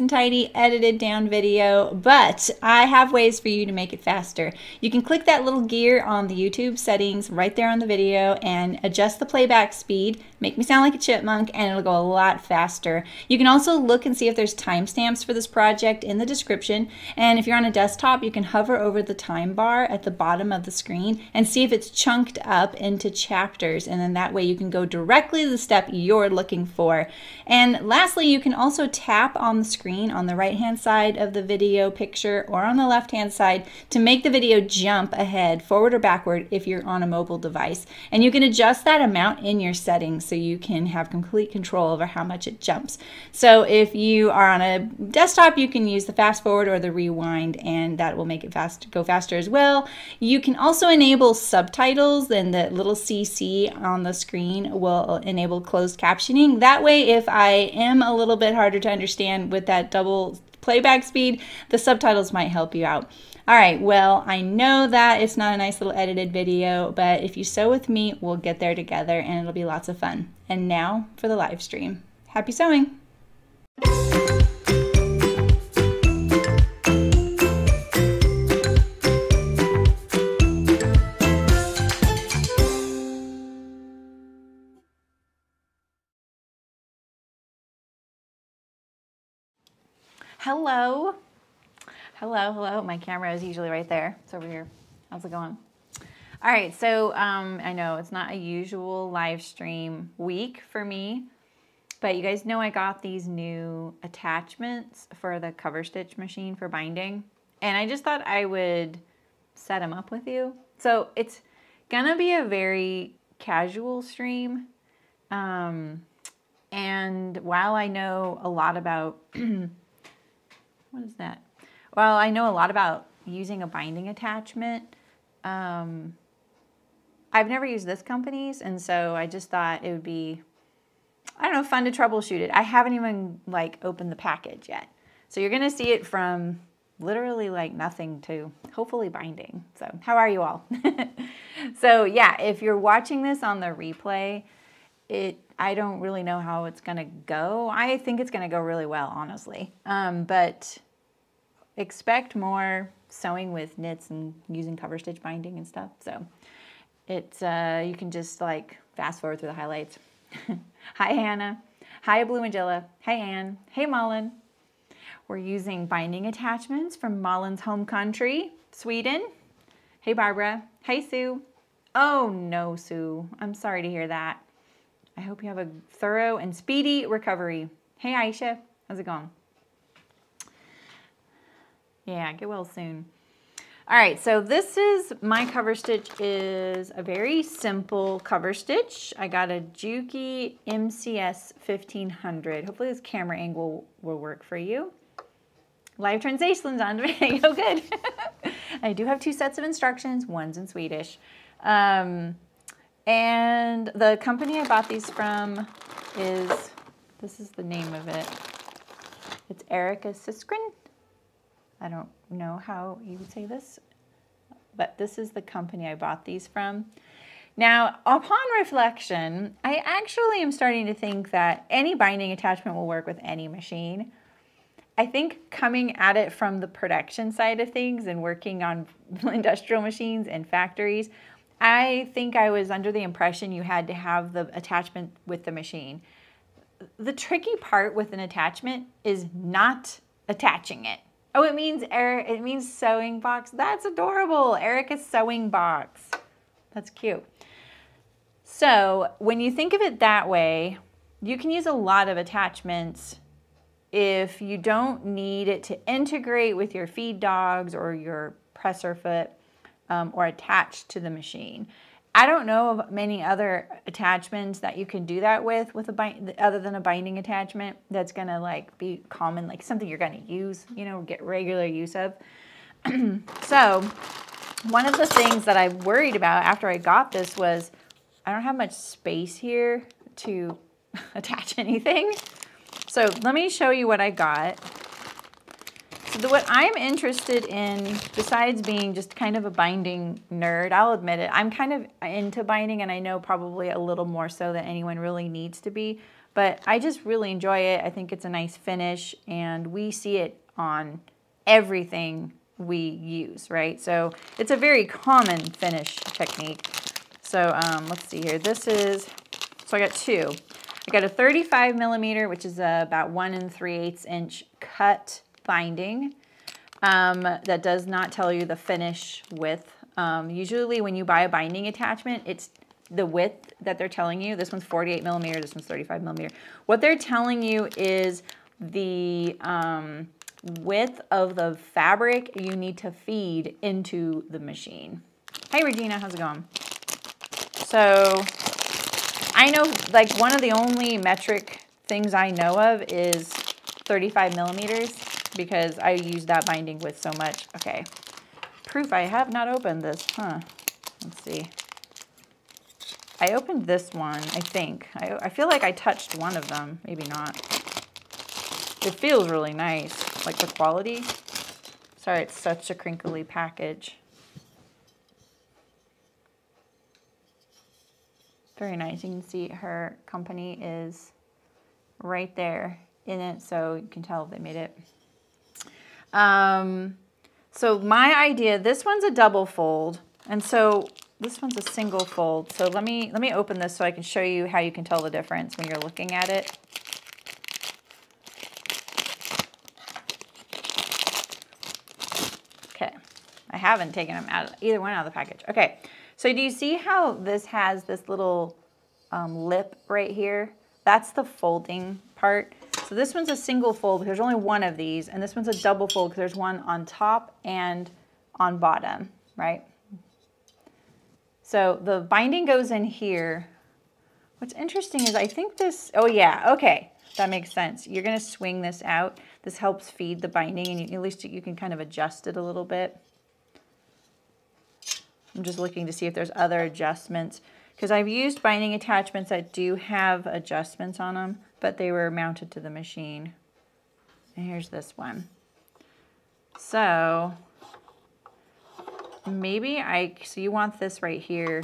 and tidy edited down video, but I have ways for you to make it faster. You can click that little gear on the YouTube settings right there on the video and adjust the playback speed, make me sound like a chipmunk, and it'll go a lot faster. You can also look and see if there's timestamps for this project in the description, and if you're on a desktop, you can hover over the time bar at the bottom of the screen and see if it's chunked up into chapters, and then that way you can go directly to the step you're looking for. And lastly, you can also tap on the screen on the right hand side of the video picture or on the left hand side to make the video jump ahead, forward or backward if you're on a mobile device. And you can adjust that amount in your settings so you can have complete control over how much it jumps. So if you are on a desktop, you can use the fast forward or the rewind and that will make it fast go faster as well. You can also enable subtitles and the little CC on the screen will enable closed captioning. That way if I am a little bit harder to understand with that double playback speed, the subtitles might help you out. All right, well, I know that it's not a nice little edited video, but if you sew with me, we'll get there together and it'll be lots of fun. And now for the live stream. Happy sewing! Hello. Hello, hello. My camera is usually right there. It's over here. How's it going? All right, so um, I know it's not a usual live stream week for me, but you guys know I got these new attachments for the cover stitch machine for binding, and I just thought I would set them up with you. So it's gonna be a very casual stream. Um, and while I know a lot about What is that? Well, I know a lot about using a binding attachment. Um, I've never used this company's, and so I just thought it would be, I don't know, fun to troubleshoot it. I haven't even like opened the package yet. So you're gonna see it from literally like nothing to hopefully binding. So how are you all? so yeah, if you're watching this on the replay, it I don't really know how it's gonna go. I think it's gonna go really well, honestly. Um, but expect more sewing with knits and using cover stitch binding and stuff. So it's, uh, you can just like fast forward through the highlights. Hi, Hannah. Hi, Blue Magilla. Hey, Anne. Hey, Mullen. We're using binding attachments from Mullen's home country, Sweden. Hey, Barbara. Hey, Sue. Oh, no, Sue. I'm sorry to hear that. I hope you have a thorough and speedy recovery. Hey, Aisha. How's it going? Yeah, get well soon. All right, so this is, my cover stitch is a very simple cover stitch. I got a Juki MCS 1500. Hopefully this camera angle will work for you. Live translations on video, good. I do have two sets of instructions, one's in Swedish. Um, and the company I bought these from is, this is the name of it. It's Erica Siskren. I don't know how you would say this, but this is the company I bought these from. Now, upon reflection, I actually am starting to think that any binding attachment will work with any machine. I think coming at it from the production side of things and working on industrial machines and factories, I think I was under the impression you had to have the attachment with the machine. The tricky part with an attachment is not attaching it. Oh, it means Eric, it means sewing box. That's adorable. Erica's sewing box. That's cute. So when you think of it that way, you can use a lot of attachments if you don't need it to integrate with your feed dogs or your presser foot um, or attach to the machine. I don't know of many other attachments that you can do that with, with a bind, other than a binding attachment that's gonna like be common, like something you're gonna use, you know, get regular use of. so one of the things that I worried about after I got this was I don't have much space here to attach anything. So let me show you what I got. So what I'm interested in, besides being just kind of a binding nerd, I'll admit it, I'm kind of into binding and I know probably a little more so than anyone really needs to be. but I just really enjoy it. I think it's a nice finish and we see it on everything we use, right? So it's a very common finish technique. So um, let's see here. This is, so I got two. I got a 35 millimeter, which is about one and three eighths inch cut binding. Um, that does not tell you the finish width. Um, usually when you buy a binding attachment, it's the width that they're telling you. This one's 48 millimeter, this one's 35 millimeter. What they're telling you is the um, width of the fabric you need to feed into the machine. Hi Regina, how's it going? So I know like one of the only metric things I know of is 35 millimeters because I use that binding with so much. Okay, proof I have not opened this, huh? Let's see. I opened this one, I think. I, I feel like I touched one of them, maybe not. It feels really nice, like the quality. Sorry, it's such a crinkly package. Very nice. You can see her company is right there in it, so you can tell they made it. Um, so my idea, this one's a double fold, and so this one's a single fold. So let me let me open this so I can show you how you can tell the difference when you're looking at it. Okay, I haven't taken them out either one out of the package. Okay, so do you see how this has this little um, lip right here? That's the folding part. So this one's a single fold because there's only one of these, and this one's a double fold because there's one on top and on bottom, right? So the binding goes in here. What's interesting is I think this, oh yeah, okay, that makes sense. You're gonna swing this out. This helps feed the binding and you, at least you can kind of adjust it a little bit. I'm just looking to see if there's other adjustments because I've used binding attachments that do have adjustments on them, but they were mounted to the machine. And here's this one. So maybe I, so you want this right here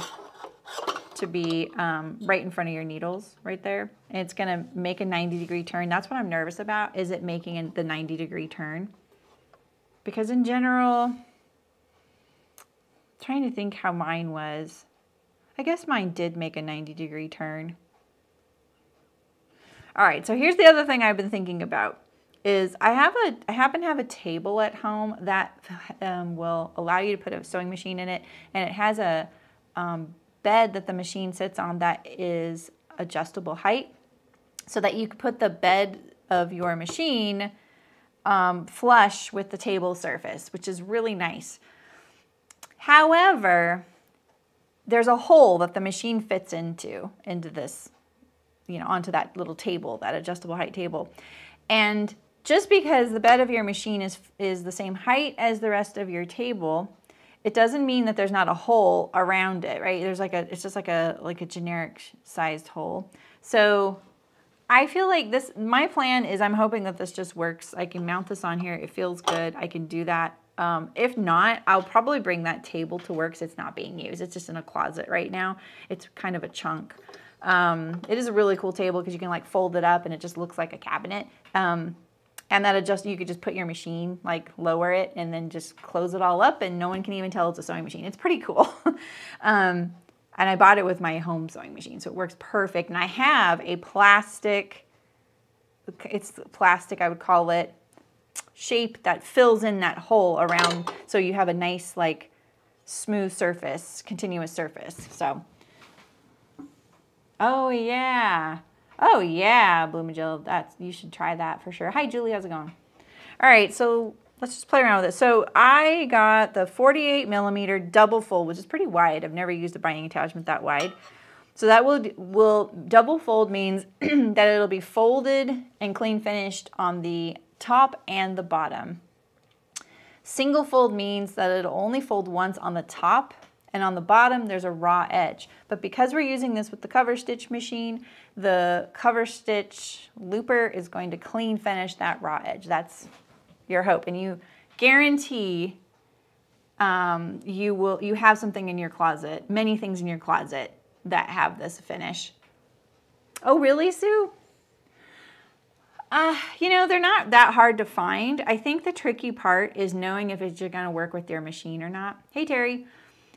to be um, right in front of your needles right there. And it's gonna make a 90 degree turn. That's what I'm nervous about, is it making the 90 degree turn? Because in general, trying to think how mine was. I guess mine did make a 90 degree turn. All right, so here's the other thing I've been thinking about is I have a I happen to have a table at home that um, will allow you to put a sewing machine in it, and it has a um, bed that the machine sits on that is adjustable height, so that you can put the bed of your machine um, flush with the table surface, which is really nice. However, there's a hole that the machine fits into, into this, you know, onto that little table, that adjustable height table. And just because the bed of your machine is, is the same height as the rest of your table, it doesn't mean that there's not a hole around it, right? There's like a, it's just like a, like a generic sized hole. So I feel like this, my plan is I'm hoping that this just works. I can mount this on here. It feels good. I can do that. Um, if not, I'll probably bring that table to work because it's not being used. It's just in a closet right now. It's kind of a chunk. Um, it is a really cool table because you can like fold it up and it just looks like a cabinet. Um, and that adjust, you could just put your machine, like lower it and then just close it all up and no one can even tell it's a sewing machine. It's pretty cool. um, and I bought it with my home sewing machine, so it works perfect. And I have a plastic, it's plastic, I would call it, shape that fills in that hole around so you have a nice like smooth surface, continuous surface. So, oh yeah. Oh yeah, Bloomagil, that's, you should try that for sure. Hi Julie, how's it going? All right, so let's just play around with it. So I got the 48 millimeter double fold, which is pretty wide. I've never used a binding attachment that wide. So that will, will double fold means that it'll be folded and clean finished on the top and the bottom. Single fold means that it'll only fold once on the top and on the bottom there's a raw edge. But because we're using this with the cover stitch machine, the cover stitch looper is going to clean finish that raw edge. That's your hope. And you guarantee um, you will you have something in your closet, many things in your closet that have this finish. Oh, really, Sue? Uh, you know, they're not that hard to find. I think the tricky part is knowing if it's going to work with your machine or not. Hey, Terry.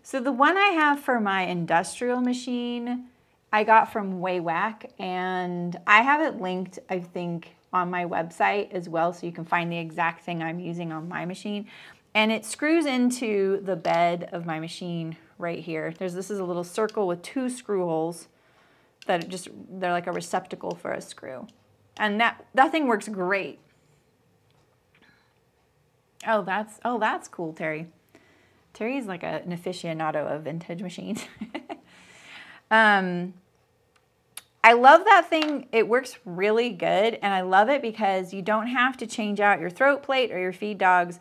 So the one I have for my industrial machine, I got from Wawak, and I have it linked, I think, on my website as well, so you can find the exact thing I'm using on my machine. And it screws into the bed of my machine right here. There's This is a little circle with two screw holes that just, they're like a receptacle for a screw. And that, that thing works great. Oh, that's, oh, that's cool, Terry. Terry's like a, an aficionado of vintage machines. um, I love that thing. It works really good, and I love it because you don't have to change out your throat plate or your feed dogs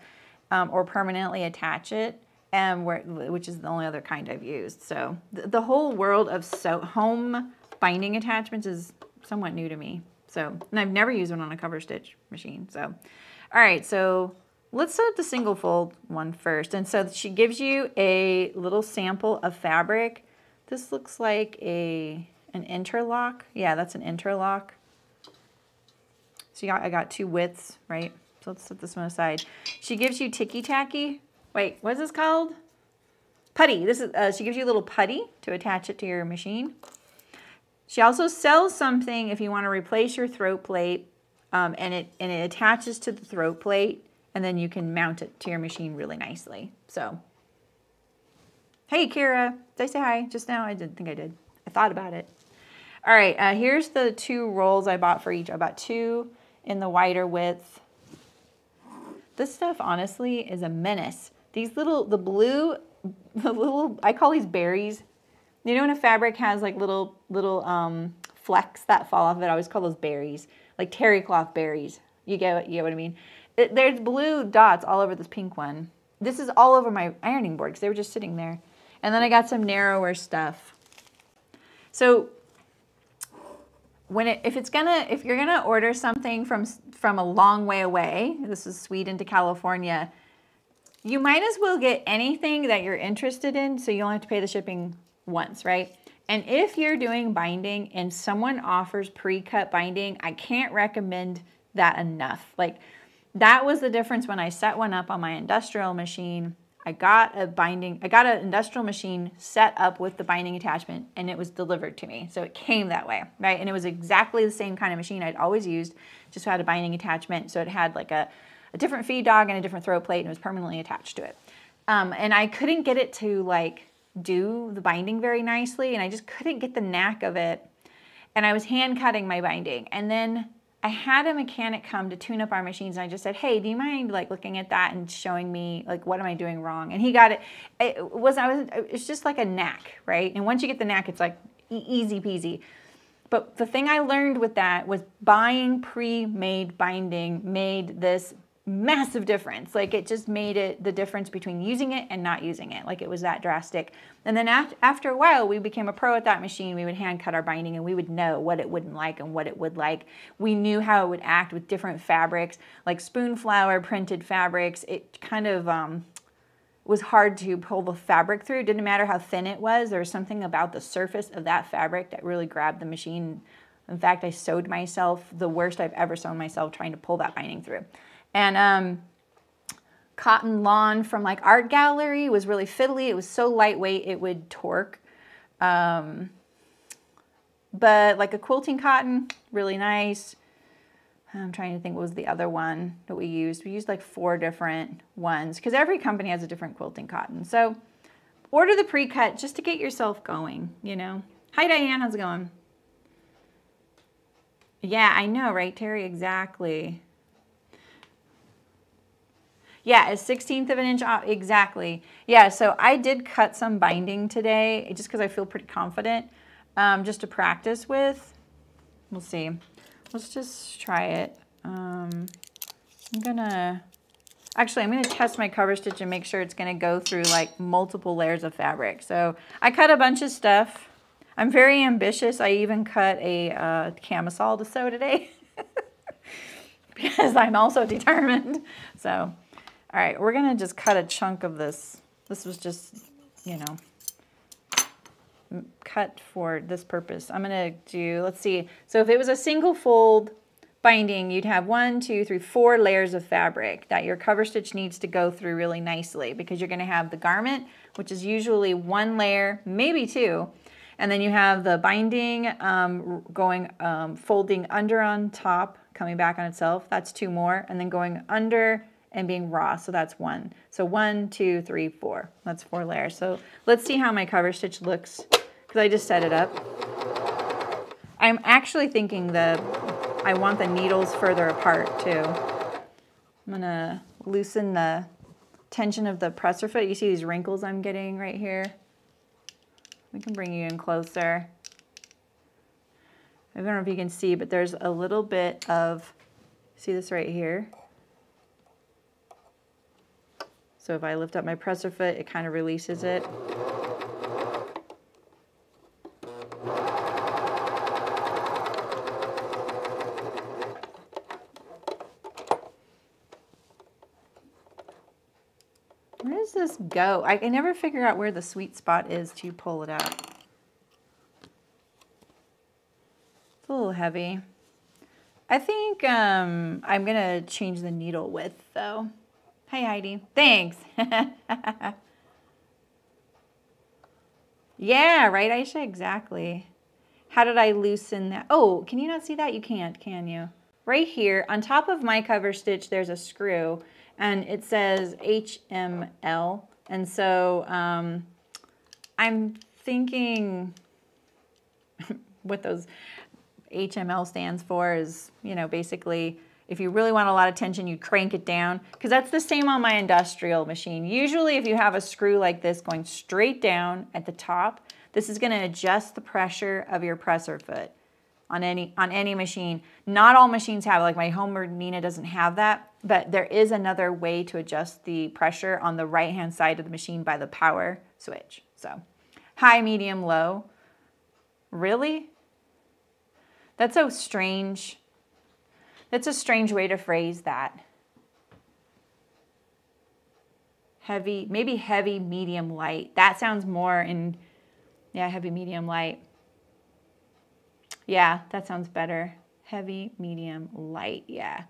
um, or permanently attach it, and where, which is the only other kind I've used. So the, the whole world of so home binding attachments is somewhat new to me. So, and I've never used one on a cover stitch machine. So, all right, so let's start the single fold one first. And so she gives you a little sample of fabric. This looks like a an interlock. Yeah, that's an interlock. So you got, I got two widths, right? So let's set this one aside. She gives you ticky tacky. Wait, what's this called? Putty. This is. Uh, she gives you a little putty to attach it to your machine. She also sells something if you want to replace your throat plate, um, and it and it attaches to the throat plate, and then you can mount it to your machine really nicely. So, hey, Kira, did I say hi just now? I didn't think I did. I thought about it. All right, uh, here's the two rolls I bought for each. I bought two in the wider width. This stuff, honestly, is a menace. These little, the blue, the little, I call these berries. You know when a fabric has like little little um, flecks that fall off of it? I always call those berries, like terry cloth berries. You get you get what I mean? It, there's blue dots all over this pink one. This is all over my ironing board because they were just sitting there. And then I got some narrower stuff. So when it, if it's gonna, if you're gonna order something from from a long way away, this is Sweden to California, you might as well get anything that you're interested in, so you only have to pay the shipping once, right? And if you're doing binding and someone offers pre-cut binding, I can't recommend that enough. Like that was the difference when I set one up on my industrial machine. I got a binding, I got an industrial machine set up with the binding attachment and it was delivered to me. So it came that way, right? And it was exactly the same kind of machine I'd always used, just had a binding attachment. So it had like a, a different feed dog and a different throat plate and it was permanently attached to it. Um, and I couldn't get it to like do the binding very nicely and I just couldn't get the knack of it. And I was hand cutting my binding. And then I had a mechanic come to tune up our machines and I just said, "Hey, do you mind like looking at that and showing me like what am I doing wrong?" And he got it. It was I was it's just like a knack, right? And once you get the knack, it's like easy peasy. But the thing I learned with that was buying pre-made binding made this massive difference. Like it just made it the difference between using it and not using it. Like it was that drastic. And then after a while, we became a pro at that machine. We would hand cut our binding and we would know what it wouldn't like and what it would like. We knew how it would act with different fabrics, like Spoonflower printed fabrics. It kind of um, was hard to pull the fabric through. Didn't matter how thin it was. There was something about the surface of that fabric that really grabbed the machine. In fact, I sewed myself the worst I've ever sewn myself trying to pull that binding through. And um, cotton lawn from like art gallery was really fiddly. It was so lightweight it would torque. Um, but like a quilting cotton, really nice. I'm trying to think what was the other one that we used. We used like four different ones because every company has a different quilting cotton. So order the pre-cut just to get yourself going, you know. Hi Diane, how's it going? Yeah, I know, right, Terry? Exactly. Yeah, a 16th of an inch off, exactly. Yeah, so I did cut some binding today just because I feel pretty confident um, just to practice with. We'll see. Let's just try it. Um, I'm gonna, actually I'm gonna test my cover stitch and make sure it's gonna go through like multiple layers of fabric. So I cut a bunch of stuff. I'm very ambitious. I even cut a uh, camisole to sew today because I'm also determined. So all right, we're gonna just cut a chunk of this. This was just, you know, cut for this purpose. I'm gonna do, let's see. So if it was a single fold binding, you'd have one, two, three, four layers of fabric that your cover stitch needs to go through really nicely because you're gonna have the garment, which is usually one layer, maybe two, and then you have the binding um, going, um, folding under on top, coming back on itself, that's two more, and then going under and being raw, so that's one. So one, two, three, four, that's four layers. So let's see how my cover stitch looks, because I just set it up. I'm actually thinking the I want the needles further apart too. I'm gonna loosen the tension of the presser foot. You see these wrinkles I'm getting right here? We can bring you in closer. I don't know if you can see, but there's a little bit of, see this right here? So if I lift up my presser foot, it kind of releases it. Where does this go? I, never figure out where the sweet spot is to pull it out. It's a little heavy. I think um, I'm to change the needle width though. Hey Heidi, thanks. yeah, right Aisha, exactly. How did I loosen that? Oh, can you not see that? You can't, can you? Right here, on top of my cover stitch, there's a screw and it says HML. And so um, I'm thinking what those HML stands for is, you know, basically if you really want a lot of tension, you crank it down because that's the same on my industrial machine. Usually if you have a screw like this going straight down at the top, this is gonna adjust the pressure of your presser foot on any on any machine. Not all machines have like my home Bernina doesn't have that, but there is another way to adjust the pressure on the right hand side of the machine by the power switch. So high, medium, low. Really? That's so strange. That's a strange way to phrase that. Heavy, maybe heavy, medium, light. That sounds more in, yeah, heavy, medium, light. Yeah, that sounds better. Heavy, medium, light, yeah.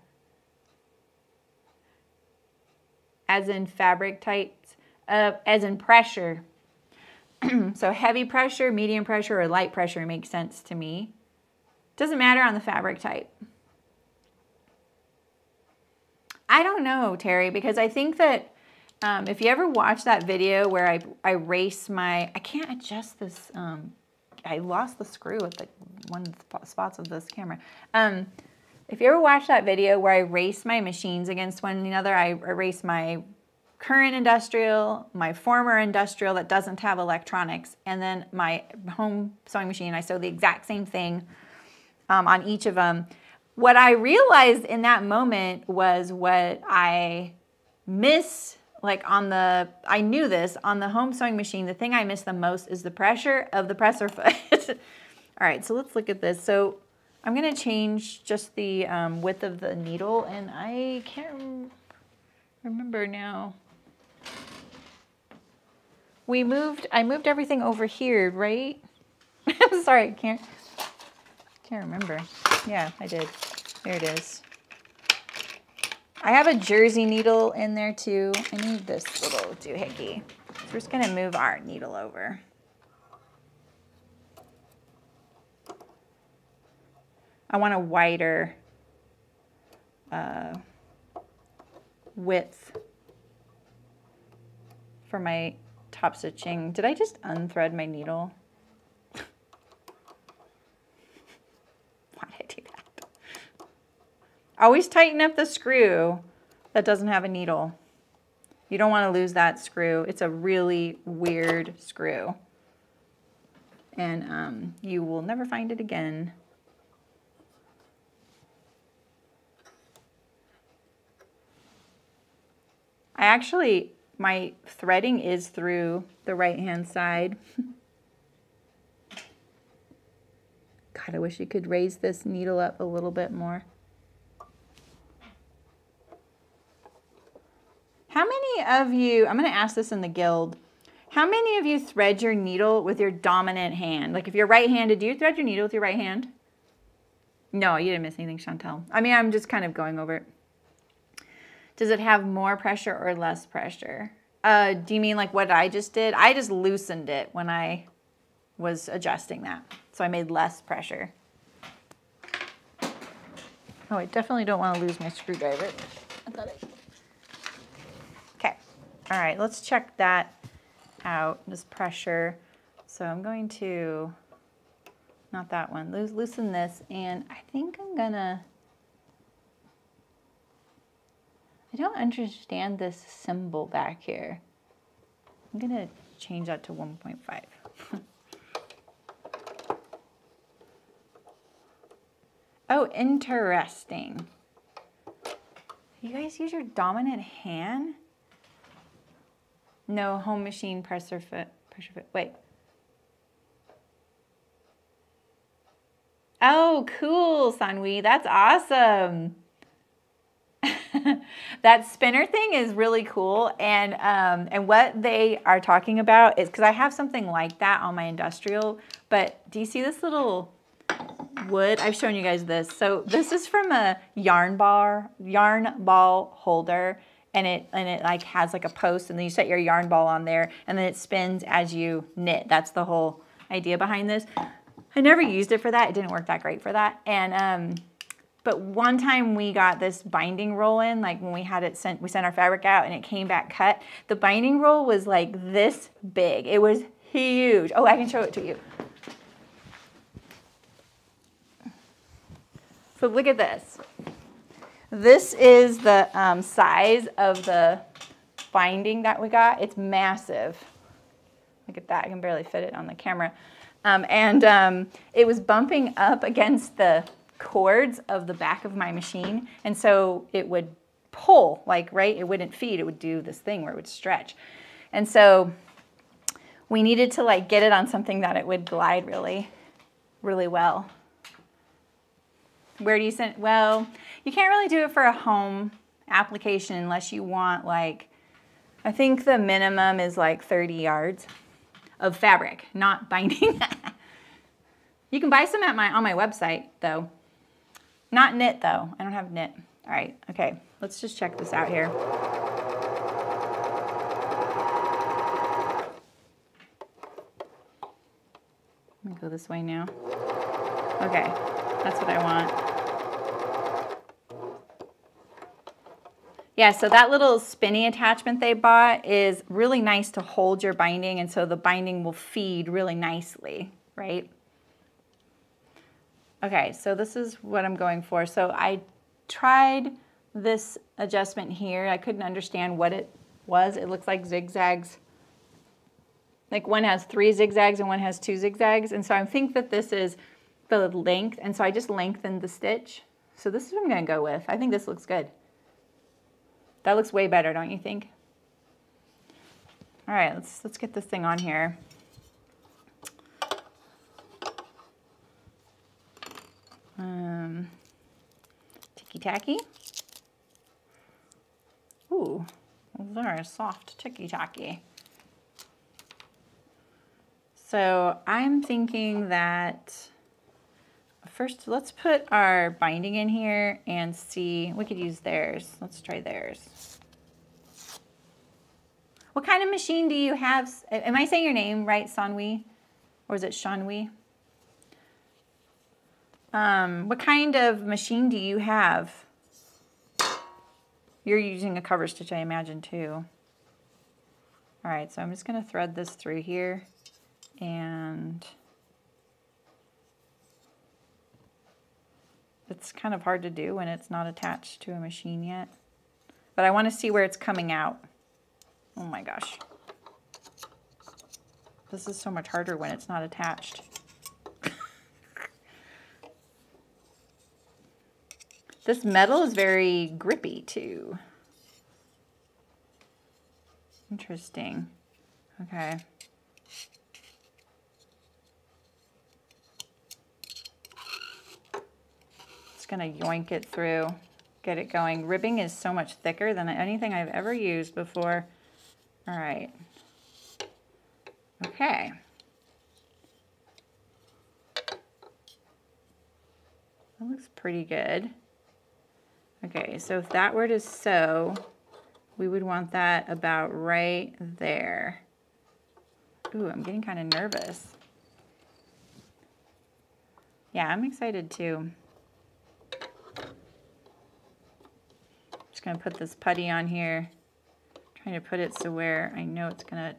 As in fabric types, uh, as in pressure. so heavy pressure, medium pressure, or light pressure makes sense to me. Doesn't matter on the fabric type. I don't know, Terry, because I think that um, if you ever watch that video where I, I race my, I can't adjust this um, I lost the screw at the one of the spots of this camera. Um, if you ever watch that video where I race my machines against one another, I race my current industrial, my former industrial that doesn't have electronics, and then my home sewing machine. I sew the exact same thing um, on each of them. What I realized in that moment was what I miss like on the, I knew this, on the home sewing machine, the thing I miss the most is the pressure of the presser foot. All right, so let's look at this. So I'm gonna change just the um, width of the needle and I can't remember now. We moved, I moved everything over here, right? I'm sorry, I can't, can't remember. Yeah, I did. There it is. I have a jersey needle in there too. I need this little doohickey. So we're just gonna move our needle over. I want a wider uh, width for my top stitching. Did I just unthread my needle? Always tighten up the screw that doesn't have a needle. You don't want to lose that screw. It's a really weird screw. And um, you will never find it again. I actually, my threading is through the right hand side. God, I wish you could raise this needle up a little bit more. How many of you, I'm going to ask this in the guild, how many of you thread your needle with your dominant hand? Like if you're right-handed, do you thread your needle with your right hand? No, you didn't miss anything, Chantel. I mean, I'm just kind of going over it. Does it have more pressure or less pressure? Uh, do you mean like what I just did? I just loosened it when I was adjusting that. So I made less pressure. Oh, I definitely don't want to lose my screwdriver. I thought I... All right, let's check that out, this pressure. So I'm going to, not that one, loosen this, and I think I'm gonna, I don't understand this symbol back here. I'm gonna change that to 1.5. oh, interesting. You guys use your dominant hand? No, home machine pressure foot, pressure foot, wait. Oh, cool, Sanwi. That's awesome. that spinner thing is really cool. And, um, and what they are talking about is, because I have something like that on my industrial, but do you see this little wood? I've shown you guys this. So this is from a yarn bar, yarn ball holder and it and it like has like a post and then you set your yarn ball on there and then it spins as you knit. That's the whole idea behind this. I never used it for that. It didn't work that great for that. And um, but one time we got this binding roll in, like when we had it sent, we sent our fabric out and it came back cut. The binding roll was like this big. It was huge. Oh, I can show it to you. So look at this. This is the um, size of the binding that we got. It's massive. Look at that. I can barely fit it on the camera. Um, and um, it was bumping up against the cords of the back of my machine. And so it would pull, like, right? It wouldn't feed. It would do this thing where it would stretch. And so we needed to like get it on something that it would glide really, really well. Where do you send? Well, you can't really do it for a home application unless you want like, I think the minimum is like 30 yards of fabric, not binding. you can buy some at my on my website though. Not knit though. I don't have knit. All right. Okay. Let's just check this out here. Let me go this way now. Okay. That's what I want. Yeah, so that little spinny attachment they bought is really nice to hold your binding and so the binding will feed really nicely, right? Okay, so this is what I'm going for. So I tried this adjustment here. I couldn't understand what it was. It looks like zigzags. Like one has three zigzags and one has two zigzags. And so I think that this is the length. And so I just lengthened the stitch. So this is what I'm gonna go with. I think this looks good. That looks way better, don't you think? All right, let's, let's get this thing on here. Um, ticky tacky. Ooh, those are soft ticky tacky. So I'm thinking that first let's put our binding in here and see, we could use theirs. Let's try theirs. What kind of machine do you have? Am I saying your name right, Sanwi? Or is it Shanwi? Um, what kind of machine do you have? You're using a cover stitch, I imagine, too. All right, so I'm just going to thread this through here and It's kind of hard to do when it's not attached to a machine yet. But I want to see where it's coming out. Oh my gosh. This is so much harder when it's not attached. this metal is very grippy too. Interesting. Okay. Just to yoink it through, get it going. Ribbing is so much thicker than anything I've ever used before. All right. Okay. That looks pretty good. Okay, so if that were to sew, we would want that about right there. Ooh, I'm getting kind of nervous. Yeah, I'm excited too. Gonna put this putty on here. Trying to put it so where I know it's gonna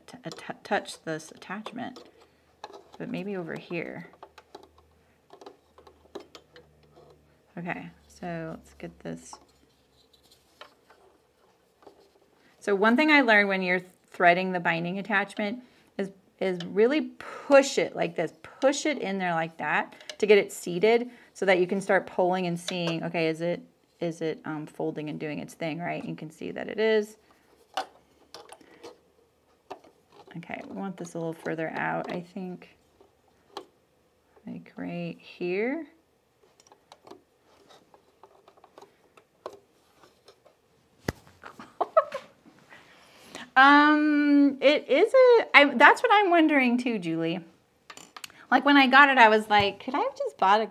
touch this attachment, but maybe over here. Okay, so let's get this. So one thing I learned when you're threading the binding attachment is, is really push it like this. Push it in there like that to get it seated so that you can start pulling and seeing, okay, is it is it um, folding and doing its thing, right? You can see that it is. Okay, we want this a little further out, I think. Like right here. Um, it is a, I, that's what I'm wondering too, Julie. Like when I got it, I was like, could I have just bought a,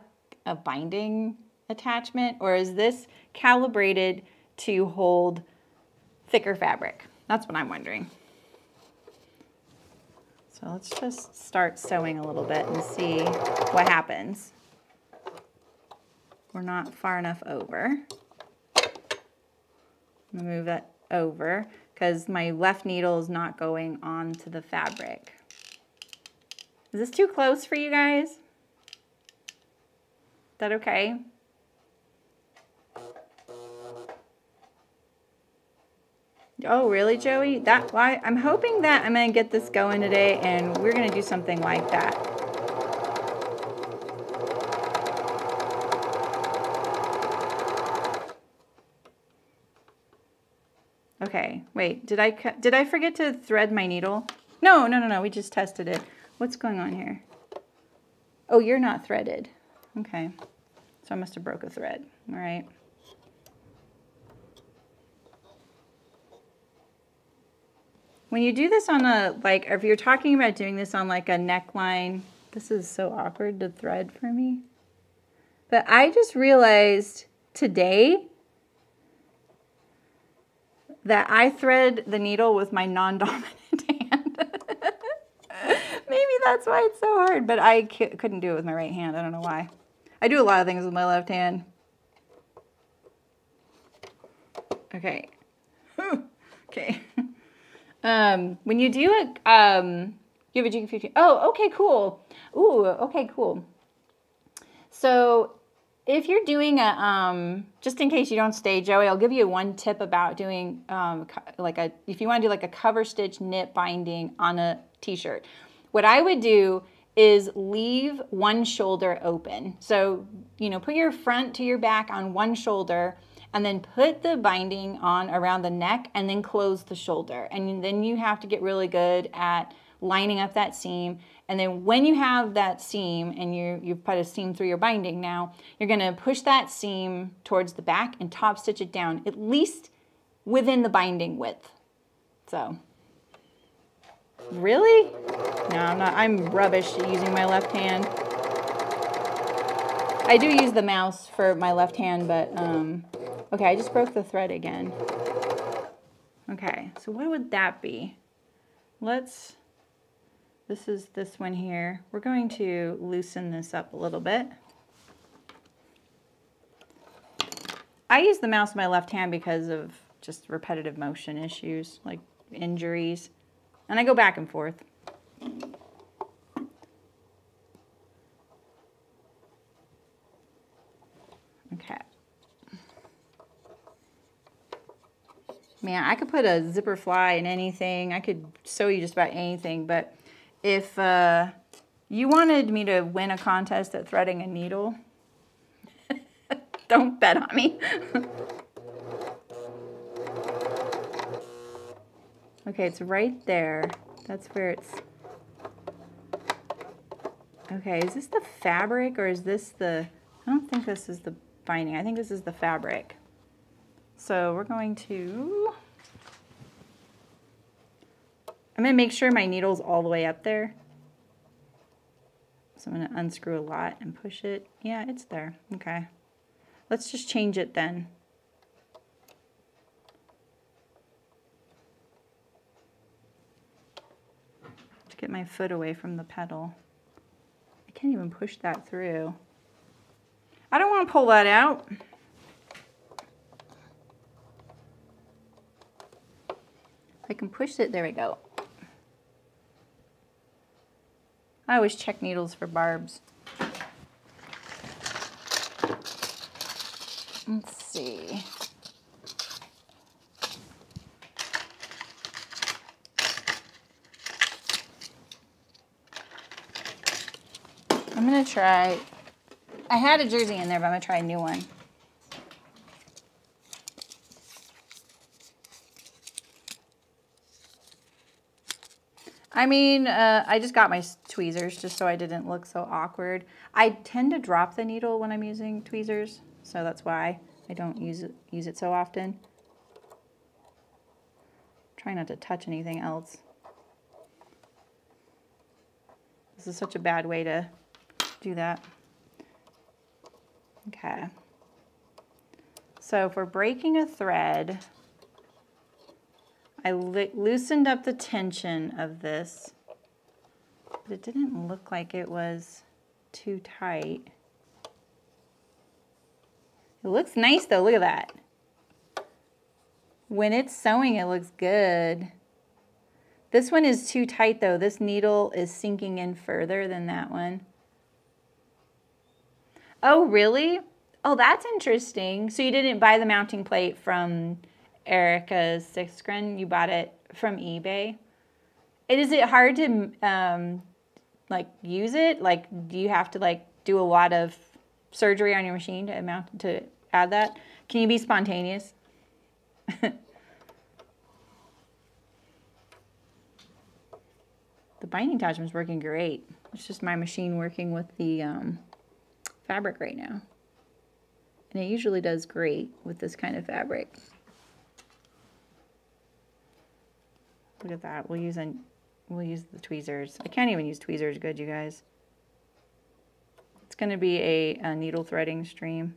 a binding attachment or is this calibrated to hold thicker fabric? That's what I'm wondering. So let's just start sewing a little bit and see what happens. We're not far enough over. Move that over because my left needle is not going onto the fabric. Is this too close for you guys? Is that okay? Oh, really, Joey? That why I'm hoping that I'm gonna get this going today and we're gonna do something like that. Okay, wait, did I, did I forget to thread my needle? No, no, no, no, we just tested it. What's going on here? Oh, you're not threaded. Okay, so I must have broke a thread, all right. When you do this on a, like, if you're talking about doing this on like a neckline, this is so awkward to thread for me. But I just realized today that I thread the needle with my non-dominant hand. Maybe that's why it's so hard, but I couldn't do it with my right hand. I don't know why. I do a lot of things with my left hand. Okay. okay. Um, when you do a, um, you have a GQ15. Oh, okay, cool. Ooh, okay, cool. So if you're doing a, um, just in case you don't stay, Joey, I'll give you one tip about doing um, like a, if you want to do like a cover stitch knit binding on a t-shirt. What I would do is leave one shoulder open. So, you know, put your front to your back on one shoulder and then put the binding on around the neck and then close the shoulder. And then you have to get really good at lining up that seam and then when you have that seam and you, you've put a seam through your binding now, you're gonna push that seam towards the back and top stitch it down, at least within the binding width. So, really? No, I'm not, I'm rubbish using my left hand. I do use the mouse for my left hand, but, um, okay, I just broke the thread again. Okay, so what would that be? Let's, this is this one here. We're going to loosen this up a little bit. I use the mouse in my left hand because of just repetitive motion issues, like injuries. And I go back and forth. Okay. Man, I could put a zipper fly in anything. I could sew you just about anything, but if uh, you wanted me to win a contest at threading a needle, don't bet on me. okay, it's right there. That's where it's... Okay, is this the fabric or is this the... I don't think this is the binding. I think this is the fabric. So we're going to... I'm to make sure my needle's all the way up there. So I'm to unscrew a lot and push it. Yeah, it's there. Okay. Let's just change it then. To get my foot away from the pedal. I can't even push that through. I don't want to pull that out. I can push it, there we go. I always check needles for barbs. Let's see. I'm gonna try, I had a jersey in there, but I'm gonna try a new one. I mean, uh, I just got my tweezers just so I didn't look so awkward. I tend to drop the needle when I'm using tweezers, so that's why I don't use it, use it so often. Try not to touch anything else. This is such a bad way to do that. Okay. So if we're breaking a thread, I loosened up the tension of this, but it didn't look like it was too tight. It looks nice though, look at that. When it's sewing, it looks good. This one is too tight though. This needle is sinking in further than that one. Oh, really? Oh, that's interesting. So you didn't buy the mounting plate from Erica's sixth gren. You bought it from eBay. Is it hard to um, like use it? Like, do you have to like do a lot of surgery on your machine to amount to add that? Can you be spontaneous? the binding attachment is working great. It's just my machine working with the um, fabric right now. And it usually does great with this kind of fabric. Look at that. We'll use an, we'll use the tweezers. I can't even use tweezers good, you guys. It's going to be a, a needle threading stream.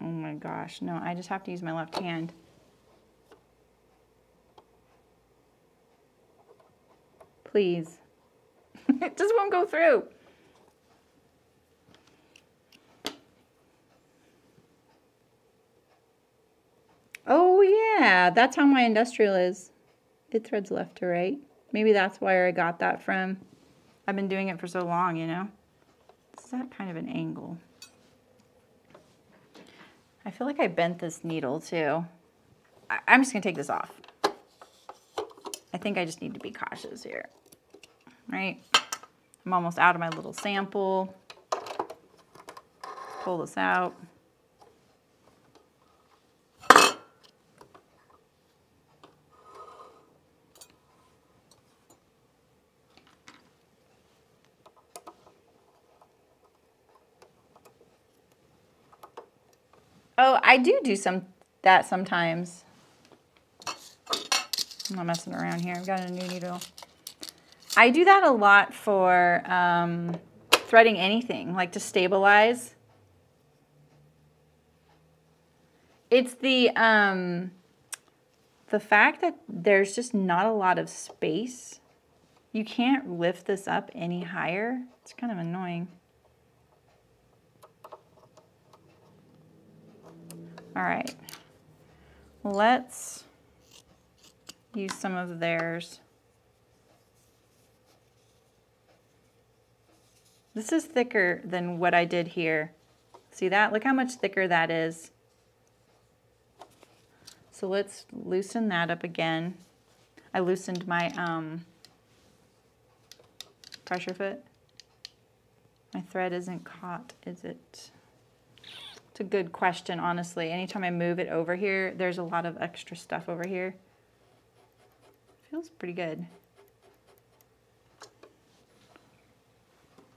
Oh my gosh, no, I just have to use my left hand. Please. it just won't go through. Oh yeah, that's how my industrial is. It threads left to right. Maybe that's where I got that from. I've been doing it for so long, you know. It's that kind of an angle? I feel like I bent this needle too. I I'm just gonna take this off. I think I just need to be cautious here, right? I'm almost out of my little sample. Pull this out. Oh, I do do some that sometimes. I'm not messing around here. I've got a new needle. I do that a lot for um, threading anything, like to stabilize. It's the um, the fact that there's just not a lot of space. You can't lift this up any higher. It's kind of annoying. All right, let's use some of theirs. This is thicker than what I did here. See that? Look how much thicker that is. So let's loosen that up again. I loosened my um, pressure foot. My thread isn't caught, is it? It's a good question, honestly. Anytime I move it over here, there's a lot of extra stuff over here. Feels pretty good.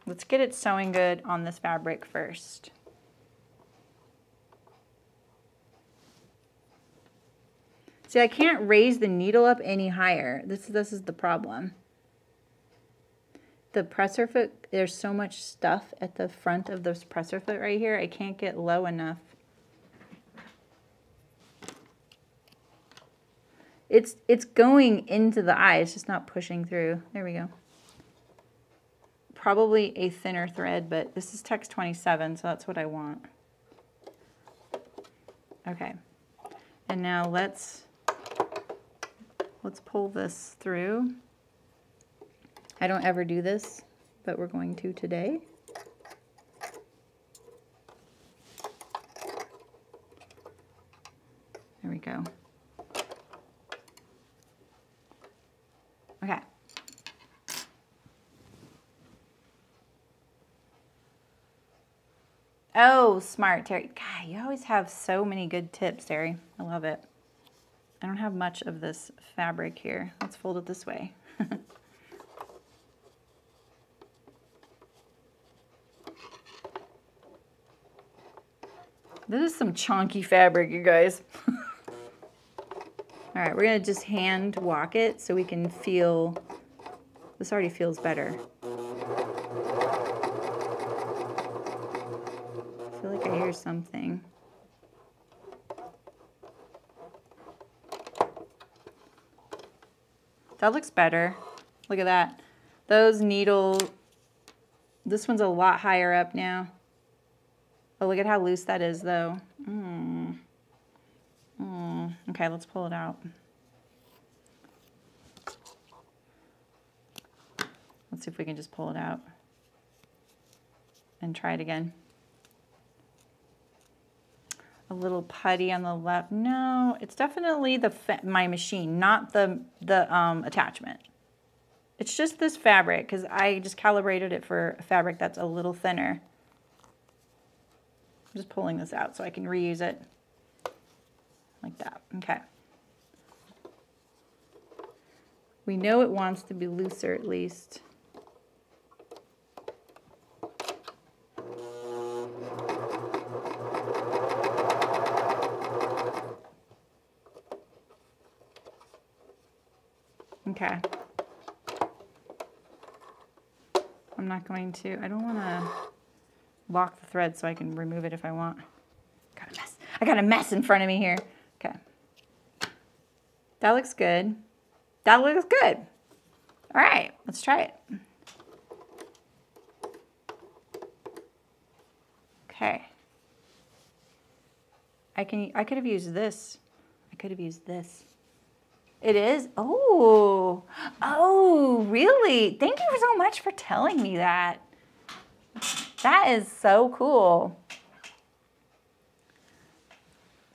Let's get it sewing good on this fabric first. See, I can't raise the needle up any higher. This, this is the problem. The presser foot, there's so much stuff at the front of this presser foot right here. I can't get low enough. It's, it's going into the eye. It's just not pushing through. There we go. Probably a thinner thread, but this is Tex 27, so that's what I want. Okay. And now let's let's pull this through. I don't ever do this, but we're going to today. There we go. Okay. Oh, smart, Terry. God, you always have so many good tips, Terry. I love it. I don't have much of this fabric here. Let's fold it this way. this is some chunky fabric, you guys. All right, we're gonna just hand walk it so we can feel, this already feels better. I feel like I hear something. That looks better. Look at that. Those needle, this one's a lot higher up now. Oh, look at how loose that is though. Mm. Mm. Okay, let's pull it out. Let's see if we can just pull it out and try it again. A little putty on the left. No, it's definitely the my machine, not the, the um, attachment. It's just this fabric because I just calibrated it for a fabric that's a little thinner. I'm just pulling this out so I can reuse it like that. Okay. We know it wants to be looser at least. Okay. I'm not going to, I don't want to lock the thread so I can remove it if I want. Got a mess. I got a mess in front of me here. Okay. That looks good. That looks good. All right, let's try it. Okay. I can I could have used this. I could have used this. It is? Oh, oh, really? Thank you so much for telling me that. That is so cool.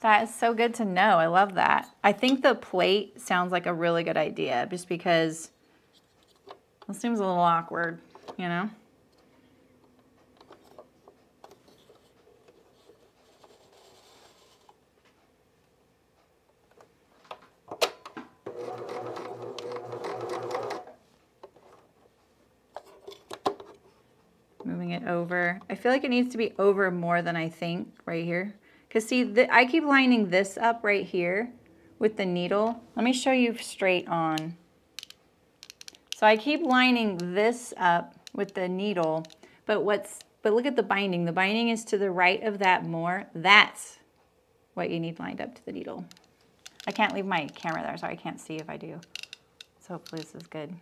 That is so good to know. I love that. I think the plate sounds like a really good idea just because it seems a little awkward, you know? It over. I feel like it needs to be over more than I think right here. Because see, I keep lining this up right here with the needle. Let me show you straight on. So I keep lining this up with the needle, but what's but look at the binding. The binding is to the right of that more. That's what you need lined up to the needle. I can't leave my camera there, so I can't see if I do. So hopefully this is good.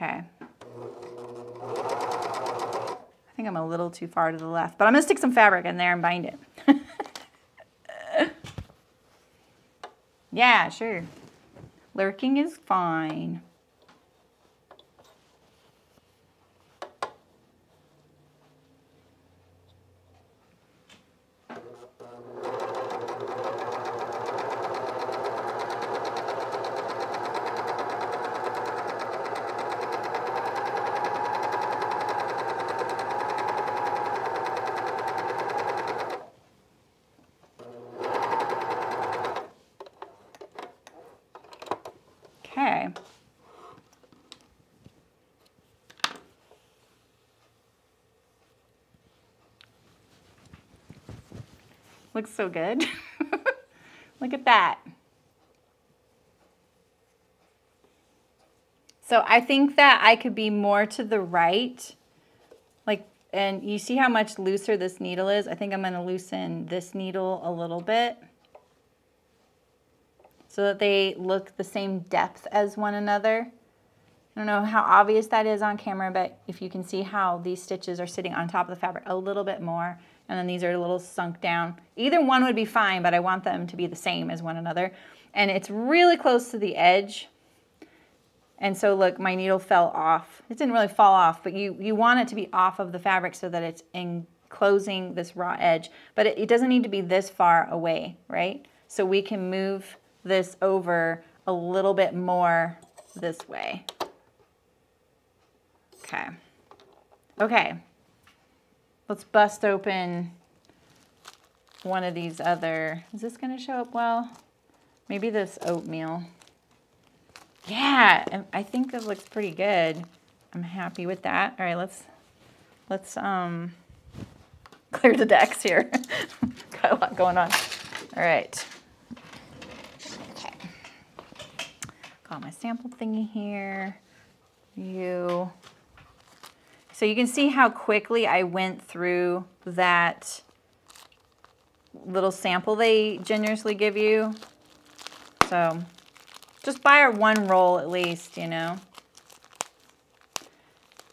Okay. I think I'm a little too far to the left, but I'm gonna stick some fabric in there and bind it. yeah, sure. Lurking is fine. Looks so good. Look at that. So I think that I could be more to the right. Like, and you see how much looser this needle is? I think I'm going to loosen this needle a little bit so that they look the same depth as one another. I don't know how obvious that is on camera, but if you can see how these stitches are sitting on top of the fabric a little bit more, and then these are a little sunk down. Either one would be fine, but I want them to be the same as one another. And it's really close to the edge. And so look, my needle fell off. It didn't really fall off, but you, you want it to be off of the fabric so that it's enclosing this raw edge. But it, it doesn't need to be this far away, right? So we can move this over a little bit more this way. Okay. Okay. Let's bust open one of these other, is this gonna show up well? Maybe this oatmeal. Yeah, I think it looks pretty good. I'm happy with that. All right, let's, let's um, clear the decks here. Got a lot going on. All right. Okay. Got my sample thingy here. You. So you can see how quickly I went through that little sample they generously give you. So just buy our one roll at least, you know.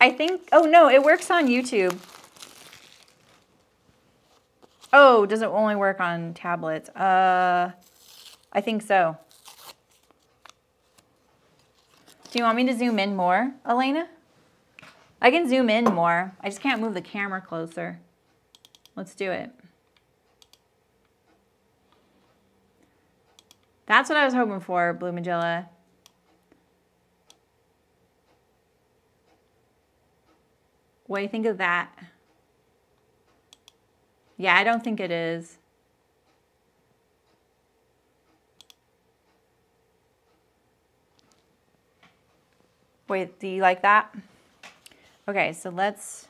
I think, oh no, it works on YouTube. Oh, does it only work on tablets? Uh, I think so. Do you want me to zoom in more, Elena? I can zoom in more. I just can't move the camera closer. Let's do it. That's what I was hoping for, Blue Magilla. What do you think of that? Yeah, I don't think it is. Wait, do you like that? Okay, so let's,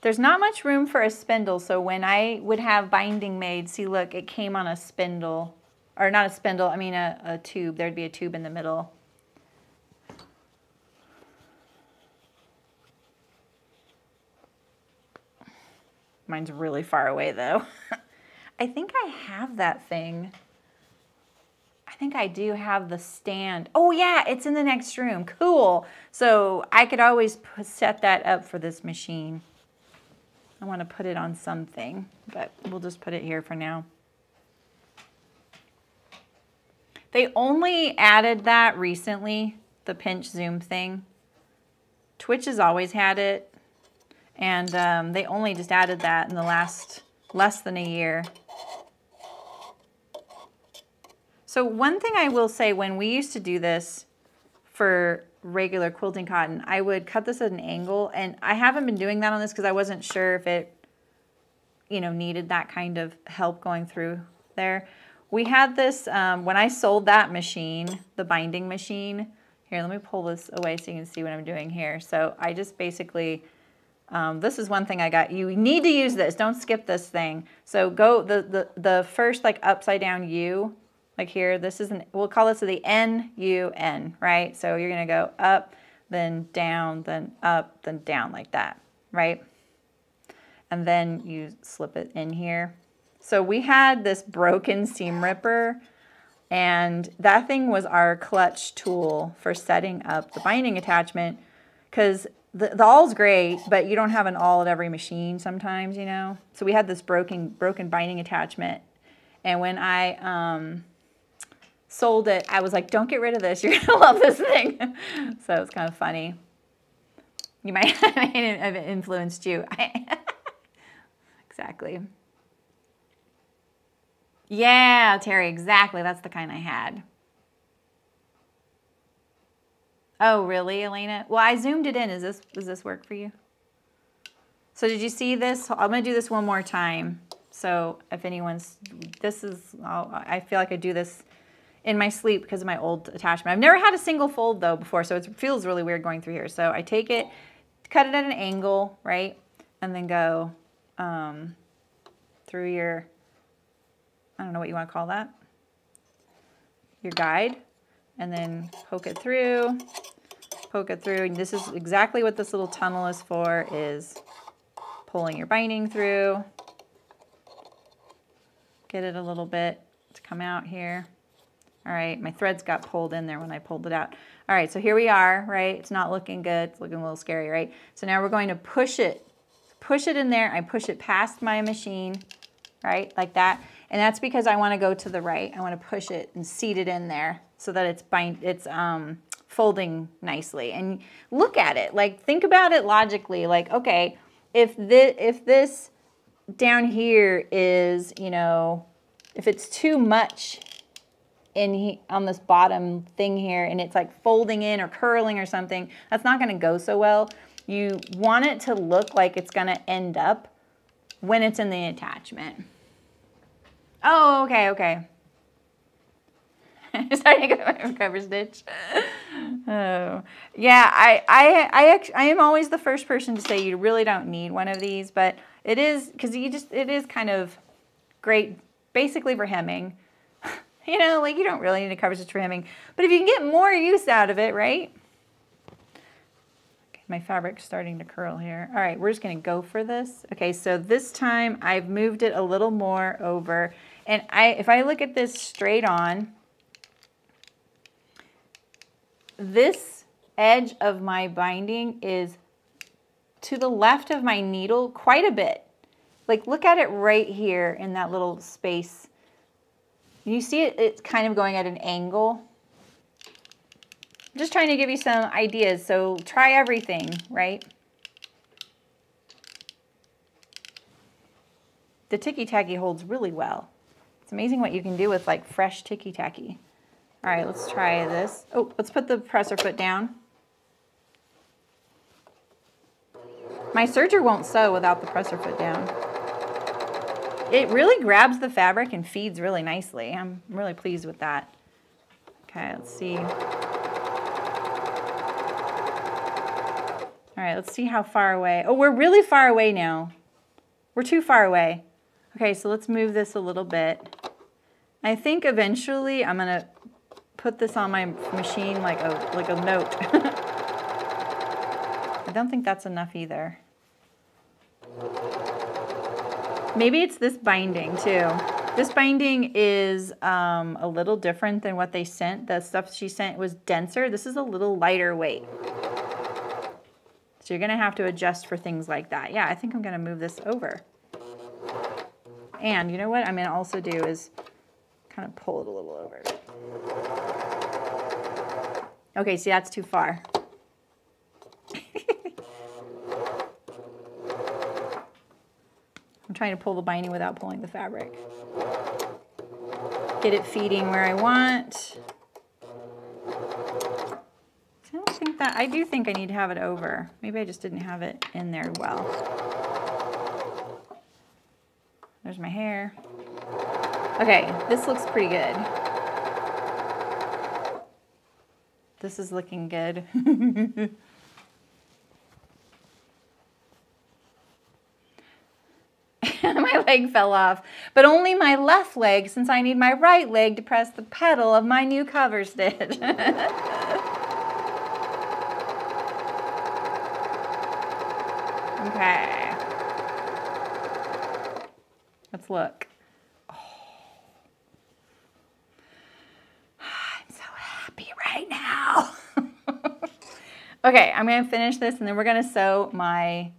there's not much room for a spindle. So when I would have binding made, see look, it came on a spindle, or not a spindle, I mean a, a tube. There'd be a tube in the middle. Mine's really far away though. I think I have that thing. I think I do have the stand. Oh yeah, it's in the next room. Cool. So I could always set that up for this machine. I want to put it on something, but we'll just put it here for now. They only added that recently, the pinch zoom thing. Twitch has always had it, and um, they only just added that in the last less than a year. So one thing I will say, when we used to do this for regular quilting cotton, I would cut this at an angle, and I haven't been doing that on this because I wasn't sure if it, you know, needed that kind of help going through there. We had this, um, when I sold that machine, the binding machine, here, let me pull this away so you can see what I'm doing here. So I just basically, um, this is one thing I got. You need to use this. Don't skip this thing. So go, the, the, the first like upside down U, like here, this is an, we'll call this the N-U-N, right? So you're gonna go up, then down, then up, then down like that, right? And then you slip it in here. So we had this broken seam ripper and that thing was our clutch tool for setting up the binding attachment because the, the awl's great, but you don't have an awl at every machine sometimes, you know? So we had this broken, broken binding attachment. And when I, um, sold it, I was like, don't get rid of this. You're going to love this thing. so it's kind of funny. You might have influenced you. exactly. Yeah, Terry, exactly. That's the kind I had. Oh, really, Elena? Well, I zoomed it in. Is this does this work for you? So did you see this? I'm going to do this one more time. So if anyone's, this is, I feel like I do this in my sleep because of my old attachment. I've never had a single fold though before, so it feels really weird going through here. So I take it, cut it at an angle, right? And then go um, through your I don't know what you want to call that, your guide, and then poke it through, poke it through. And this is exactly what this little tunnel is for, is pulling your binding through. Get it a little bit to come out here. All right, my threads got pulled in there when I pulled it out. All right, so here we are, right? It's not looking good. It's looking a little scary, right? So now we're going to push it, push it in there. I push it past my machine, right? Like that. And that's because I want to go to the right. I want to push it and seat it in there so that it's bind, it's um, folding nicely. And look at it, like think about it logically. Like, okay, if this, if this down here is, you know, if it's too much in he, on this bottom thing here and it's like folding in or curling or something, that's not gonna go so well. You want it to look like it's gonna end up when it's in the attachment. Oh, okay, okay. Starting to my cover stitch. oh, yeah. I, I, I, actually, I am always the first person to say you really don't need one of these, but it is because you just it is kind of great, basically for hemming. You know, like you don't really need a cover stitch for hemming. But if you can get more use out of it, right? Okay, my fabric's starting to curl here. All right, we're just gonna go for this. Okay, so this time I've moved it a little more over. And I, if I look at this straight on, this edge of my binding is to the left of my needle quite a bit. Like look at it right here in that little space you see it, it's kind of going at an angle. I'm just trying to give you some ideas. So try everything, right? The Ticky Tacky holds really well. It's amazing what you can do with like fresh Ticky Tacky. All right, let's try this. Oh, let's put the presser foot down. My serger won't sew without the presser foot down. It really grabs the fabric and feeds really nicely. I'm really pleased with that. Okay, let's see. All right, let's see how far away. Oh, we're really far away now. We're too far away. Okay, so let's move this a little bit. I think eventually I'm gonna put this on my machine like a, like a note. I don't think that's enough either. Maybe it's this binding too. This binding is um, a little different than what they sent. The stuff she sent was denser. This is a little lighter weight. So you're gonna have to adjust for things like that. Yeah, I think I'm gonna move this over. And you know what I'm gonna also do is kind of pull it a little over. Okay, see that's too far. I'm trying to pull the binding without pulling the fabric. Get it feeding where I want. I don't think that, I do think I need to have it over. Maybe I just didn't have it in there well. There's my hair. Okay, this looks pretty good. This is looking good. my leg fell off, but only my left leg since I need my right leg to press the pedal of my new cover stitch. okay. Let's look. Oh. I'm so happy right now. okay, I'm to finish this and then we're to sew my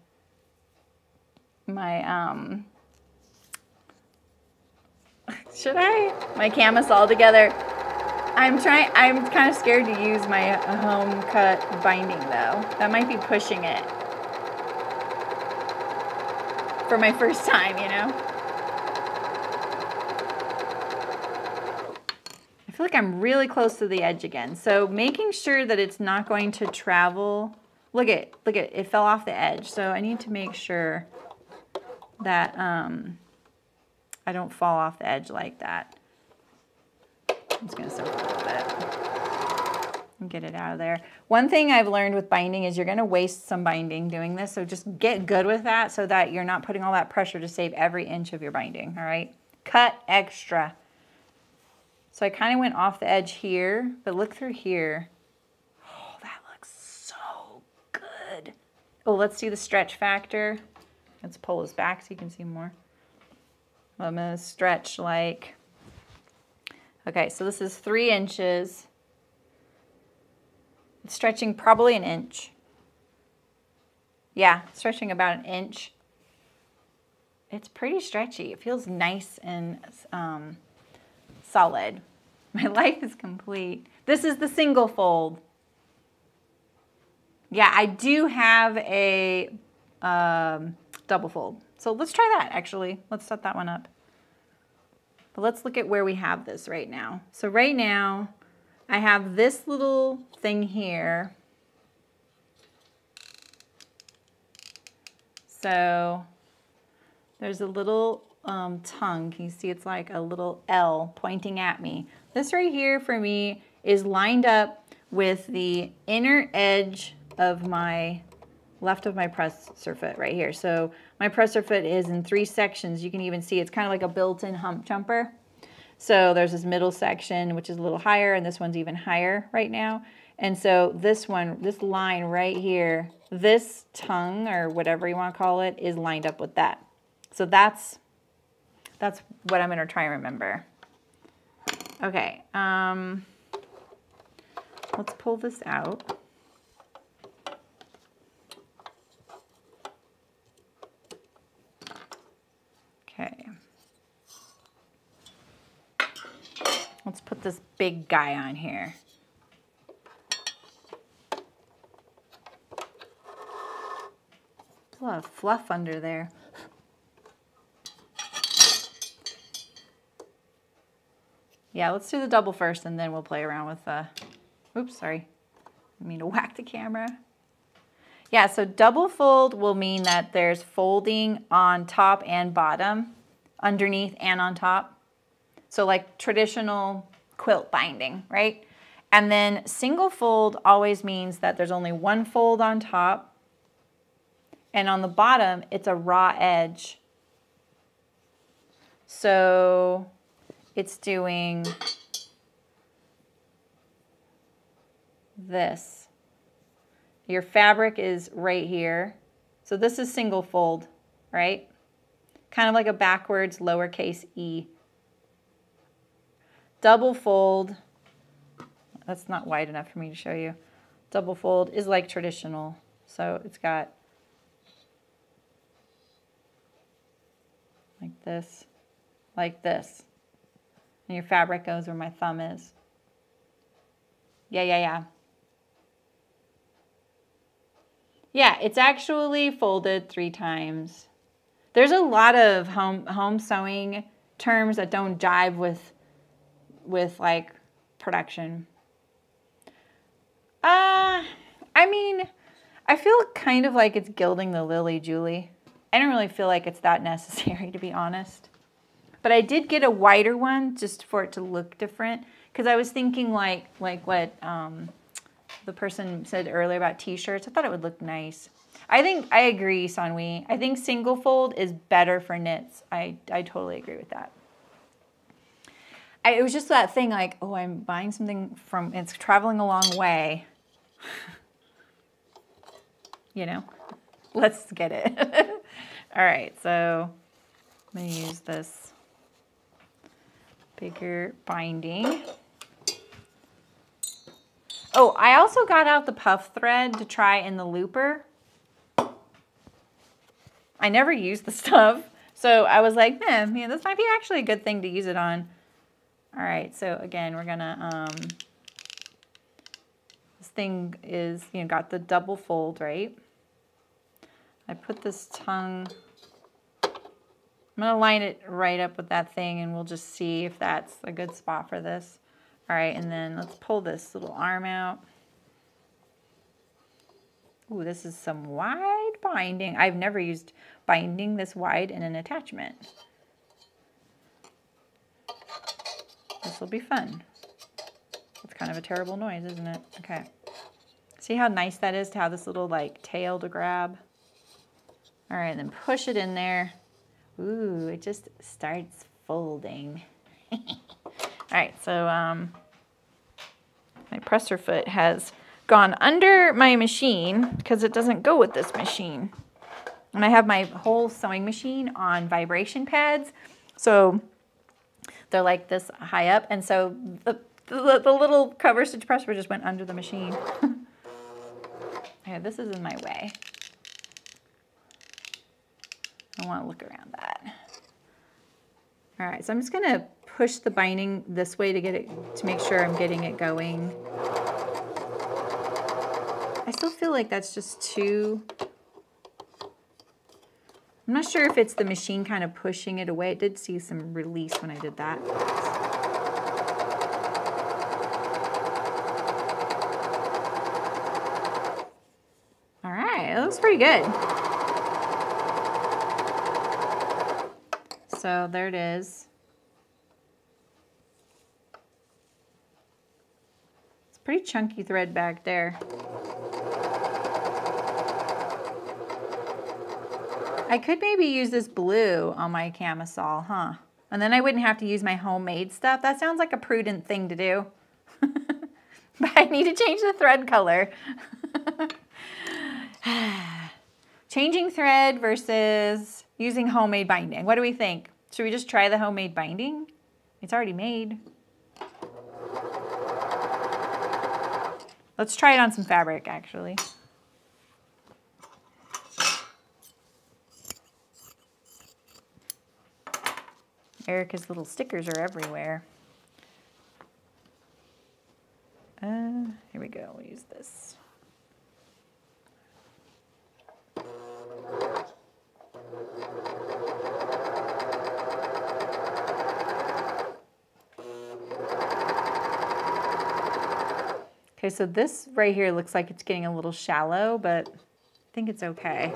my um should I? My canvas all together. I'm trying, I'm kind of scared to use my home cut binding though. That might be pushing it. For my first time, you know? I feel like I'm really close to the edge again. So making sure that it's not going to travel. Look at, look at, it fell off the edge. So I need to make sure that, um, I don't fall off the edge like that. I'm just to soak a little bit and get it out of there. One thing I've learned with binding is you're to waste some binding doing this, so just get good with that so that you're not putting all that pressure to save every inch of your binding, all right? cut extra. So I kind of went off the edge here, but look through here. Oh, that looks so good. Oh, let's do the stretch factor. Let's pull this back so you can see more. I'm gonna stretch like, okay, so this is three inches. It's stretching probably an inch. Yeah, stretching about an inch. It's pretty stretchy. It feels nice and um, solid. My life is complete. This is the single fold. Yeah, I do have a um, double fold. So let's try that actually. Let's set that one up. But let's look at where we have this right now. So right now, I have this little thing here. So there's a little um, tongue. Can you see it's like a little L pointing at me. This right here for me is lined up with the inner edge of my left of my press foot right here. So my presser foot is in three sections. You can even see it's kind of like a built-in hump jumper. So there's this middle section, which is a little higher, and this one's even higher right now. And so this one, this line right here, this tongue or whatever you want to call it is lined up with that. So that's, that's what I'm going to try and remember. Okay, um, let's pull this out. Okay. Let's put this big guy on here. a lot of fluff under there. Yeah, let's do the double first and then we'll play around with the, oops, sorry. I mean to whack the camera. Yeah, so double fold will mean that there's folding on top and bottom, underneath and on top. So like traditional quilt binding, right? And then single fold always means that there's only one fold on top and on the bottom, it's a raw edge. So it's doing this. Your fabric is right here. So this is single fold, right? Kind of like a backwards lowercase e. Double fold, that's not wide enough for me to show you. Double fold is like traditional. So it's got like this, like this. And your fabric goes where my thumb is. Yeah, yeah, yeah. Yeah, it's actually folded three times. There's a lot of home home sewing terms that don't jive with with like production. Uh, I mean, I feel kind of like it's gilding the lily, Julie. I don't really feel like it's that necessary, to be honest. But I did get a wider one just for it to look different. Because I was thinking like, like what um, the person said earlier about t-shirts. I thought it would look nice. I think, I agree, Sanwi. I think single fold is better for knits. I, I totally agree with that. I, it was just that thing like, oh, I'm buying something from, it's traveling a long way. you know, let's get it. All right, so I'm gonna use this bigger binding. Oh, I also got out the puff thread to try in the looper. I never use the stuff, so I was like, hmm, man, man, this might be actually a good thing to use it on. All right, so again, we're gonna, um, this thing is, you know, got the double fold, right? I put this tongue I'm to line it right up with that thing and we'll just see if that's a good spot for this. All right, and then let's pull this little arm out. Ooh, this is some wide binding. I've never used binding this wide in an attachment. This will be fun. It's kind of a terrible noise, isn't it? Okay. See how nice that is to have this little like tail to grab? All right, then push it in there. Ooh, it just starts folding. All right, so um, my presser foot has gone under my machine because it doesn't go with this machine. And I have my whole sewing machine on vibration pads. So they're like this high up. And so the, the, the little cover stitch presser just went under the machine. okay, this is in my way. I want to look around that. All right, so I'm just gonna push the binding this way to get it, to make sure I'm getting it going. I still feel like that's just too, I'm not sure if it's the machine kind of pushing it away. It did see some release when I did that. All right, it looks pretty good. So there it is. It's pretty chunky thread back there. I could maybe use this blue on my camisole, huh? And then I wouldn't have to use my homemade stuff. That sounds like a prudent thing to do. but I need to change the thread color. Changing thread versus using homemade binding. What do we think? Should we just try the homemade binding? It's already made. Let's try it on some fabric, actually. Erica's little stickers are everywhere. Uh, here we go, we'll use this. Okay, so this right here looks like it's getting a little shallow, but I think it's okay.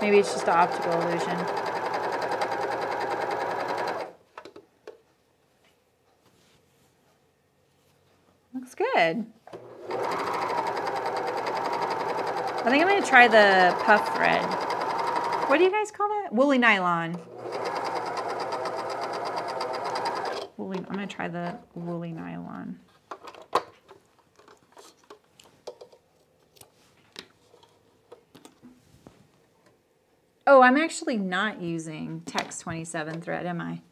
Maybe it's just an optical illusion. Looks good. I think I'm to try the puff thread. What do you guys call that? Woolly nylon. Woolly, I'm to try the woolly nylon. Oh, I'm actually not using Tex 27 thread, am I?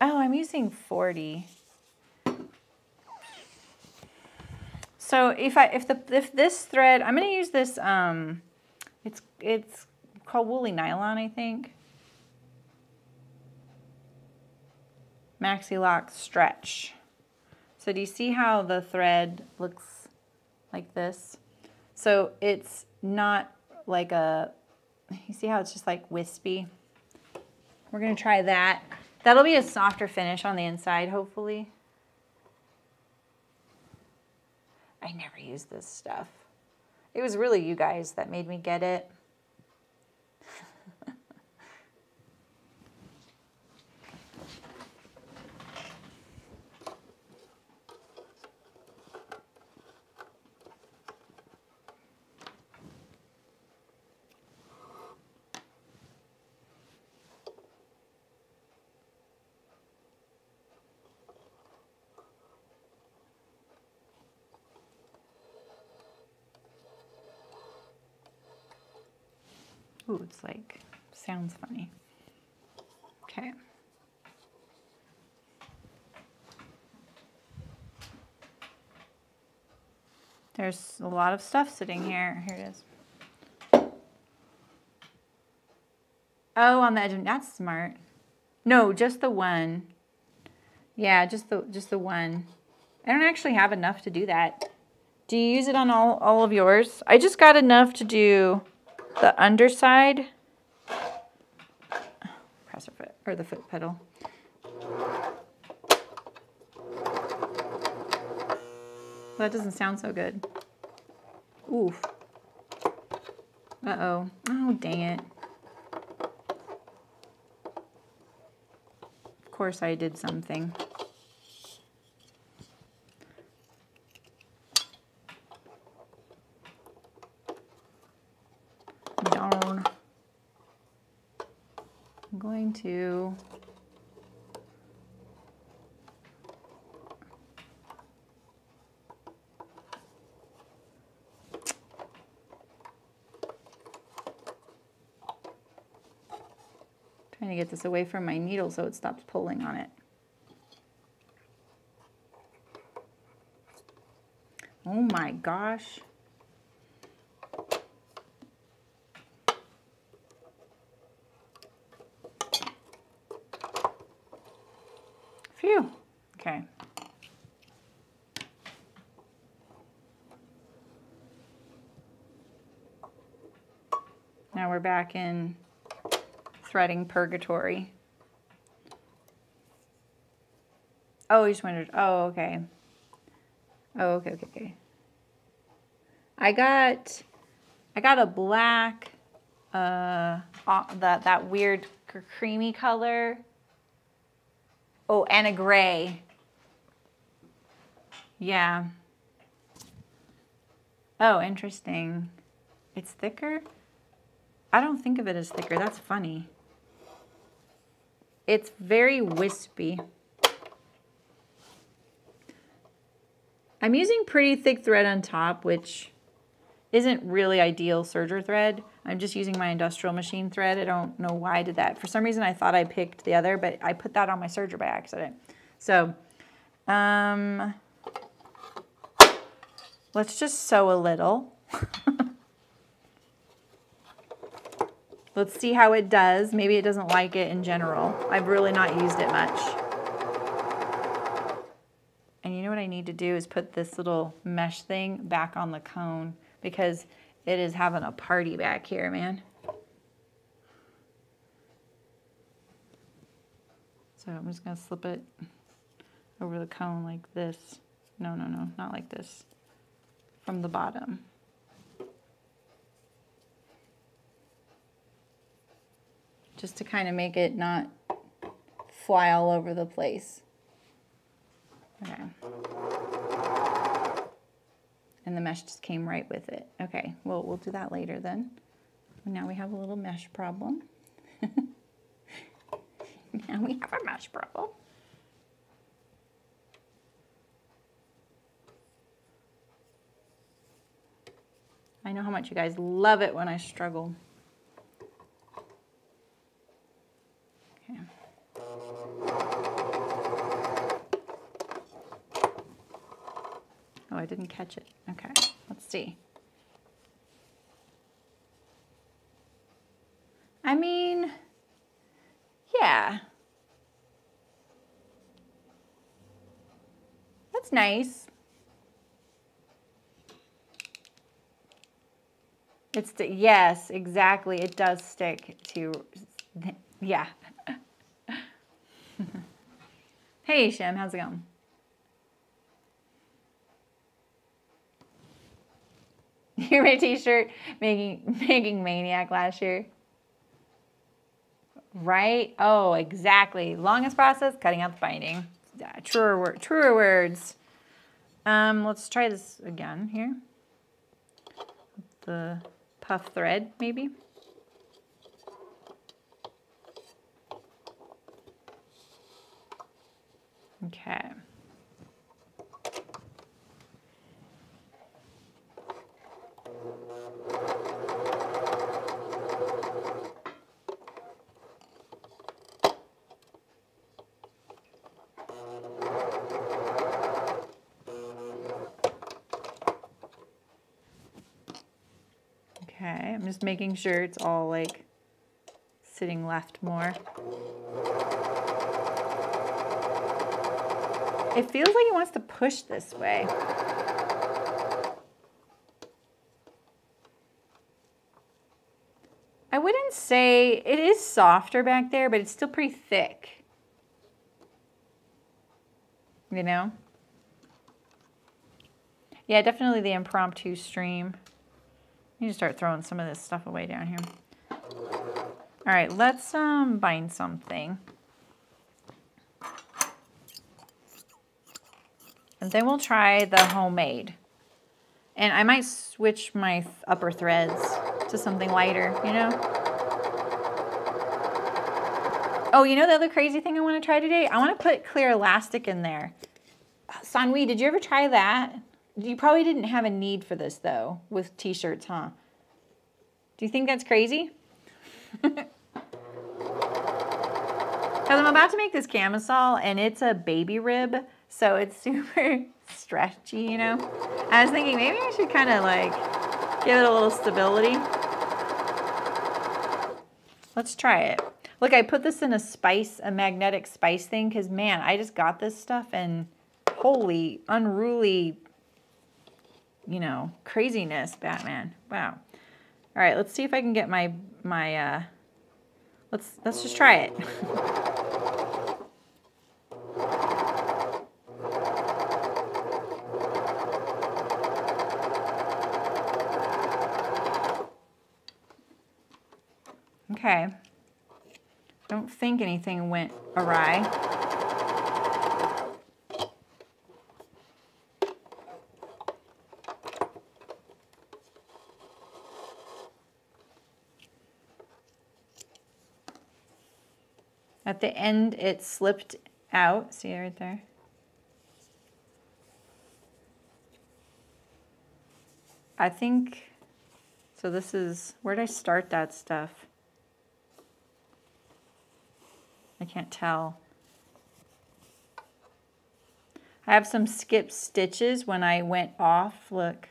Oh, I'm using 40. So if I if the if this thread, I'm going to use this um it's it's called woolly nylon, I think. Maxi Lock stretch. So do you see how the thread looks like this? So it's not like a you see how it's just like wispy? We're gonna try that. That'll be a softer finish on the inside, hopefully. I never use this stuff. It was really you guys that made me get it. Ooh, it's like, sounds funny. Okay. There's a lot of stuff sitting here. Here it is. Oh, on the edge. Of that's smart. No, just the one. Yeah, just the just the one. I don't actually have enough to do that. Do you use it on all, all of yours? I just got enough to do the underside, or the foot pedal. That doesn't sound so good. Oof. Uh-oh. Oh, dang it. Of course I did something. to trying to get this away from my needle so it stops pulling on it. Oh my gosh. We're back in threading purgatory. Oh, just wondered. Oh, okay. Oh, okay, okay, okay. I got, I got a black, uh, that that weird creamy color. Oh, and a gray. Yeah. Oh, interesting. It's thicker? I don't think of it as thicker. That's funny. It's very wispy. I'm using pretty thick thread on top, which isn't really ideal serger thread. I'm just using my industrial machine thread. I don't know why I did that. For some reason, I thought I picked the other, but I put that on my serger by accident. So, um, let's just sew a little. Let's see how it does. Maybe it doesn't like it in general. I've really not used it much. And you know what I need to do is put this little mesh thing back on the cone because it is having a party back here, man. So I'm just to slip it over the cone like this. No, no, no, not like this. From the bottom. Just to kind of make it not fly all over the place. Okay. And the mesh just came right with it. Okay, well, we'll do that later then. Now we have a little mesh problem. now we have a mesh problem. I know how much you guys love it when I struggle. Oh, I didn't catch it. Okay, let's see. I mean, yeah. That's nice. It's, yes, exactly. It does stick to, yeah. Hey, Shem, how's it going? Made a t-shirt making making Maniac last year. Right? Oh, exactly. Longest process, cutting out the binding. truer, word, truer words. Um, let's try this again here. The puff thread, maybe. Okay. Okay, I'm just making sure it's all like sitting left more. It feels like it wants to push this way. I wouldn't say it is softer back there, but it's still pretty thick. You know? Yeah, definitely the impromptu stream. I need to start throwing some of this stuff away down here. All right, let's um, bind something. Then we'll try the homemade. And I might switch my upper threads to something lighter, you know? Oh, you know the other crazy thing I want to try today? I want to put clear elastic in there. Sanwi, did you ever try that? You probably didn't have a need for this though with t-shirts, huh? Do you think that's crazy? Because I'm about to make this camisole and it's a baby rib, so it's super stretchy, you know? I was thinking maybe I should kind of like give it a little stability. Let's try it. Look, I put this in a spice, a magnetic spice thing, because man, I just got this stuff and holy, unruly, you know, craziness, Batman. Wow. All right, let's see if I can get my, my, uh, let's, let's just try it. Okay. Don't think anything went awry. At the end, it slipped out. See right there? I think, so this is, where did I start that stuff? I can't tell. I have some skip stitches when I went off, look.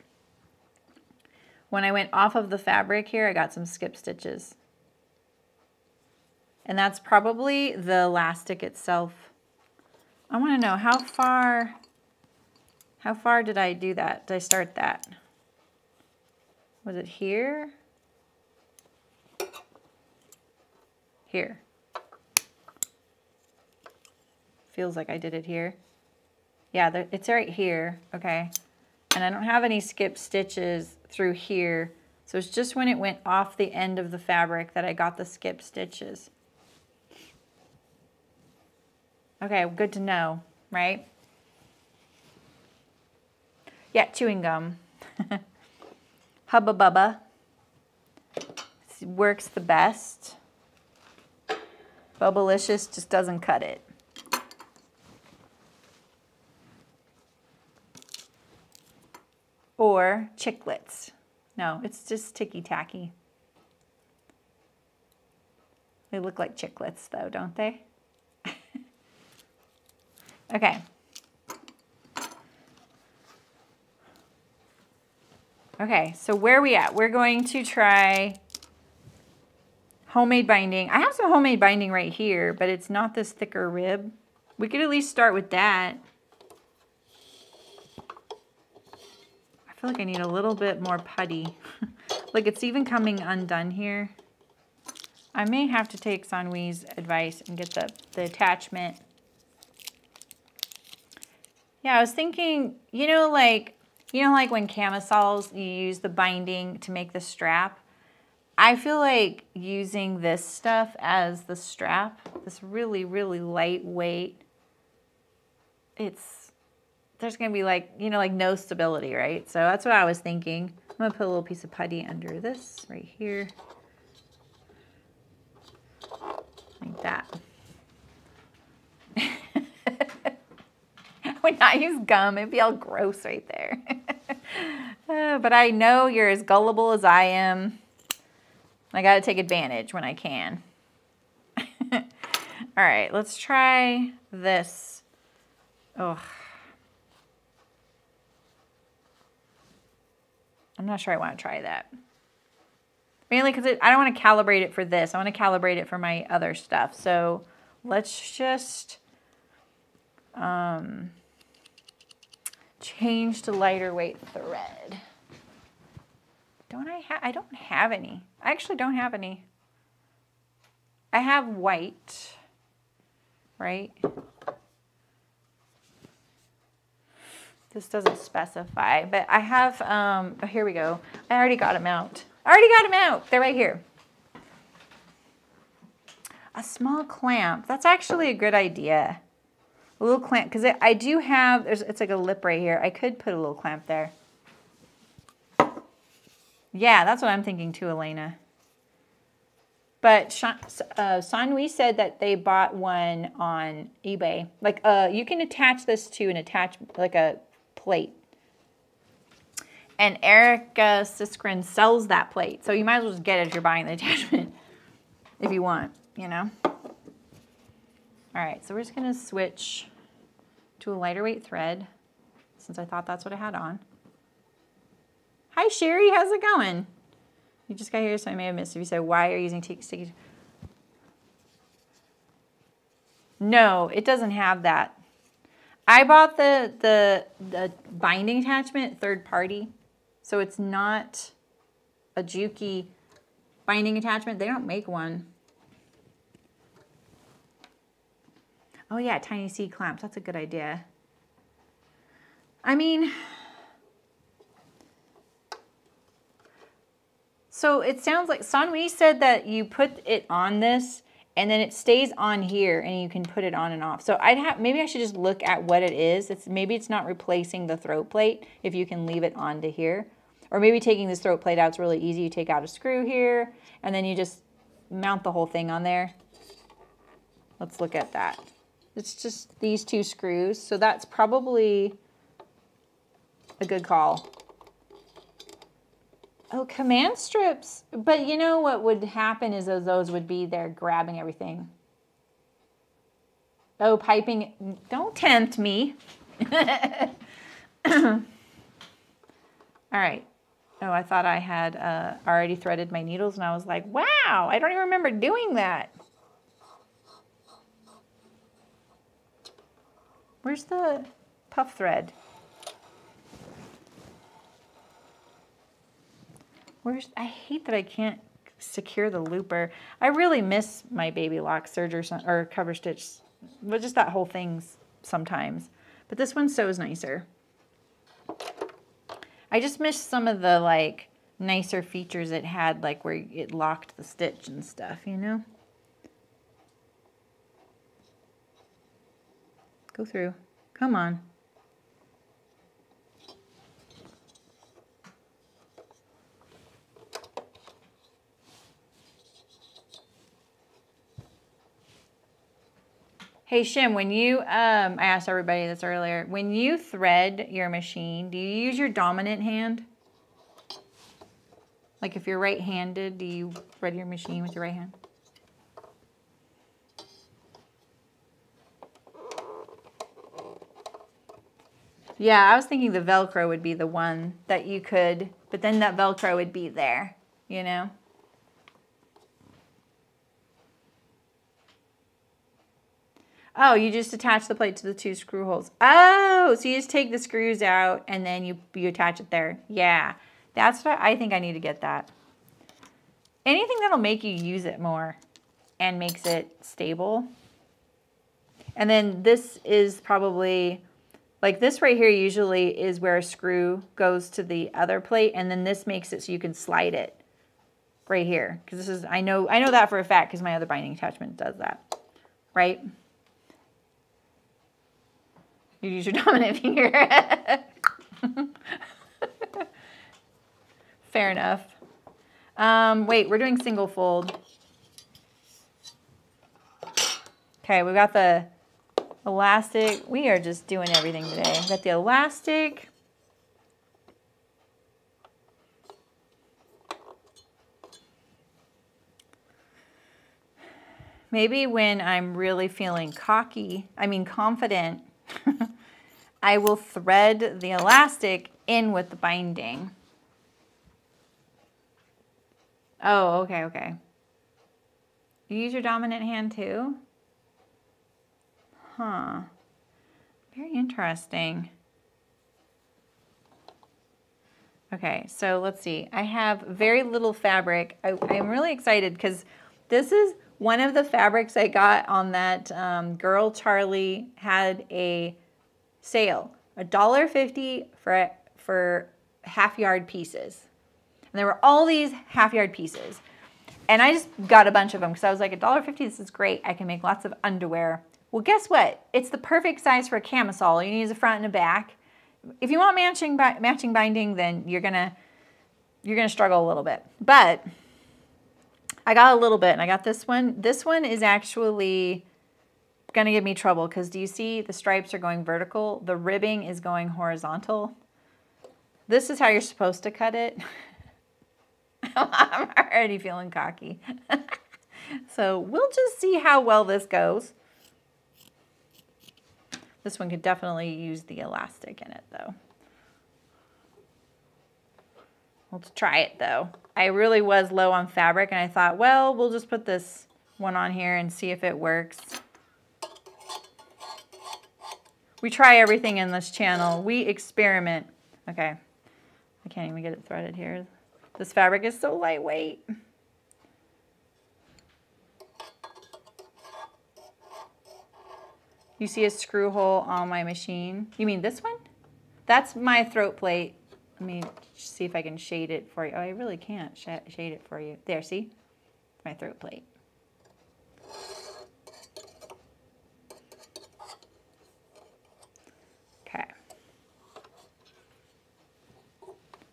When I went off of the fabric here, I got some skip stitches. And that's probably the elastic itself. I want to know how far, how far did I do that? Did I start that? Was it here? Here. Feels like I did it here. Yeah, it's right here, okay. And I don't have any skip stitches through here. So it's just when it went off the end of the fabric that I got the skip stitches. Okay, good to know, right? Yeah, chewing gum. Hubba Bubba works the best. Bubblicious just doesn't cut it. Or chiclets. No, it's just ticky-tacky. They look like chiclets though, don't they? okay. Okay, so where are we at? We're going to try homemade binding. I have some homemade binding right here, but it's not this thicker rib. We could at least start with that. Feel like I need a little bit more putty. like it's even coming undone here. I may have to take Sanwi's advice and get the, the attachment. Yeah, I was thinking, you know, like, you know, like when camisoles, you use the binding to make the strap. I feel like using this stuff as the strap, this really, really lightweight, it's there's to be like, you know, like no stability, right? So that's what I was thinking. I'm to put a little piece of putty under this right here. Like that. I would not use gum. It'd be all gross right there. uh, but I know you're as gullible as I am. I got to take advantage when I can. all right, let's try this. Oh, I'm not sure I want to try that. Mainly because I don't want to calibrate it for this. I want to calibrate it for my other stuff. So let's just um, change to lighter weight thread. Don't I have, I don't have any. I actually don't have any. I have white, right? This doesn't specify, but I have, um, oh, here we go. I already got them out. I already got them out. They're right here. A small clamp. That's actually a good idea. A little clamp, because I do have, there's, it's like a lip right here. I could put a little clamp there. Yeah, that's what I'm thinking too, Elena. But uh, Sanwi said that they bought one on eBay. Like, uh, you can attach this to an attach, like a plate. And Erica Siskrin sells that plate. So you might as well just get it if you're buying the attachment if you want, you know. All right, so we're just gonna switch to a lighter weight thread since I thought that's what I had on. Hi Sherry, how's it going? You just got here, so I may have missed if you said, why are you using sticky? No, it doesn't have that. I bought the, the, the binding attachment third party, so it's not a Juki binding attachment. They don't make one. Oh yeah, tiny C clamps. That's a good idea. I mean, so it sounds like Sanwi said that you put it on this and then it stays on here and you can put it on and off. So I'd have, maybe I should just look at what it is. It's Maybe it's not replacing the throat plate if you can leave it onto here. Or maybe taking this throat plate out is really easy. You take out a screw here and then you just mount the whole thing on there. Let's look at that. It's just these two screws. So that's probably a good call. Oh, command strips. But you know what would happen is those would be there grabbing everything. Oh, piping. Don't tempt me. All right. Oh, I thought I had uh, already threaded my needles and I was like, wow, I don't even remember doing that. Where's the puff thread? Where's, I hate that I can't secure the looper. I really miss my baby lock serge or, cover stitch, but just that whole thing sometimes. But this one sews nicer. I just miss some of the like nicer features it had, like where it locked the stitch and stuff, you know? Go through. Come on. Hey Shim, when you, um, I asked everybody this earlier, when you thread your machine, do you use your dominant hand? Like if you're right-handed, do you thread your machine with your right hand? Yeah, I was thinking the Velcro would be the one that you could, but then that Velcro would be there, you know? Oh, you just attach the plate to the two screw holes. Oh, so you just take the screws out and then you, you attach it there. Yeah, that's what I, I think I need to get that. Anything that'll make you use it more and makes it stable. And then this is probably like this right here usually is where a screw goes to the other plate and then this makes it so you can slide it right here. Because this is, I know, I know that for a fact because my other binding attachment does that, right? You use your dominant finger. Fair enough. Um, wait, we're doing single fold. Okay, we've got the elastic. We are just doing everything today. We've Got the elastic. Maybe when I'm really feeling cocky, I mean confident, I will thread the elastic in with the binding. Oh, okay, okay. You use your dominant hand too? Huh. Very interesting. Okay, so let's see. I have very little fabric. I, am really excited because this is one of the fabrics I got on that um, Girl Charlee had a sale. $1.50 for, for half yard pieces. And there were all these half yard pieces. And I just got a bunch of them because I was like, $1.50, this is great. I can make lots of underwear well, guess what? It's the perfect size for a camisole. You need a front and a back. If you want matching matching binding, then you're gonna you're gonna struggle a little bit. But I got a little bit, and I got this one. This one is actually gonna give me trouble because do you see the stripes are going vertical? The ribbing is going horizontal. This is how you're supposed to cut it. I'm already feeling cocky. so we'll just see how well this goes. This one could definitely use the elastic in it though. Let's try it though. I really was low on fabric and I thought, well, we'll just put this one on here and see if it works. We try everything in this channel. We experiment. Okay. I can't even get it threaded here. This fabric is so lightweight. You see a screw hole on my machine. You mean this one? That's my throat plate. Let me see if I can shade it for you. Oh, I really can't sh shade it for you. There, see? My throat plate. Okay.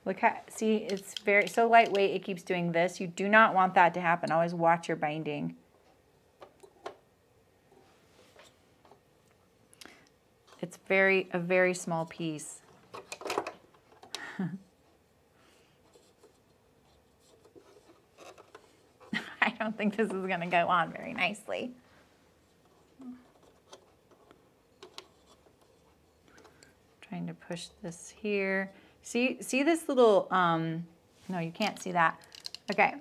Look at, see, it's very, so lightweight, it keeps doing this. You do not want that to happen. Always watch your binding. It's very, a very small piece. I don't think this is going to go on very nicely. Trying to push this here. See, see this little, um, no, you can't see that. Okay.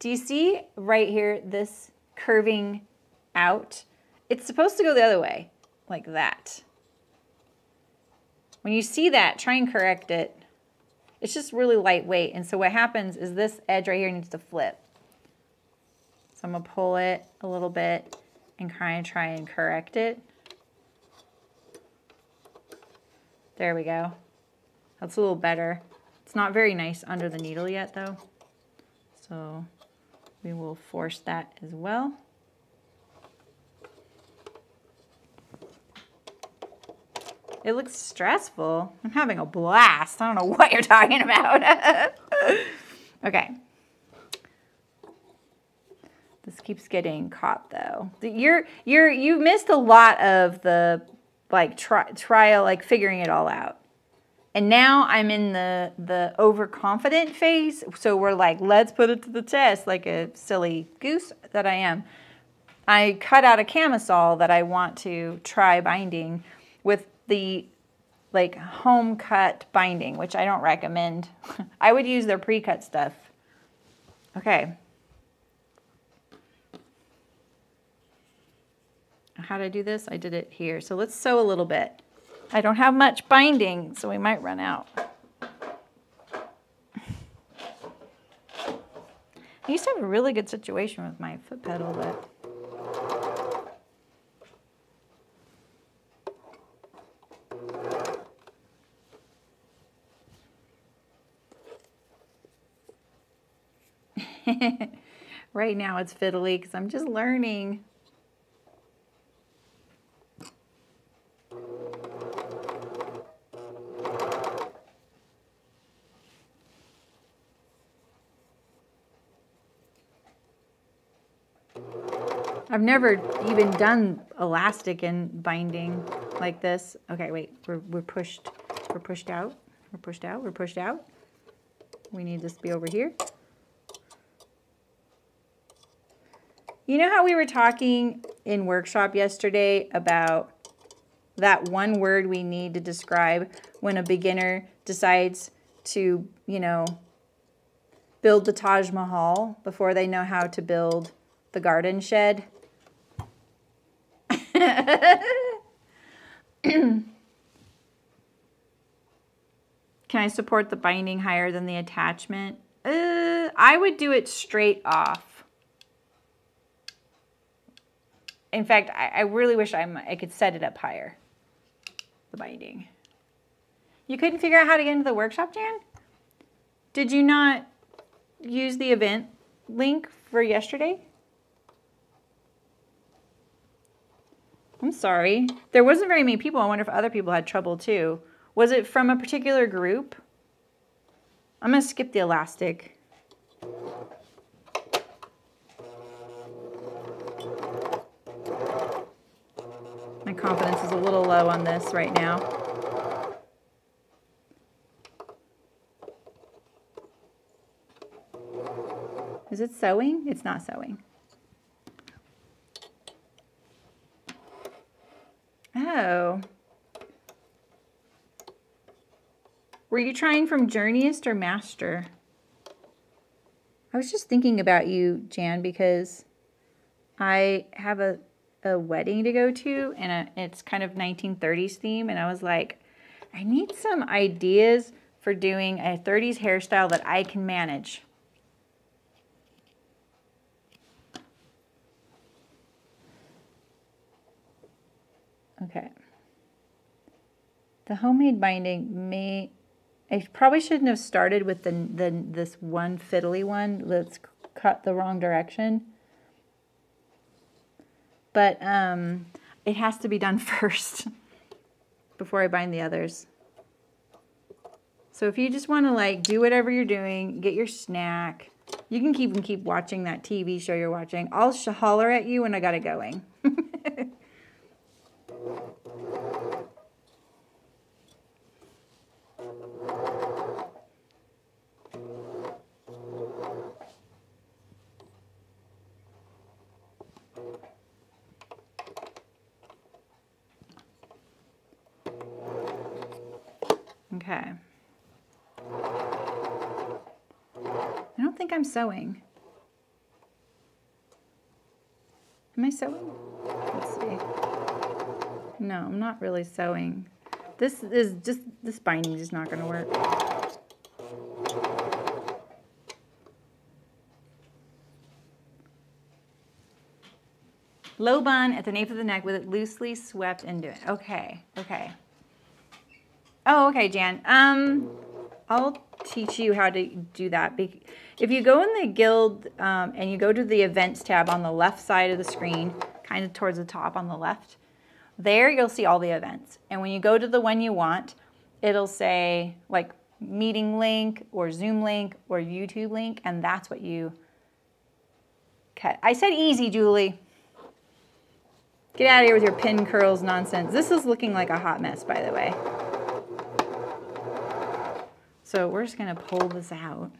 Do you see right here, this curving out? It's supposed to go the other way, like that. When you see that, try and correct it. It's just really lightweight. And so what happens is this edge right here needs to flip. So I'm to pull it a little bit and kind of try and correct it. There we go. That's a little better. It's not very nice under the needle yet though. So we will force that as well. It looks stressful. I'm having a blast. I don't know what you're talking about. okay. This keeps getting caught though. You're you're you missed a lot of the like tri trial like figuring it all out. And now I'm in the the overconfident phase. So we're like, let's put it to the test like a silly goose that I am. I cut out a camisole that I want to try binding with the like home cut binding, which I don't recommend. I would use their pre-cut stuff. Okay. How did I do this? I did it here. So let's sew a little bit. I don't have much binding, so we might run out. I used to have a really good situation with my foot pedal, but right now it's fiddly because I'm just learning. I've never even done elastic and binding like this. Okay, wait, we're, we're pushed, we're pushed out, we're pushed out, we're pushed out. We need this to be over here. You know how we were talking in workshop yesterday about that one word we need to describe when a beginner decides to, you know, build the Taj Mahal before they know how to build the garden shed? Can I support the binding higher than the attachment? Uh, I would do it straight off. In fact, I, I really wish I'm, I could set it up higher, the binding. You couldn't figure out how to get into the workshop, Jan? Did you not use the event link for yesterday? I'm sorry. There wasn't very many people. I wonder if other people had trouble too. Was it from a particular group? I'm to skip the elastic. My confidence is a little low on this right now. Is it sewing? It's not sewing. know. Were you trying from journeyist or master? I was just thinking about you, Jan, because I have a, a wedding to go to and a, it's kind of 1930s theme. And I was like, I need some ideas for doing a 30s hairstyle that I can manage. Okay. The homemade binding may, I probably shouldn't have started with the, the this one fiddly one. Let's cut the wrong direction. But um, it has to be done first before I bind the others. So if you just want to like do whatever you're doing, get your snack, you can keep and keep watching that TV show you're watching. I'll holler at you when I got it going. Okay. I don't think I'm sewing. Am I sewing? Let's see. No, I'm not really sewing. This is just, this binding is not going to work. Low bun at the nape of the neck with it loosely swept into it. Okay, okay. Oh, okay, Jan. Um, I'll teach you how to do that. If you go in the guild um, and you go to the events tab on the left side of the screen, kind of towards the top on the left, there you'll see all the events. And when you go to the one you want, it'll say like meeting link or Zoom link or YouTube link, and that's what you cut. I said easy, Julie. Get out of here with your pin curls nonsense. This is looking like a hot mess, by the way. So we're just gonna pull this out.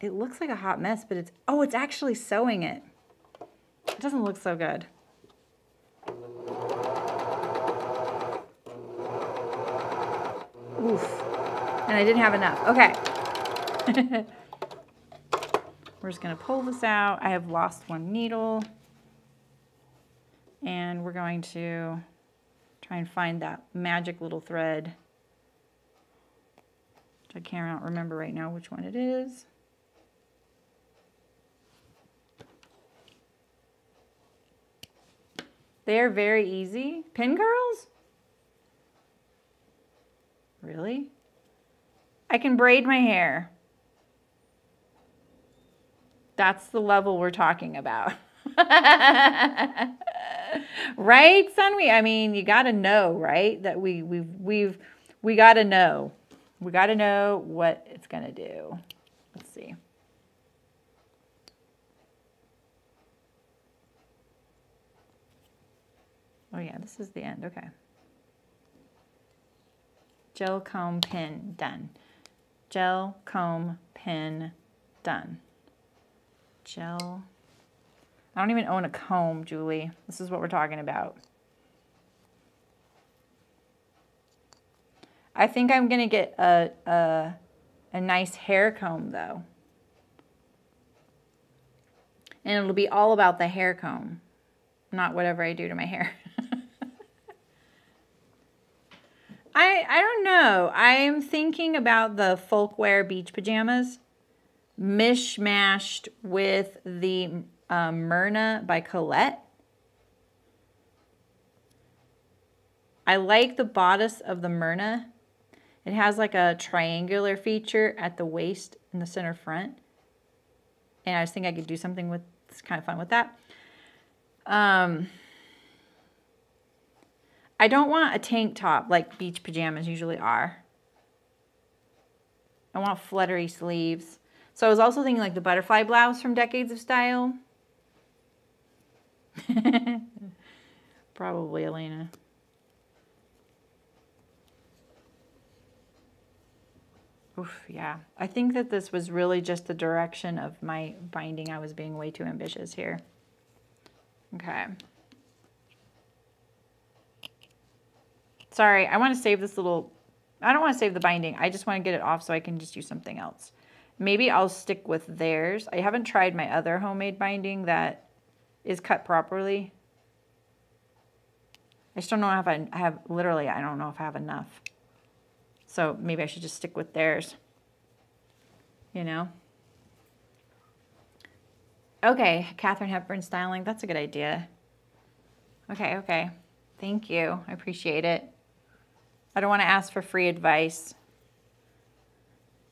It looks like a hot mess, but it's, oh, it's actually sewing it. It doesn't look so good. Oof. And I didn't have enough. Okay. we're just gonna pull this out. I have lost one needle. And we're going to try and find that magic little thread. I cannot remember right now which one it is. They're very easy. Pin curls? Really? I can braid my hair. That's the level we're talking about. right, Sunwe? I mean, you got to know, right? That we we've we've we got to know. We got to know what it's going to do. Let's see. Oh yeah, this is the end. Okay. Gel comb pin done. Gel comb pin done. Gel. I don't even own a comb, Julie. This is what we're talking about. I think I'm to get a, a, a nice hair comb though. And it'll be all about the hair comb, not whatever I do to my hair. I, I don't know. I'm thinking about the folkwear beach pajamas mishmashed with the uh, Myrna by Colette. I like the bodice of the Myrna it has like a triangular feature at the waist in the center front. And I just think I could do something with, it's kind of fun with that. Um, I don't want a tank top like beach pajamas usually are. I want fluttery sleeves. So I was also thinking like the butterfly blouse from Decades of Style. Probably, Elena. Oof, yeah. I think that this was really just the direction of my binding. I was being way too ambitious here. Okay. Sorry, I want to save this little I don't want to save the binding. I just want to get it off so I can just use something else. Maybe I'll stick with theirs. I haven't tried my other homemade binding that is cut properly. I just don't know if I have, literally, I don't know if I have enough. So maybe I should just stick with theirs. You know? Okay, Katharine Hepburn styling. That's a good idea. Okay, okay. Thank you. I appreciate it. I don't want to ask for free advice.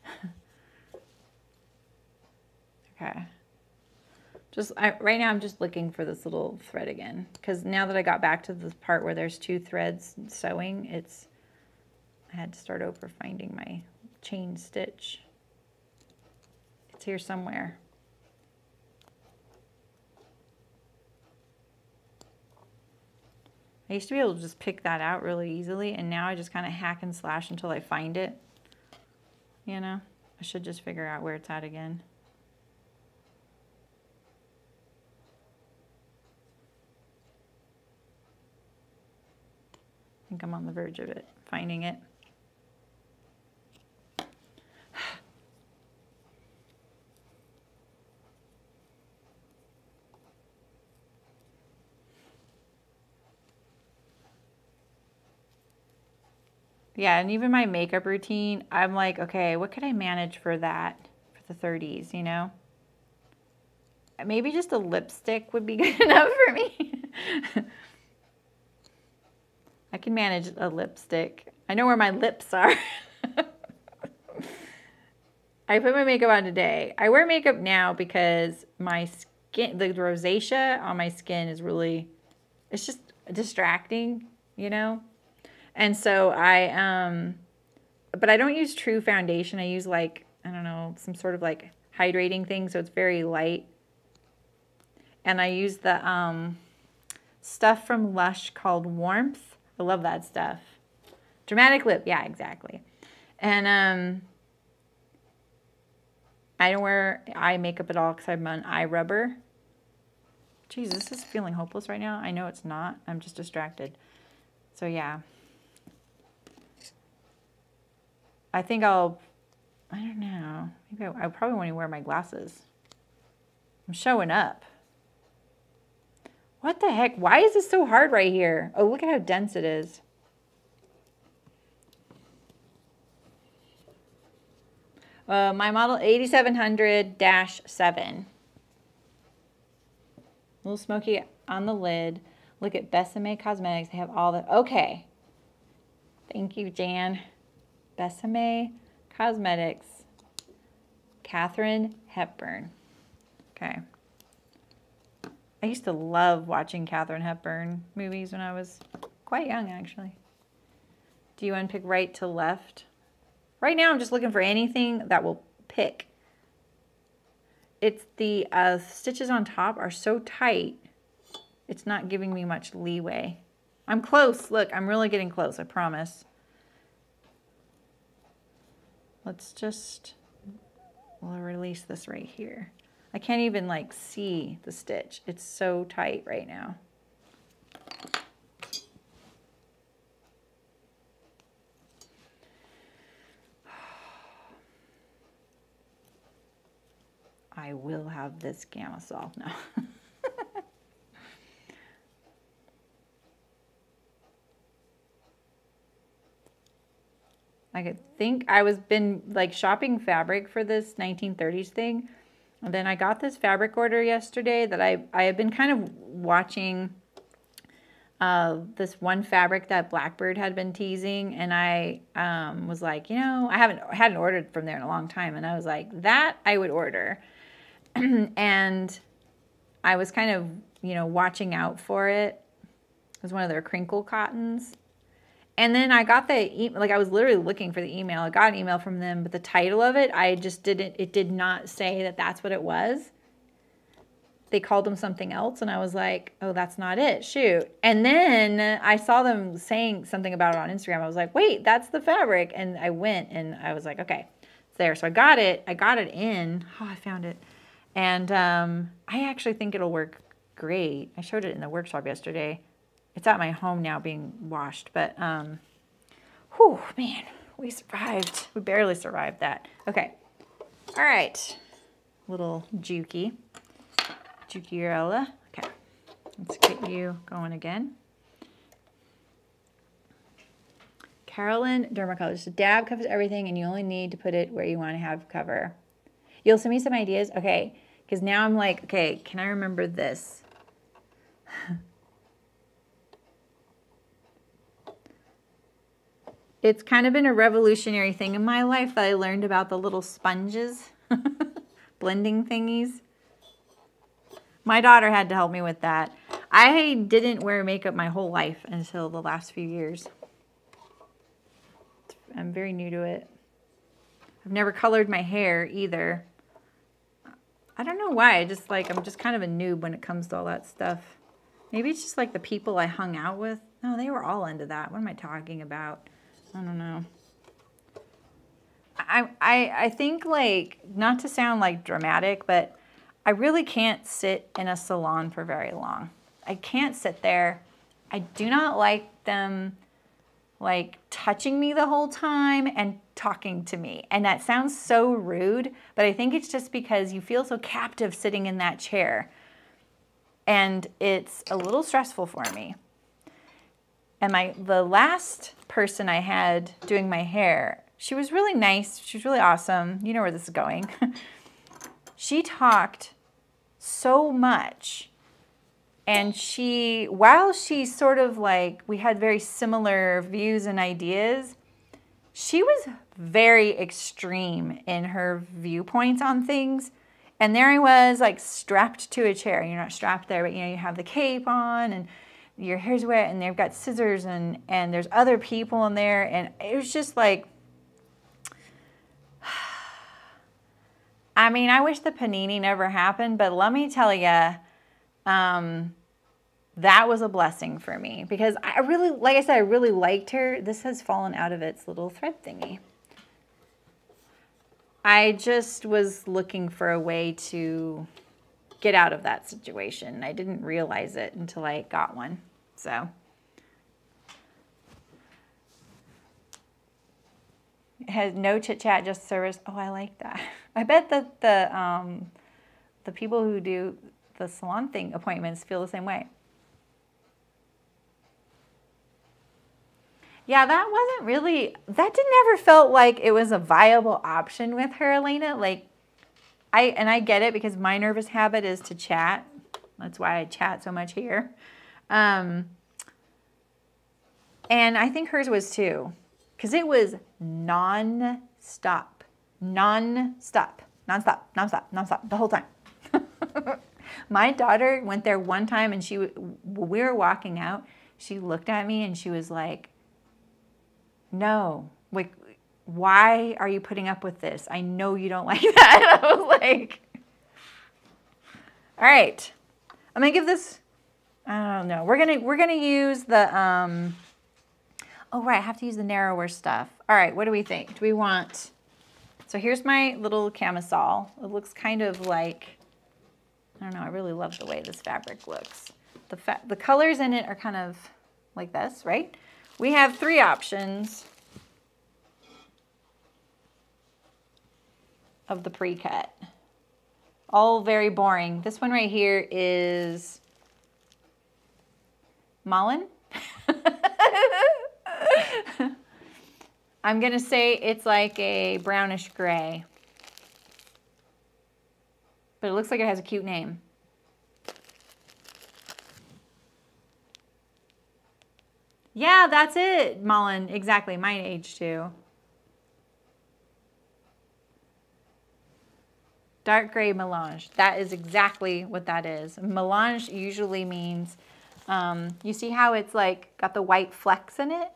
okay. Just I, right now I'm just looking for this little thread again because now that I got back to the part where there's two threads sewing, it's I had to start over finding my chain stitch. It's here somewhere. I used to be able to just pick that out really easily, and now I just kind of hack and slash until I find it. You know, I should just figure out where it's at again. I think I'm on the verge of it, finding it. Yeah, and even my makeup routine, I'm like, okay, what could I manage for that for the 30s, you know? Maybe just a lipstick would be good enough for me. I can manage a lipstick. I know where my lips are. I put my makeup on today. I wear makeup now because my skin, the rosacea on my skin is really, it's just distracting, you know? And so I, um, but I don't use true foundation. I use like, I don't know, some sort of like hydrating thing. So it's very light. And I use the um, stuff from Lush called Warmth. I love that stuff. Dramatic lip. Yeah, exactly. And um, I don't wear eye makeup at all because I'm on eye rubber. Jesus, this is feeling hopeless right now. I know it's not. I'm just distracted. So yeah. I think I'll, I don't know. Maybe I, I probably want to wear my glasses. I'm showing up. What the heck? Why is this so hard right here? Oh, look at how dense it is. Uh, my model 8700-7. A little smoky on the lid. Look at Besame Cosmetics. They have all the... Okay. Thank you, Jan. Besame Cosmetics, Katharine Hepburn. Okay. I used to love watching Katharine Hepburn movies when I was quite young, actually. Do you unpick right to left? Right now, I'm just looking for anything that will pick. It's the uh, stitches on top are so tight, it's not giving me much leeway. I'm close. Look, I'm really getting close, I promise. Let's just, we'll release this right here. I can't even like see the stitch. It's so tight right now. I will have this camisole now. I think I was been like shopping fabric for this 1930s thing. And then I got this fabric order yesterday that I, I have been kind of watching uh, this one fabric that Blackbird had been teasing. And I um, was like, you know, I haven't hadn't ordered from there in a long time. And I was like, that I would order. and I was kind of, you know, watching out for it. It was one of their crinkle cottons. And then I got the email, like I was literally looking for the email. I got an email from them, but the title of it, I just didn't, it did not say that that's what it was. They called them something else, and I was like, oh, that's not it. Shoot. And then I saw them saying something about it on Instagram. I was like, wait, that's the fabric. And I went and I was like, okay, it's there. So I got it. I got it in. Oh, I found it. And um, I actually think it'll work great. I showed it in the workshop yesterday it's at my home now being washed, but um, whew, man, we survived. We barely survived that. Okay. All right. Little Juki. Jukiarella. Okay. Let's get you going again. Carolyn Dermacologist. Dab covers everything and you only need to put it where you want to have cover. You'll send me some ideas? Okay. Because now I'm like, okay, can I remember this? it's kind of been a revolutionary thing in my life that I learned about the little sponges, blending thingies. My daughter had to help me with that. I didn't wear makeup my whole life until the last few years. I'm very new to it. I've never colored my hair either. I don't know why. I just like, I'm just kind of a noob when it comes to all that stuff. Maybe it's just like the people I hung out with. No, they were all into that. What am I talking about? I don't know. I, I, I think like, not to sound like dramatic, but I really can't sit in a salon for very long. I can't sit there. I do not like them like touching me the whole time and talking to me. And that sounds so rude, but I think it's just because you feel so captive sitting in that chair. And it's a little stressful for me. And my the last person I had doing my hair, she was really nice. She was really awesome. You know where this is going. she talked so much and she, while she sort of like, we had very similar views and ideas, she was very extreme in her viewpoints on things. And there I was like strapped to a chair. You're not strapped there, but you know, you have the cape on and your hair's wet and they've got scissors and, and there's other people in there. And it was just like, I mean, I wish the panini never happened, but let me tell you, um, that was a blessing for me because I really, like I said, I really liked her. This has fallen out of its little thread thingy. I just was looking for a way to get out of that situation. I didn't realize it until I got one. So. It has no chit chat, just service. Oh, I like that. I bet that the um, the people who do the salon thing appointments feel the same way. Yeah, that wasn't really, that didn't ever felt like it was a viable option with her, Elena. Like, I, and I get it because my nervous habit is to chat. That's why I chat so much here. Um, and I think hers was too, because it was non-stop, non-stop, non-stop, non-stop, non-stop, the whole time. My daughter went there one time and she, we were walking out, she looked at me and she was like, no, like, why are you putting up with this? I know you don't like that. I was like, all right, I'm gonna give this, I don't know. We're gonna, we're gonna use the, um, oh right, I have to use the narrower stuff. All right, what do we think? Do we want, so here's my little camisole. It looks kind of like, I don't know, I really love the way this fabric looks. The, fa the colors in it are kind of like this, right? We have three options of the pre-cut. All very boring. This one right here is Mullen. I'm to say it's like a brownish gray but it looks like it has a cute name. Yeah, that's it, Mullen. Exactly, my age too. Dark gray melange. That is exactly what that is. Melange usually means, um, you see how it's like got the white flecks in it?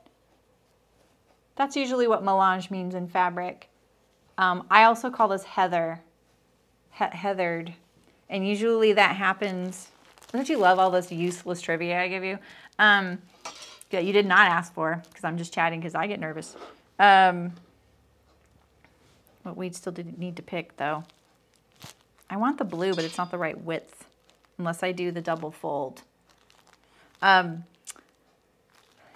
That's usually what melange means in fabric. Um, I also call this heather he heathered. And usually that happens. Don't you love all this useless trivia I give you? Um, yeah, you did not ask for because I'm just chatting because I get nervous. Um, what we still need to pick though. I want the blue, but it's not the right width unless I do the double fold. Um,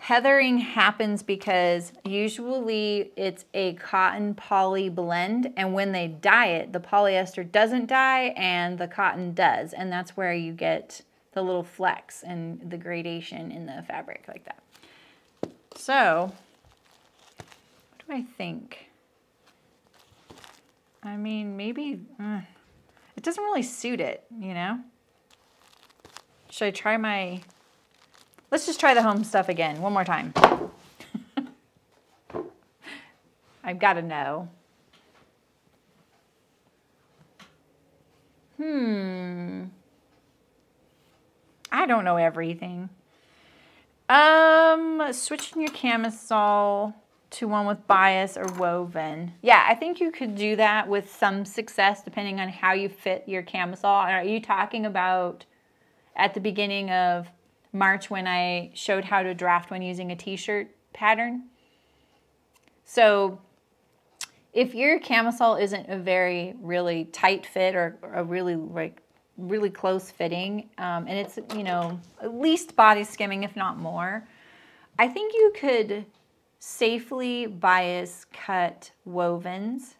Heathering happens because usually it's a cotton poly blend and when they dye it, the polyester doesn't dye and the cotton does. And that's where you get the little flecks and the gradation in the fabric like that. So, what do I think? I mean, maybe, uh, it doesn't really suit it, you know? Should I try my Let's just try the home stuff again, one more time. I've got to know. Hmm. I don't know everything. Um, switching your camisole to one with bias or woven. Yeah, I think you could do that with some success depending on how you fit your camisole. Are you talking about at the beginning of March when I showed how to draft when using a t-shirt pattern. So if your camisole isn't a very really tight fit or a really like really close fitting um, and it's you know at least body skimming if not more I think you could safely bias cut wovens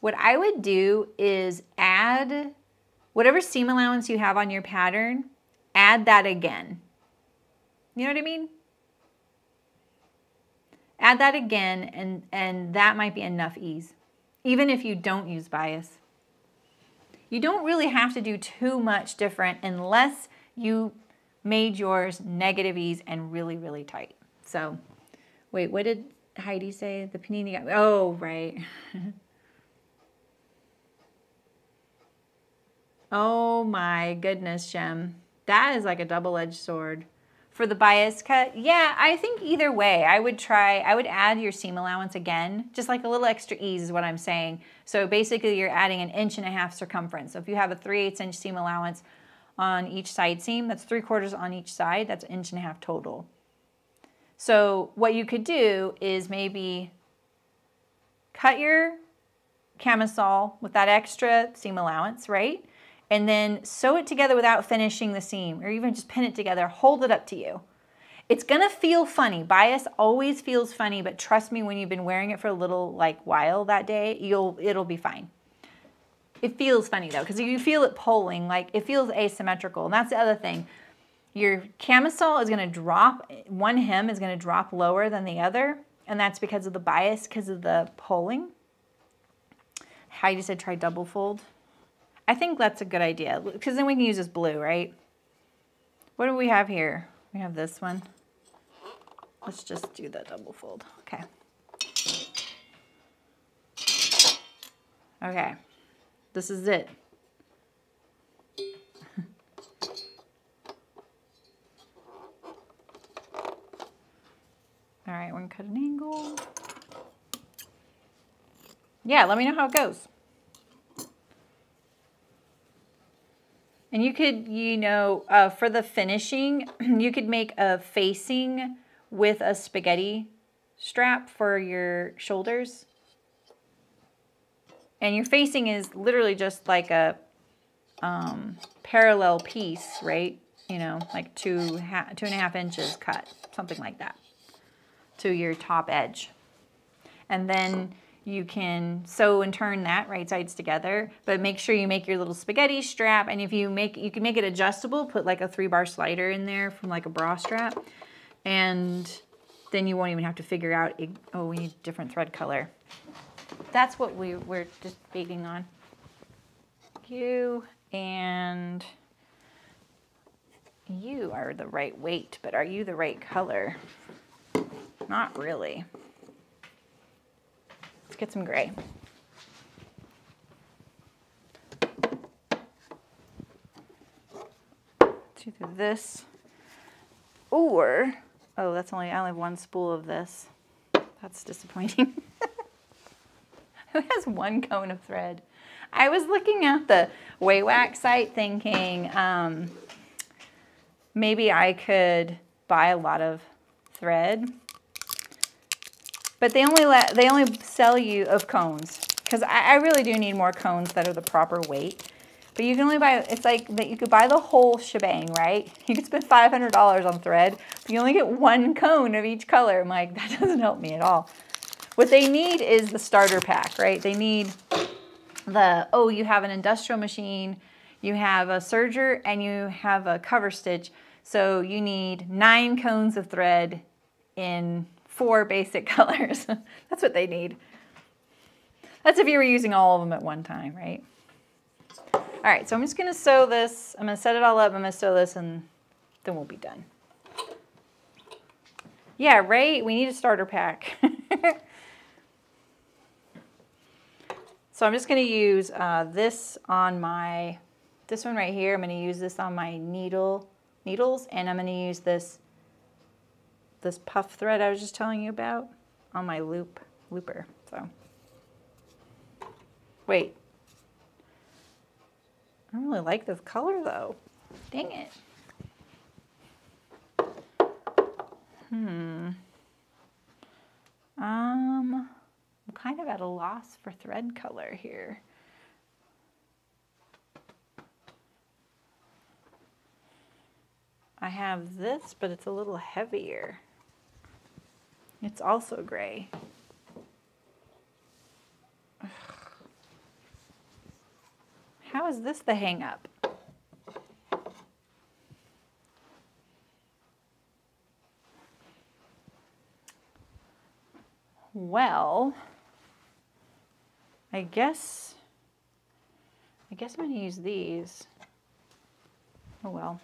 what I would do is add whatever seam allowance you have on your pattern add that again. You know what I mean? Add that again and, and that might be enough ease, even if you don't use bias. You don't really have to do too much different unless you made yours negative ease and really, really tight. So, wait, what did Heidi say? The panini. Oh, right. oh my goodness, Shem. That is like a double-edged sword. For the bias cut, yeah, I think either way, I would try, I would add your seam allowance again, just like a little extra ease is what I'm saying. So basically you're adding an inch and a half circumference. So if you have a 3 8 inch seam allowance on each side seam, that's 3 quarters on each side, that's an inch and a half total. So what you could do is maybe cut your camisole with that extra seam allowance, right? and then sew it together without finishing the seam or even just pin it together, hold it up to you. It's gonna feel funny. Bias always feels funny, but trust me, when you've been wearing it for a little like while that day, you'll it'll be fine. It feels funny though, because you feel it pulling, like it feels asymmetrical. And that's the other thing. Your camisole is gonna drop, one hem is gonna drop lower than the other, and that's because of the bias, because of the pulling. Heidi said try double fold. I think that's a good idea because then we can use this blue, right? What do we have here? We have this one. Let's just do the double fold. Okay. Okay. This is it. All right, we're gonna cut an angle. Yeah, let me know how it goes. And you could, you know, uh, for the finishing, you could make a facing with a spaghetti strap for your shoulders. And your facing is literally just like a um, parallel piece, right? You know, like two, two and a half inches cut, something like that, to your top edge. And then you can sew and turn that right sides together, but make sure you make your little spaghetti strap. And if you make, you can make it adjustable, put like a three bar slider in there from like a bra strap. And then you won't even have to figure out, oh, we need different thread color. That's what we, we're just debating on. You and you are the right weight, but are you the right color? Not really Let's get some gray. Do this. Or, oh, that's only, I only have one spool of this. That's disappointing. Who has one cone of thread? I was looking at the Wawak's site thinking um, maybe I could buy a lot of thread but they only let they only sell you of cones because I, I, really do need more cones that are the proper weight. But you can only buy, it's like that you could buy the whole shebang, right? You could spend $500 on thread, but you only get one cone of each color. I'm like, that doesn't help me at all. What they need is the starter pack, right? They need the, oh, you have an industrial machine, you have a serger, and you have a cover stitch. So you need nine cones of thread in four basic colors. That's what they need. That's if you were using all of them at one time, right? All right, so I'm just gonna sew this. I'm gonna set it all up. I'm gonna sew this and then we'll be done. Yeah, right, we need a starter pack. so I'm just gonna use uh, this on my, this one right here. I'm gonna use this on my needle, needles, and I'm gonna use this, this puff thread I was just telling you about on my loop, looper, so. Wait, I don't really like this color though. Dang it. Hmm. Um, I'm kind of at a loss for thread color here. I have this, but it's a little heavier. It's also gray. How is this the hang up? Well, I guess, I guess I'm going to use these. Oh well.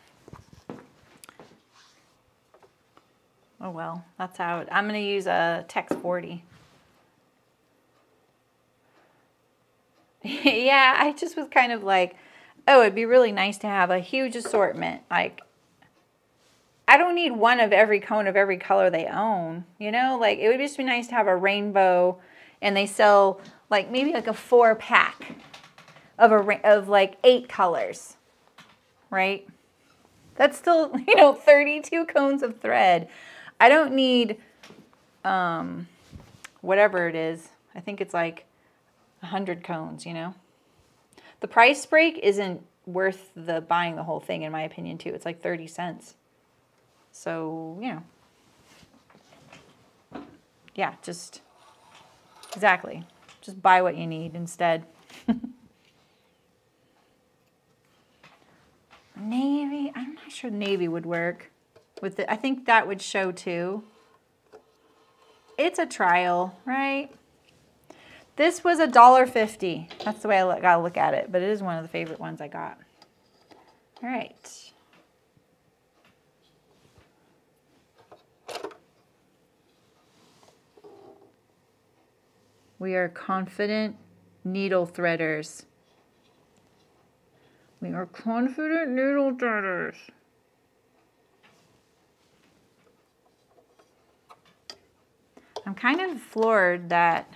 Oh well, that's it, I'm going to use a Tex 40. yeah, I just was kind of like, oh, it'd be really nice to have a huge assortment. Like, I don't need one of every cone of every color they own. You know, like it would just be nice to have a rainbow and they sell like maybe like a four pack of a of like eight colors, right? That's still, you know, 32 cones of thread. I don't need um, whatever it is. I think it's like 100 cones, you know? The price break isn't worth the buying the whole thing, in my opinion, too. It's like 30 cents. So, you know. Yeah, just, exactly. Just buy what you need instead. navy, I'm not sure navy would work. With it, I think that would show too. It's a trial, right? This was a dollar fifty. That's the way I gotta look at it, but it is one of the favorite ones I got. All right. We are confident needle threaders. We are confident needle threaders. I'm kind of floored that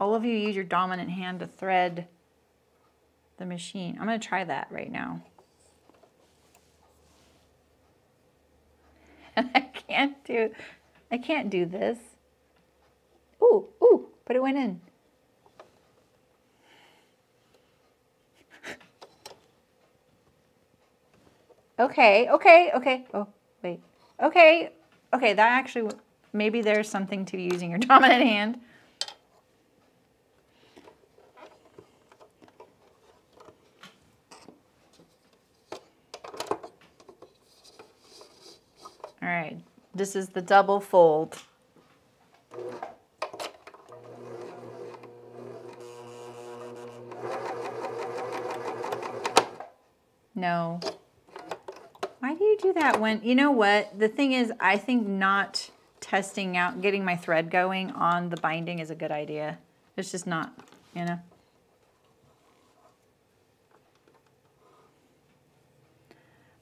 all of you use your dominant hand to thread the machine. I'm going to try that right now. I can't do, I can't do this. Ooh, ooh, but it went in. okay, okay, okay. Oh, wait. Okay, okay, that actually, maybe there's something to using your dominant hand. All right, this is the double fold. No. Why do you do that when, you know what? The thing is, I think not testing out, getting my thread going on the binding is a good idea. It's just not, you know?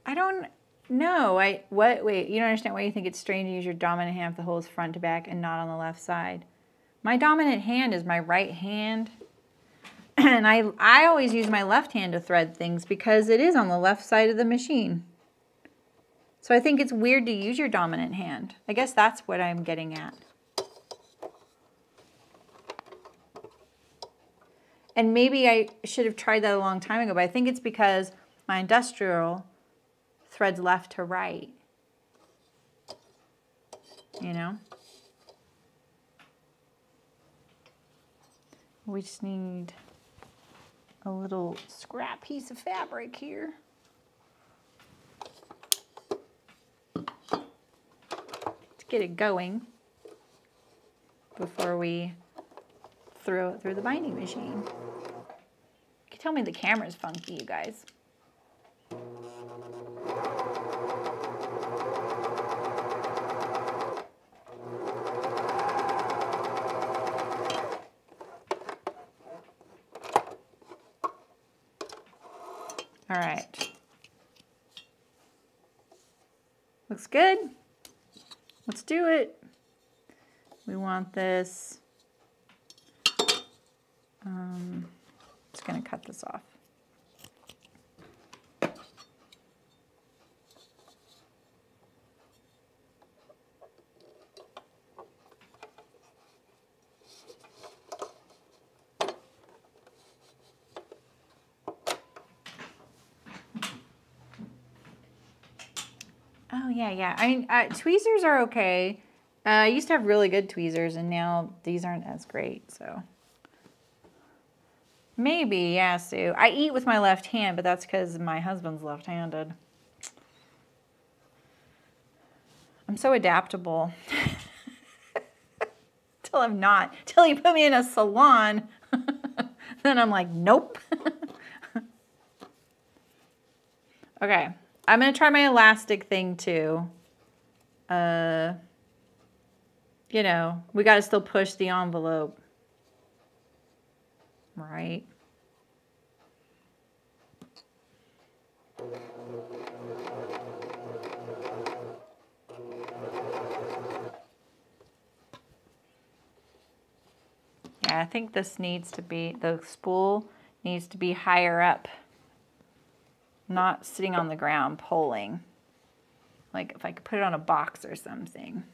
I don't, know. I what wait, you don't understand why you think it's strange to use your dominant hand if the hole is front to back and not on the left side. My dominant hand is my right hand. And I I always use my left hand to thread things because it is on the left side of the machine. So I think it's weird to use your dominant hand. I guess that's what I'm getting at. And maybe I should have tried that a long time ago, but I think it's because my industrial threads left to right. You know? We just need a little scrap piece of fabric here. Get it going before we throw it through the binding machine. You can tell me the camera's funky, you guys. All right. Looks good. Do it. We want this. Um, just going to cut this off. Oh yeah, yeah. I mean, uh, tweezers are okay. Uh, I used to have really good tweezers, and now these aren't as great. So maybe, yeah, Sue. I eat with my left hand, but that's because my husband's left-handed. I'm so adaptable. Till I'm not. Till you put me in a salon, then I'm like, nope. okay. I'm going to try my elastic thing too. Uh, you know, we got to still push the envelope. Right. Yeah, I think this needs to be, the spool needs to be higher up not sitting on the ground pulling. Like if I could put it on a box or something.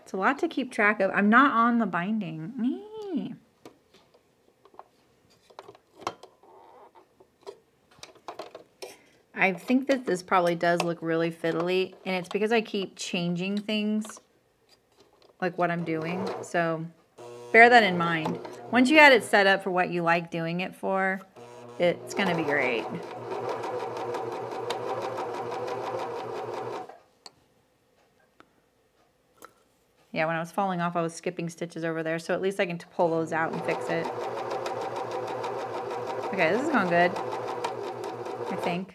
It's a lot to keep track of. I'm not on the binding. I think that this probably does look really fiddly, and it's because I keep changing things, like what I'm doing. So bear that in mind. Once you had it set up for what you like doing it for, it's to be great. Yeah, when I was falling off, I was skipping stitches over there, so at least I can pull those out and fix it. Okay, this is going good, I think.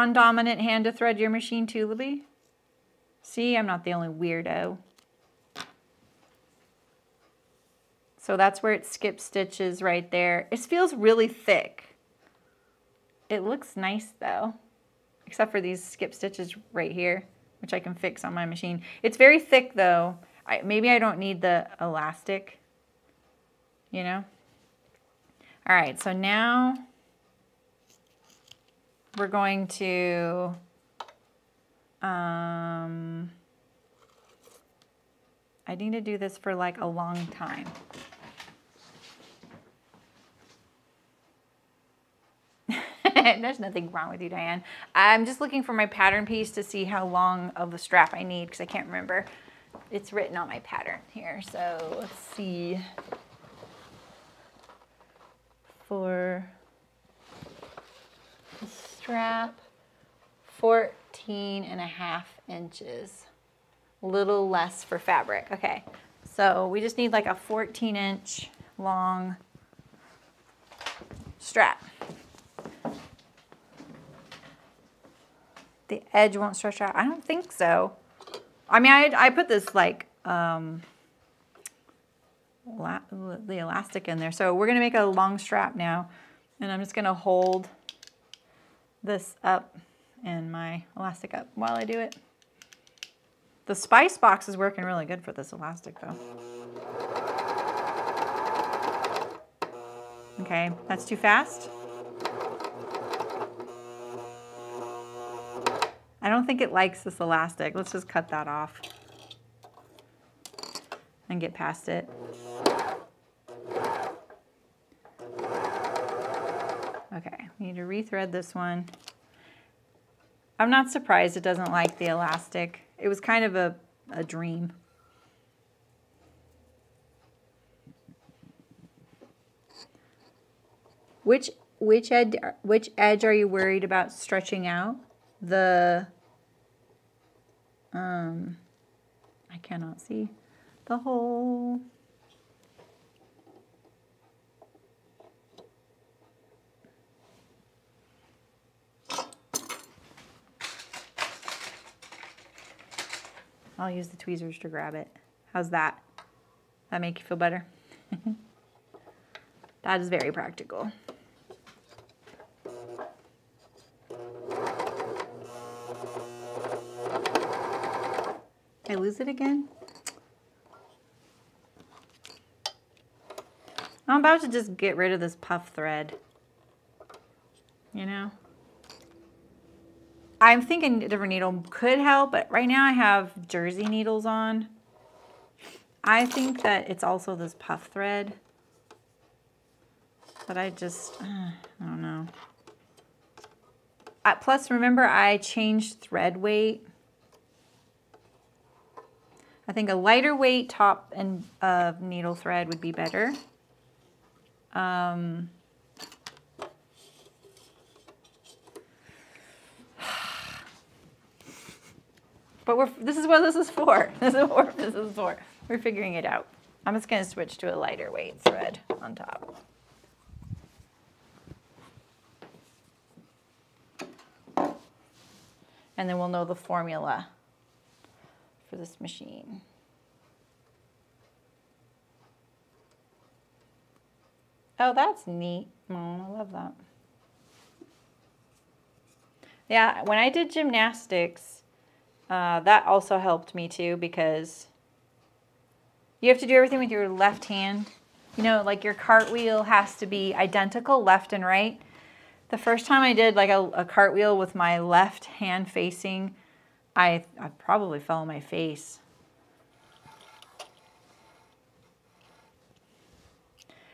non-dominant hand to thread your machine too, Libby? See, I'm not the only weirdo. So that's where it skips stitches right there. It feels really thick. It looks nice though, except for these skip stitches right here, which I can fix on my machine. It's very thick though. I, maybe I don't need the elastic, you know? All right, so now we're going to um, I need to do this for like a long time. There's nothing wrong with you, Diane. I'm just looking for my pattern piece to see how long of the strap I need because I can't remember. It's written on my pattern here. So let's see. For strap, 14 and a half inches. Little less for fabric. Okay, So we just need like a 14 inch long strap. The edge won't stretch out. I don't think so. I mean, I, I put this like um, the elastic in there. So we're gonna make a long strap now. And I'm just gonna hold this up and my elastic up while I do it. The spice box is working really good for this elastic though. Okay, that's too fast. I don't think it likes this elastic. Let's just cut that off and get past it. Okay, need to rethread this one. I'm not surprised it doesn't like the elastic. It was kind of a, a dream. Which which edge which edge are you worried about stretching out? The um I cannot see the whole I'll use the tweezers to grab it. How's that? That make you feel better? that is very practical. I lose it again? I'm about to just get rid of this puff thread. You know? I'm thinking a different needle could help, but right now I have jersey needles on. I think that it's also this puff thread. But I just, uh, I don't know. Uh, plus, remember I changed thread weight. I think a lighter weight top and uh, needle thread would be better. Um, But we're, this is what this is for. This is what this is for. We're figuring it out. I'm just going to switch to a lighter weight thread on top. And then we'll know the formula for this machine. Oh, that's neat. Oh, I love that. Yeah, when I did gymnastics, uh, that also helped me too because you have to do everything with your left hand. You know, like your cartwheel has to be identical left and right. The first time I did like a, a cartwheel with my left hand facing, I, I probably fell on my face.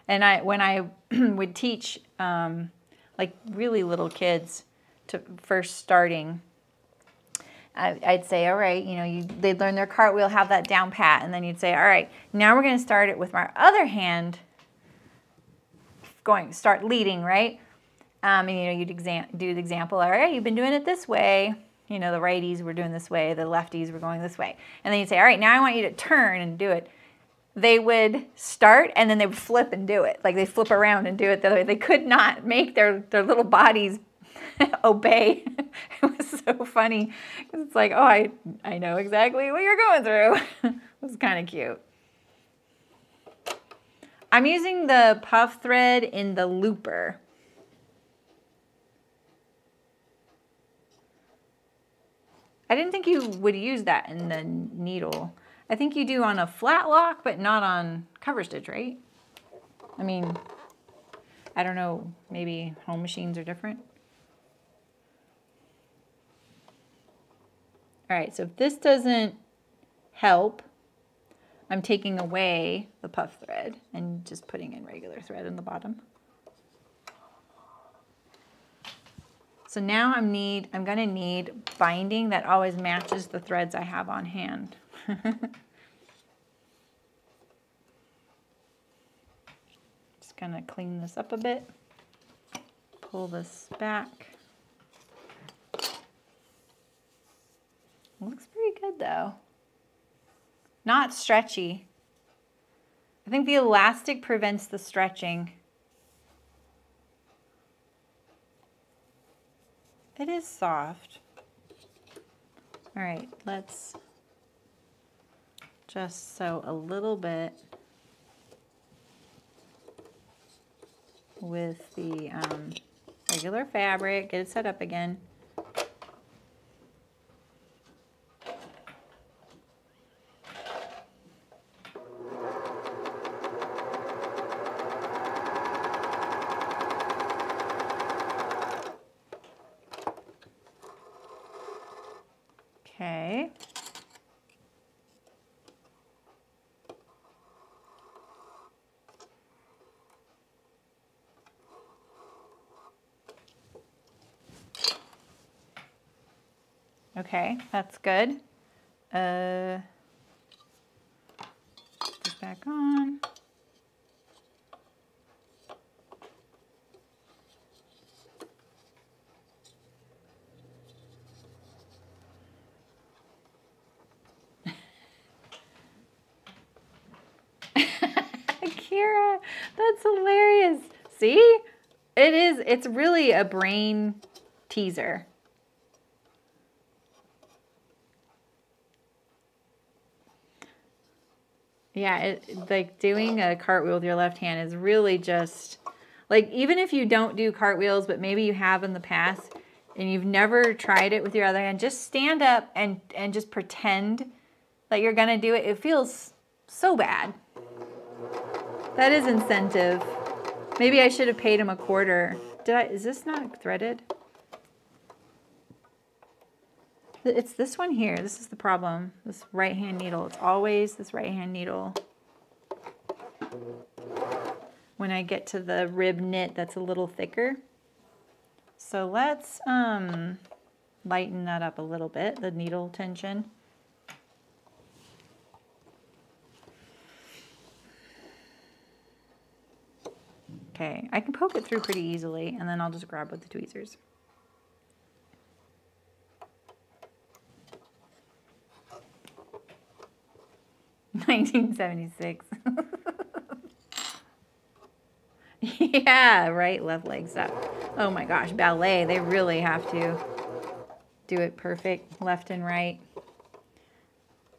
And I when I would teach um, like really little kids to first starting, I'd say, all right, you know, you, they'd learn their cartwheel, have that down pat, and then you'd say, all right, now we're going to start it with my other hand going, start leading, right? Um, and, you know, you'd exam do the example, all right, you've been doing it this way. You know, the righties were doing this way, the lefties were going this way. And then you'd say, all right, now I want you to turn and do it. They would start and then they would flip and do it. Like they flip around and do it the other way. They could not make their, their little bodies obey. it was so funny. It's like, oh, I, I know exactly what you're going through. it was kind of cute. I'm using the puff thread in the looper. I didn't think you would use that in the needle. I think you do on a flat lock, but not on cover stitch, right? I mean, I don't know, maybe home machines are different. All right, so if this doesn't help, I'm taking away the puff thread and just putting in regular thread in the bottom. So now I'm need I'm gonna need binding that always matches the threads I have on hand. just gonna clean this up a bit, pull this back. Looks pretty good though. Not stretchy. I think the elastic prevents the stretching. It is soft. All right, let's just sew a little bit with the um, regular fabric, get it set up again. Okay. Okay, that's good. Uh, this back on. Kira, that's hilarious. See? It is, it's really a brain teaser. Yeah, it, like doing a cartwheel with your left hand is really just, like even if you don't do cartwheels, but maybe you have in the past and you've never tried it with your other hand, just stand up and, and just pretend that you're gonna do it. It feels so bad. That is incentive. Maybe I should have paid him a quarter. Did I, is this not threaded? It's this one here. This is the problem. This right hand needle. It's always this right hand needle. When I get to the rib knit that's a little thicker. So let's um, lighten that up a little bit, the needle tension. Okay, I can poke it through pretty easily and then I'll just grab with the tweezers. 1976. yeah, right, left leg's up. Oh my gosh, ballet, they really have to do it perfect, left and right.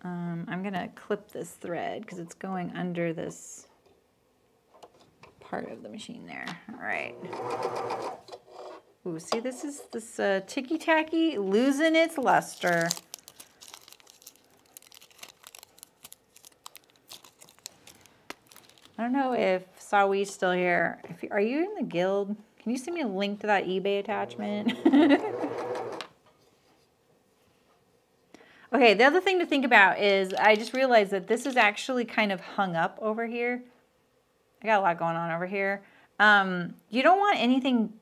Um, I'm gonna clip this thread because it's going under this part of the machine there. All right. Ooh, see this is this uh, ticky-tacky losing its luster. Don't know if Sawi's still here. If Are you in the guild? Can you send me a link to that eBay attachment? okay, the other thing to think about is I just realized that this is actually kind of hung up over here. I got a lot going on over here. Um, you don't want anything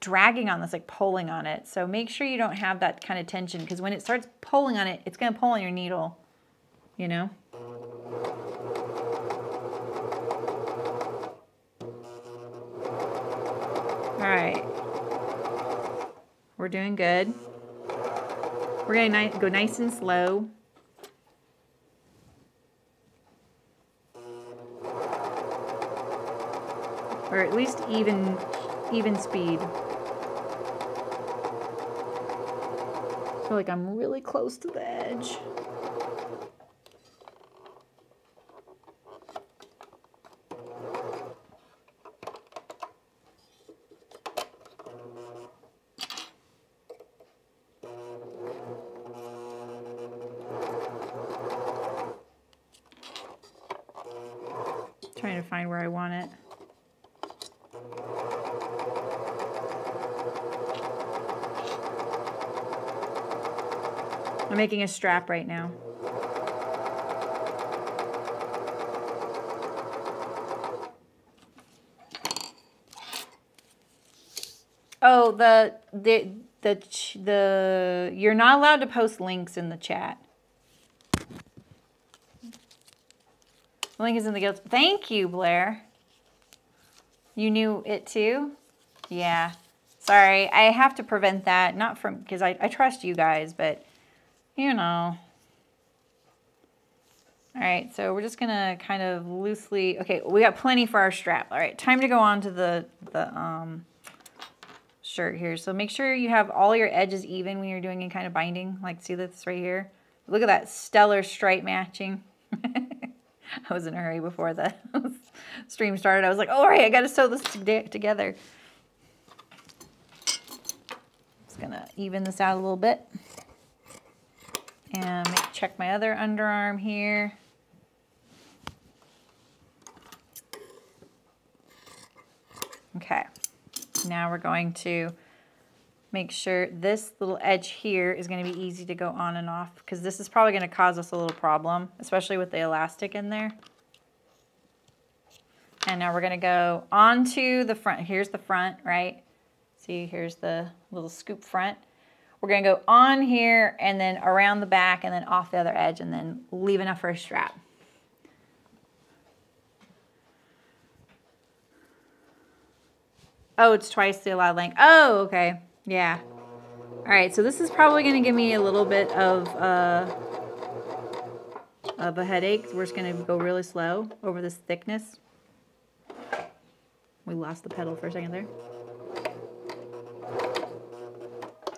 dragging on this, like pulling on it. So make sure you don't have that kind of tension because when it starts pulling on it, it's going to pull on your needle, you know? All right. We're doing good. We're going to go nice and slow. Or at least even, even speed. I feel like I'm really close to the edge. Making a strap right now. Oh, the the the the you're not allowed to post links in the chat. Link is in the guild. Thank you, Blair. You knew it too? Yeah. Sorry, I have to prevent that. Not from, because I, I trust you guys, but, you know. All right, so we're just gonna kind of loosely, okay, we got plenty for our strap. All right, time to go on to the, the um, shirt here. So make sure you have all your edges even when you're doing any kind of binding. Like see this right here? Look at that stellar stripe matching. I was in a hurry before the stream started. I was like, all right, I gotta sew this together. Just gonna even this out a little bit. And check my other underarm here. Okay, now we're going to make sure this little edge here is going to be easy to go on and off because this is probably going to cause us a little problem, especially with the elastic in there. And now we're going to go onto the front. Here's the front, right? See, here's the little scoop front. We're to go on here and then around the back and then off the other edge and then leave enough for a strap. Oh, it's twice the allowed length. Oh, okay. Yeah. All right, so this is probably to give me a little bit of, uh, of a headache. We're just to go really slow over this thickness. We lost the pedal for a second there. You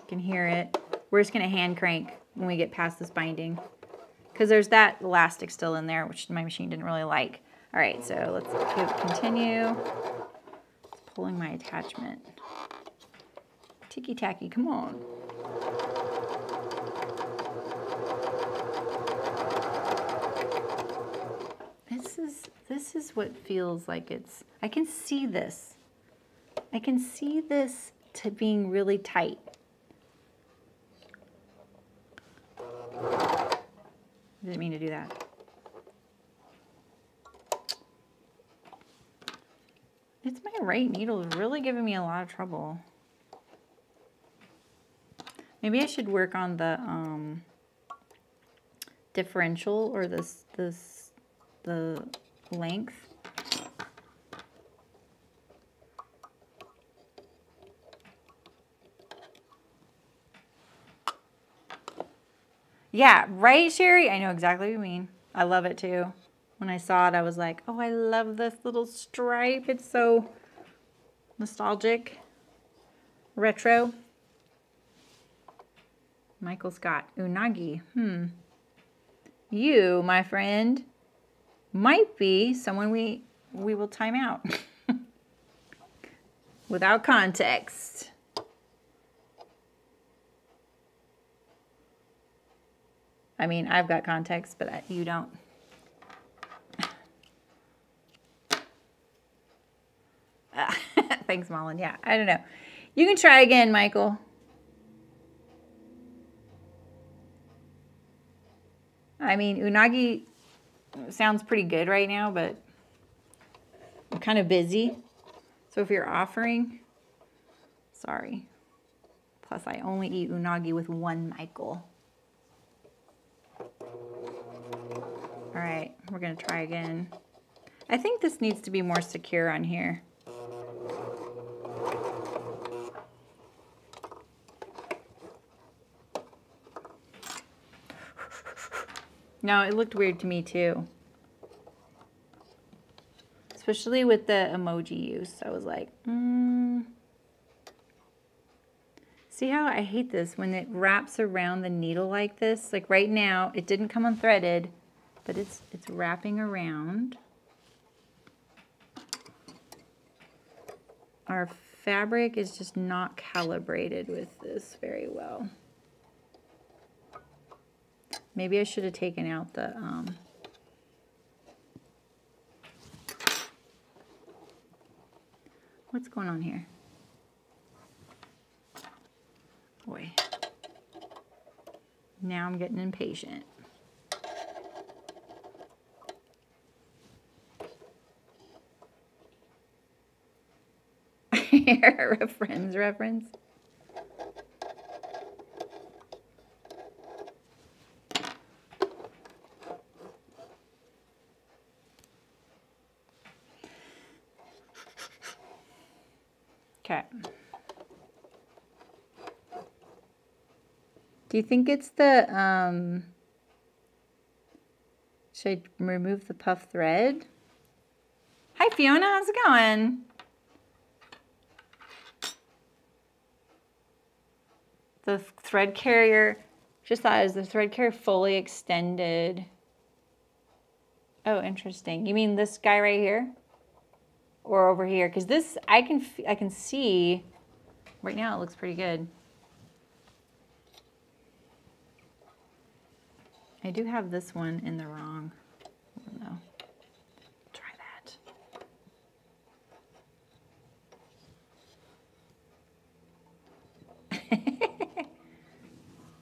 can hear it. We're just to hand crank when we get past this binding because there's that elastic still in there, which my machine didn't really like. All right, so let's continue pulling my attachment. Ticky tacky, come on. This is this is what feels like it's I can see this. I can see this to being really tight. Didn't mean to do that. It's my right needle really giving me a lot of trouble. Maybe I should work on the um, differential or this this the length. Yeah, right, Sherry? I know exactly what you mean. I love it too. When I saw it, I was like, oh, I love this little stripe. It's so nostalgic, retro. Michael Scott, Unagi. Hmm. You, my friend, might be someone we we will time out without context. I mean, I've got context, but you don't. Thanks, Mullen. Yeah, I don't know. You can try again, Michael. I mean, unagi sounds pretty good right now, but I'm kind of busy. So if you're offering, sorry. Plus, I only eat unagi with one Michael. All right, we're to try again. I think this needs to be more secure on here. No, it looked weird to me too. Especially with the emoji use. I was like, mm. See how I hate this when it wraps around the needle like this? Like right now, it didn't come unthreaded, but it's, it's wrapping around. Our fabric is just not calibrated with this very well. Maybe I should have taken out the, um, what's going on here? Boy. Now I'm getting impatient. reference, reference. Okay. Do you think it's the, um, Should I remove the puff thread? Hi Fiona, how's it going? The thread carrier, just thought is the thread carrier fully extended? Oh, interesting. You mean this guy right here? Or over here? Because this, I can, I can see, right now it looks pretty good. I do have this one in the wrong one though. Try that.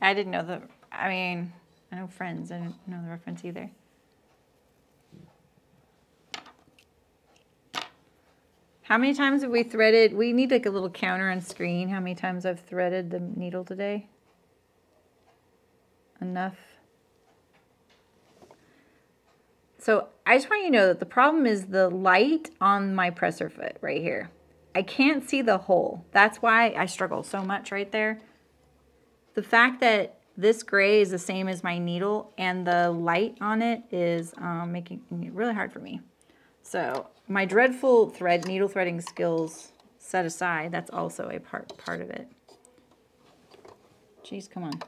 I didn't know the, I mean, I know friends, I didn't know the reference either. How many times have we threaded? We need like a little counter on screen. How many times I've threaded the needle today? Enough. So I just want you to know that the problem is the light on my presser foot right here. I can't see the hole. That's why I struggle so much right there. The fact that this gray is the same as my needle and the light on it is um, making it really hard for me. So my dreadful thread needle threading skills set aside, that's also a part part of it. Jeez, come on.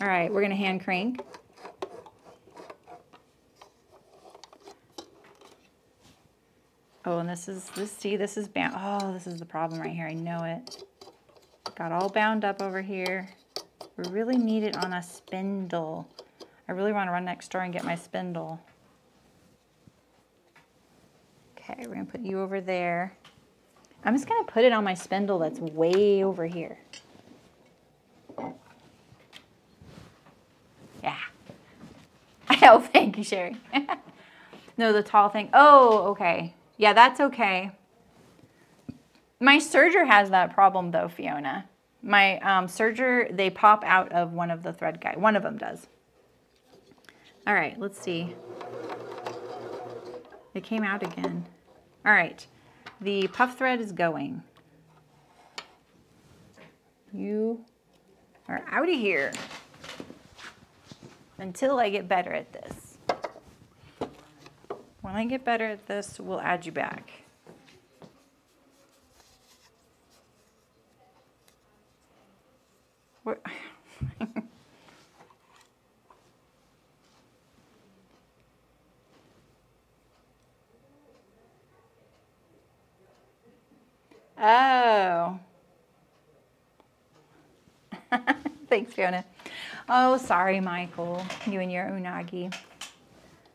All right, we're gonna hand crank. Oh, and this is, this, see, this is bound, oh, this is the problem right here, I know it. Got all bound up over here. We really need it on a spindle. I really want to run next door and get my spindle. Okay, we're going to put you over there. I'm just going to put it on my spindle that's way over here. Yeah. Oh, thank you, Sherry. no, the tall thing. Oh, okay. Yeah, that's okay. My serger has that problem though, Fiona. My um, serger, they pop out of one of the thread guide. One of them does. All right, let's see. It came out again. All right, the puff thread is going. You are out of here until I get better at this. When I get better at this, we'll add you back. What? Oh. Thanks, Fiona. Oh, sorry, Michael. You and your unagi.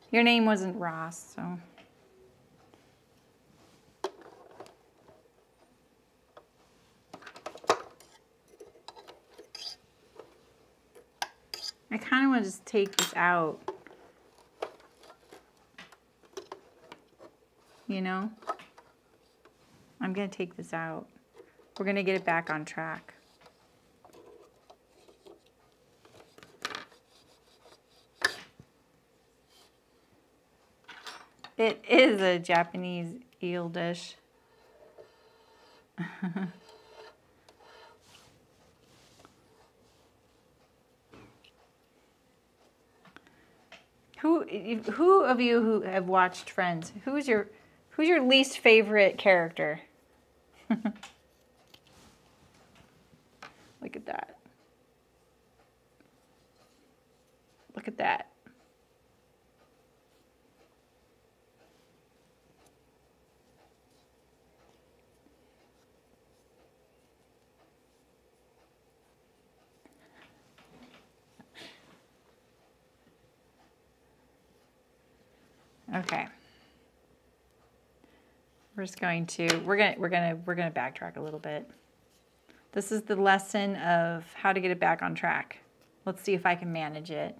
Your name wasn't Ross, so. I kind of want to just take this out. You know? I'm going to take this out. We're going to get it back on track. It is a Japanese eel dish. who who of you who have watched Friends, who's your who's your least favorite character? Look at that. Look at that. Okay. We're just going to, we're to, we're to, we're to backtrack a little bit. This is the lesson of how to get it back on track. Let's see if I can manage it.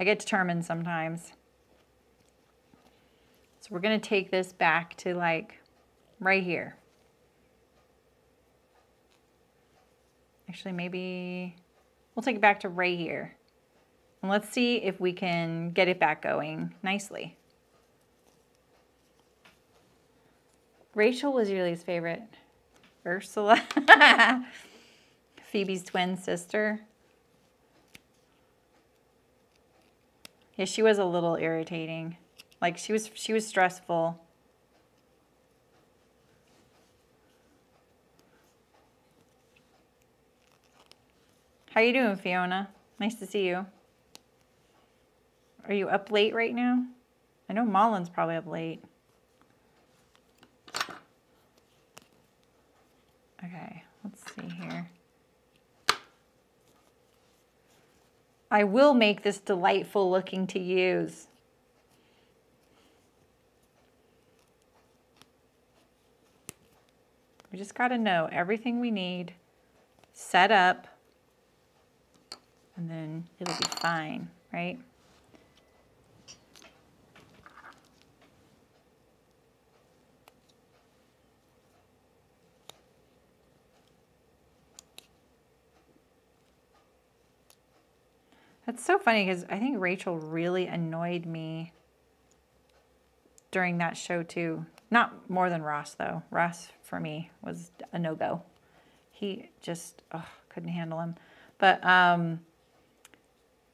I get determined sometimes. So we're to take this back to like right here. Actually, maybe we'll take it back to right here. And let's see if we can get it back going nicely. Rachel was your favorite. Ursula. Phoebe's twin sister. Yeah, she was a little irritating. Like she was she was stressful. How you doing, Fiona? Nice to see you. Are you up late right now? I know Mullen's probably up late. Okay, let's see here. I will make this delightful looking to use. We just got to know everything we need, set up, and then it'll be fine, right? That's so funny because I think Rachel really annoyed me during that show too. Not more than Ross though. Ross for me was a no-go. He just couldn't handle him. But um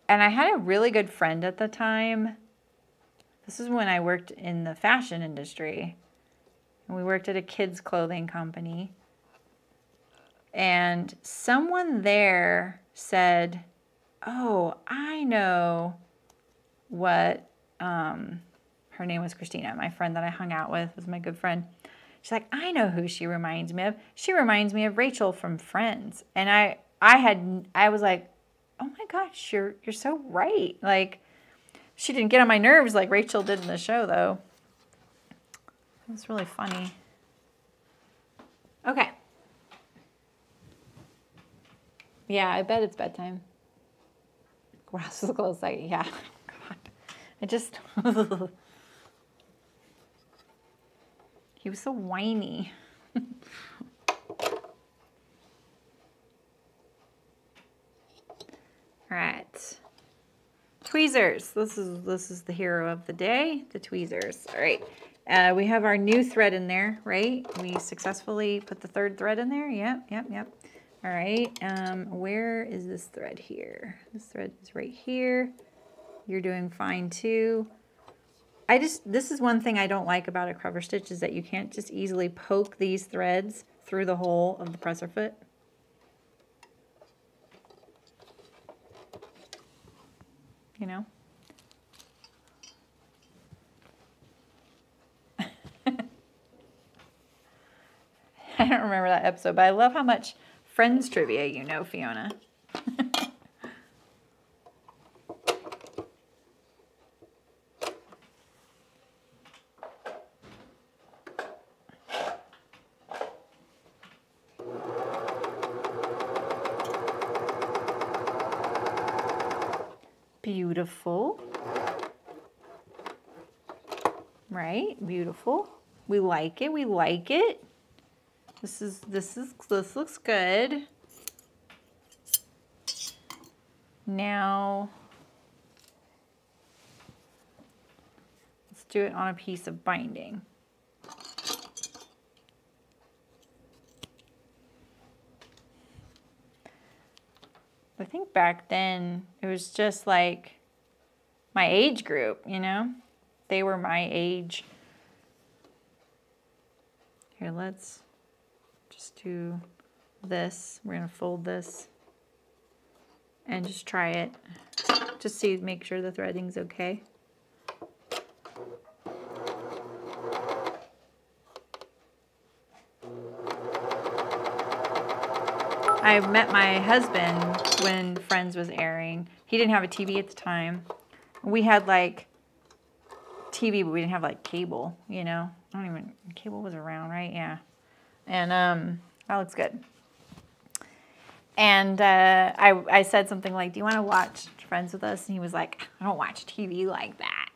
and I had a really good friend at the time. This is when I worked in the fashion industry. And we worked at a kids clothing company. And someone there said, oh, I know what, um, her name was Christina, my friend that I hung out with, was my good friend. She's like, I know who she reminds me of. She reminds me of Rachel from Friends. And I, I had, I was like, oh my gosh, you're, you're so right. Like, she didn't get on my nerves like Rachel did in the show, though. It was really funny. Okay. Yeah, I bet it's bedtime. Close. Like, yeah. God. I just. he was so whiny. All right. Tweezers. This is this is the hero of the day, the tweezers. All right. Uh, we have our new thread in there, right? We successfully put the third thread in there. Yep, yep, yep. All right, um, where is this thread here? This thread is right here. You're doing fine too. I just, this is one thing I don't like about a cover stitch is that you can't just easily poke these threads through the hole of the presser foot. You know? I don't remember that episode, but I love how much Friends trivia, you know, Fiona. Beautiful. Right? Beautiful. We like it. We like it. This is, this is, this looks good. Now, let's do it on a piece of binding. I think back then it was just like my age group, you know? They were my age. Here, let's just do this. We're going to fold this and just try it. Just see, make sure the threading's okay. I met my husband when Friends was airing. He didn't have a TV at the time. We had like TV, but we didn't have like cable, you know? I don't even, cable was around, right? Yeah. And um, that looks good. And uh, I, I said something like, do you want to watch Friends with us? And he was like, I don't watch TV like that.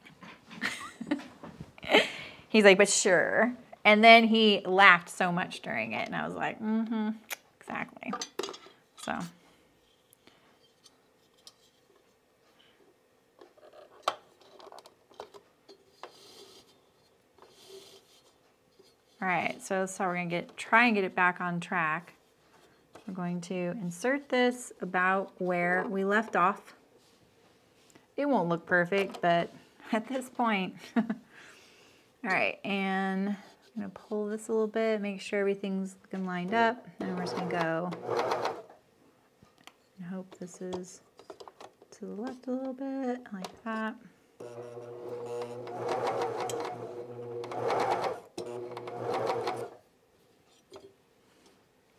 He's like, but sure. And then he laughed so much during it. And I was like, mm-hmm, exactly. So. All right, so we're gonna get try and get it back on track. we're going to insert this about where we left off. It won't look perfect, but at this point. All right, and I'm gonna pull this a little bit, make sure everything's looking lined up, and we're just gonna go. I hope this is to the left a little bit, like that.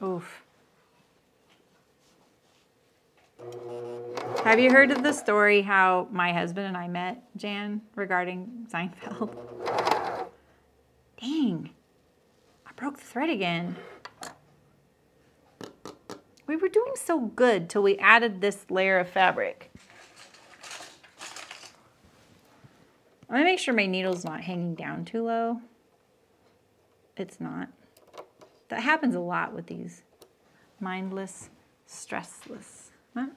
Oof. Have you heard of the story how my husband and I met, Jan, regarding Seinfeld? Dang. I broke the thread again. We were doing so good till we added this layer of fabric. I'm gonna make sure my needle's not hanging down too low. It's not. That happens a lot with these mindless, stressless. What?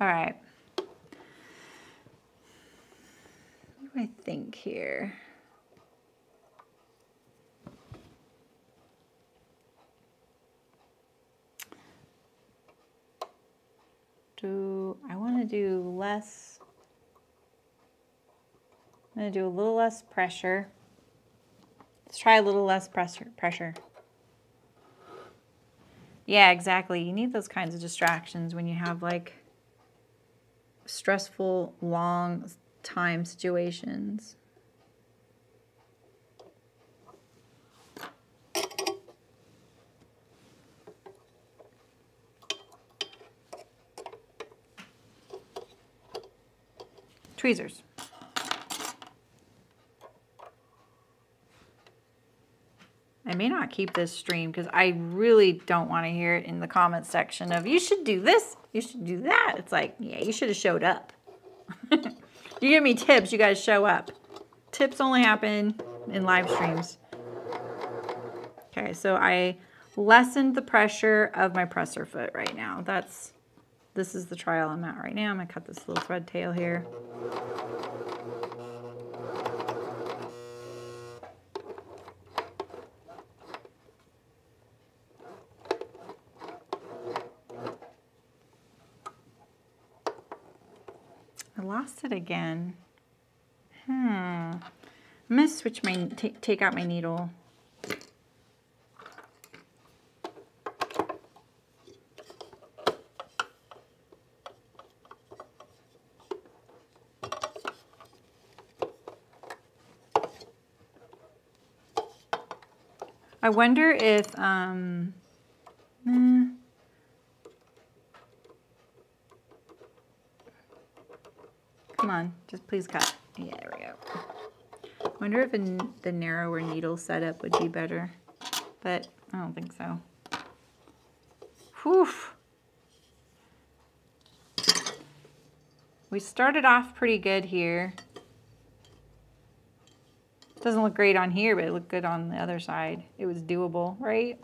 All right. What do I think here? Do I want to do less? I'm going to do a little less pressure. Let's try a little less pressure. pressure. Yeah, exactly. You need those kinds of distractions when you have like stressful, long time situations. Tweezers. May not keep this stream because I really don't want to hear it in the comments section of you should do this, you should do that. It's like, yeah, you should have showed up. you give me tips, you to show up. Tips only happen in live streams. Okay, so I lessened the pressure of my presser foot right now. That's, this is the trial I'm at right now. I'm gonna cut this little thread tail here. Lost it again. Hmm. I'm going to switch my, take take out my needle. I wonder if, um, Come on, just please cut. Yeah, there we go. wonder if a, the narrower needle setup would be better, but I don't think so. Whew. We started off pretty good here. Doesn't look great on here, but it looked good on the other side. It was doable, right?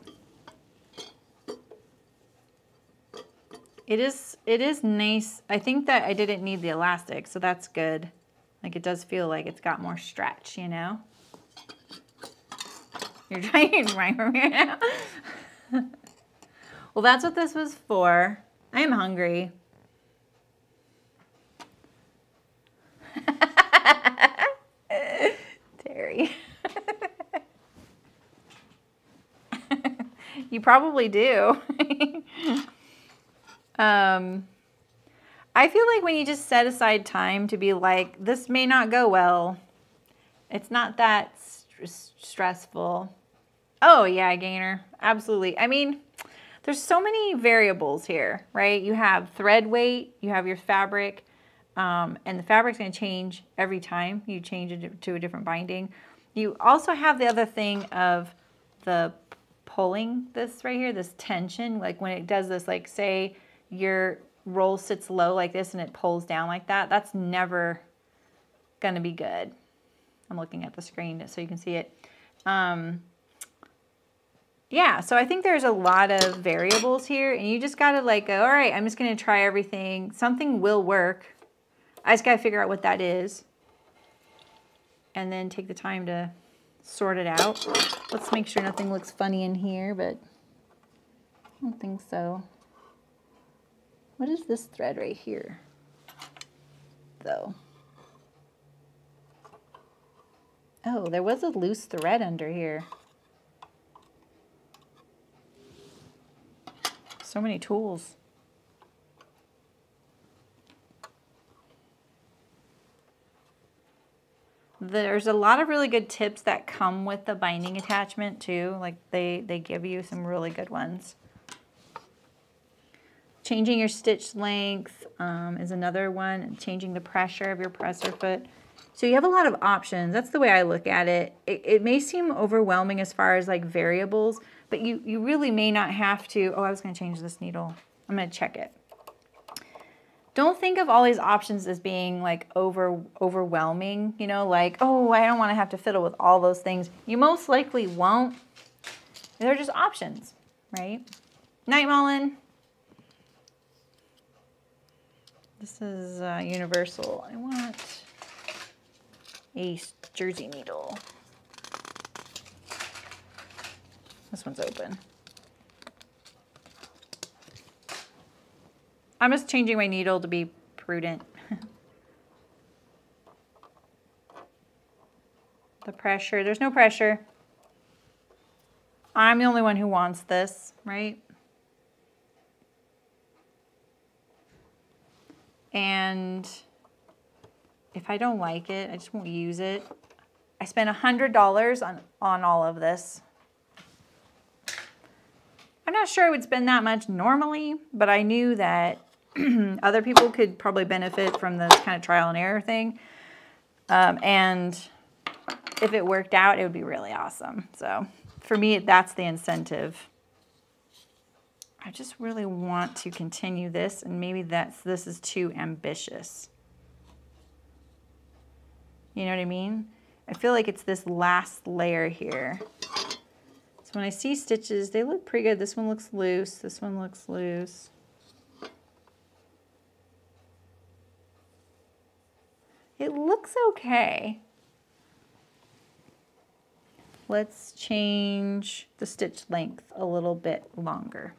It is, it is nice. I think that I didn't need the elastic, so that's good. Like it does feel like it's got more stretch, you know? You're trying to right from here now. well, that's what this was for. I am hungry. Terry. you probably do. Um, I feel like when you just set aside time to be like, this may not go well, it's not that st stressful. Oh, yeah, gainer. Absolutely. I mean, there's so many variables here, right? You have thread weight, you have your fabric, um, and the fabric's going to change every time you change it to a different binding. You also have the other thing of the pulling this right here, this tension, like when it does this, like say your roll sits low like this and it pulls down like that, that's never to be good. I'm looking at the screen so you can see it. Um, yeah, so I think there's a lot of variables here and you just got to like go, all right, I'm just to try everything. Something will work. I just got to figure out what that is. and then take the time to sort it out. Let's make sure nothing looks funny in here, but I don't think so. What is this thread right here, though? Oh, there was a loose thread under here. So many tools. There's a lot of really good tips that come with the binding attachment too. Like they, they give you some really good ones. Changing your stitch length um, is another one. Changing the pressure of your presser foot. So you have a lot of options. That's the way I look at it. It, it may seem overwhelming as far as like variables, but you, you really may not have to. Oh, I was going to change this needle. I'm going to check it don't think of all these options as being like over overwhelming, you know, like, oh, I don't want to have to fiddle with all those things. You most likely won't. They're just options, right? Night Mullen. This is uh, universal. I want a jersey needle. This one's open. I'm just changing my needle to be prudent. the pressure, there's no pressure. I'm the only one who wants this, right? And if I don't like it, I just won't use it. I spent $100 on, on all of this. I'm not sure I would spend that much normally, but I knew that other people could probably benefit from this kind of trial and error thing. Um, and if it worked out, it would be really awesome. So for me, that's the incentive. I just really want to continue this and maybe that's this is too ambitious. You know what I mean? I feel like it's this last layer here. So when I see stitches, they look pretty good. This one looks loose. This one looks loose. It looks okay. Let's change the stitch length a little bit longer.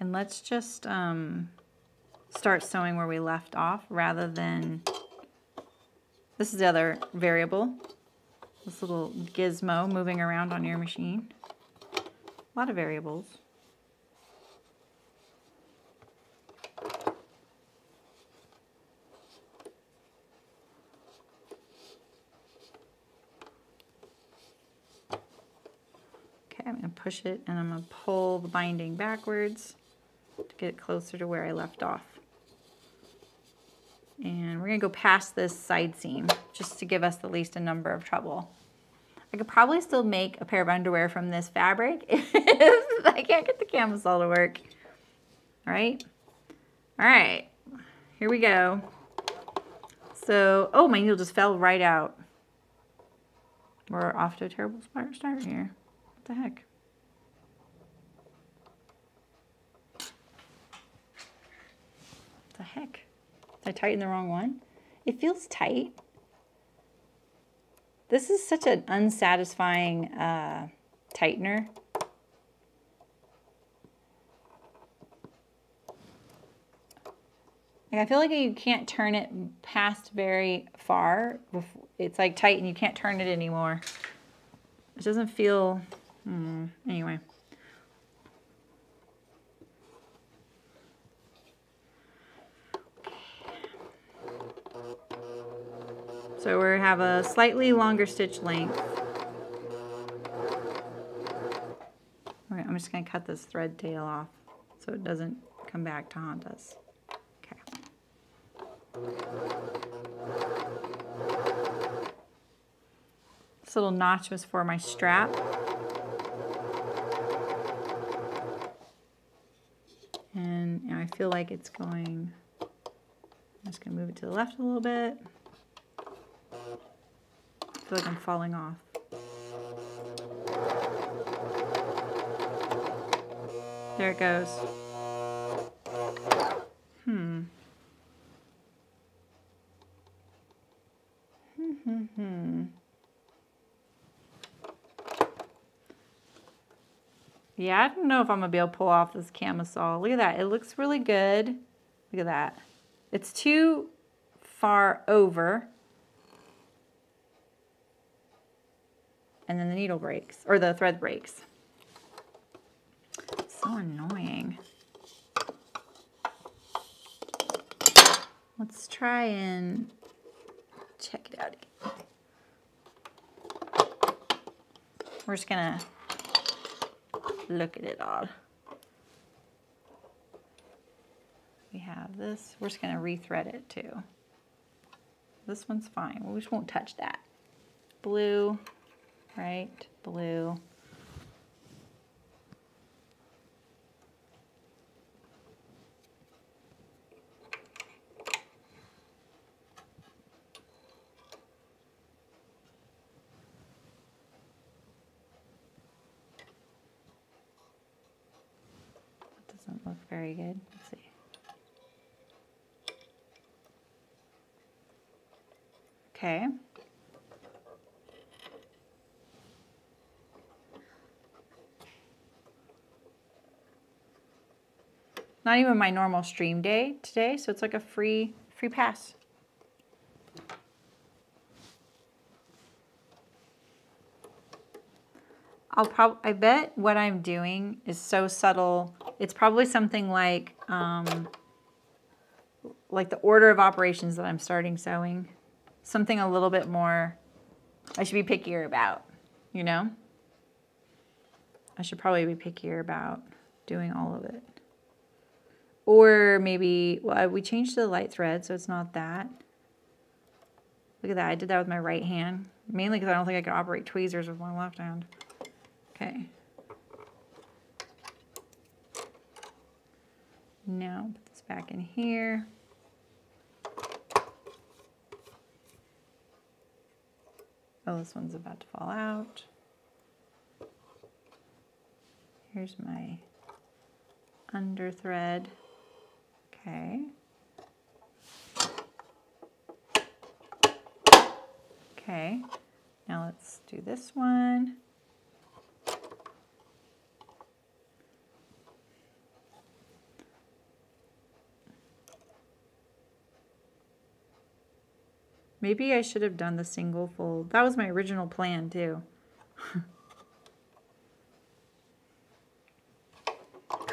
And let's just um, start sewing where we left off rather than, this is the other variable, this little gizmo moving around on your machine. A lot of variables. Okay, I'm gonna push it and I'm to pull the binding backwards to get closer to where I left off. And we're to go past this side seam just to give us the least a number of trouble. I could probably still make a pair of underwear from this fabric if I can't get the camisole to work. All right. All right. Here we go. So, oh, my needle just fell right out. We're off to a terrible start here. What the heck? The heck? Did I tighten the wrong one? It feels tight. This is such an unsatisfying uh, tightener. Like I feel like you can't turn it past very far. It's like tight and you can't turn it anymore. It doesn't feel, hmm, anyway. So we have a slightly longer stitch length. I'm just going to cut this thread tail off so it doesn't come back to haunt us. Okay. This little notch was for my strap. And I feel like it's going, I'm just going to move it to the left a little bit feel like I'm falling off. There it goes. Hmm. Hmm, hmm, hmm. Yeah, I don't know if I'm gonna be able to pull off this camisole. Look at that, it looks really good. Look at that. It's too far over. And then the needle breaks, or the thread breaks. So annoying. Let's try and check it out. We're just gonna look at it all. We have this, we're just gonna rethread it too. This one's fine, we just won't touch that. Blue, right, blue. doesn't look very good. Let's see. Okay. Not even my normal stream day today, so it's like a free free pass. I'll probably, I bet what I'm doing is so subtle. It's probably something like, um, like the order of operations that I'm starting sewing. Something a little bit more, I should be pickier about, you know? I should probably be pickier about doing all of it. Or maybe, well, we changed the light thread, so it's not that. Look at that, I did that with my right hand. Mainly because I don't think I can operate tweezers with my left hand. Okay. Now put this back in here. Oh, this one's about to fall out. Here's my under thread. Okay. Okay, now let's do this one. Maybe I should have done the single fold. That was my original plan too.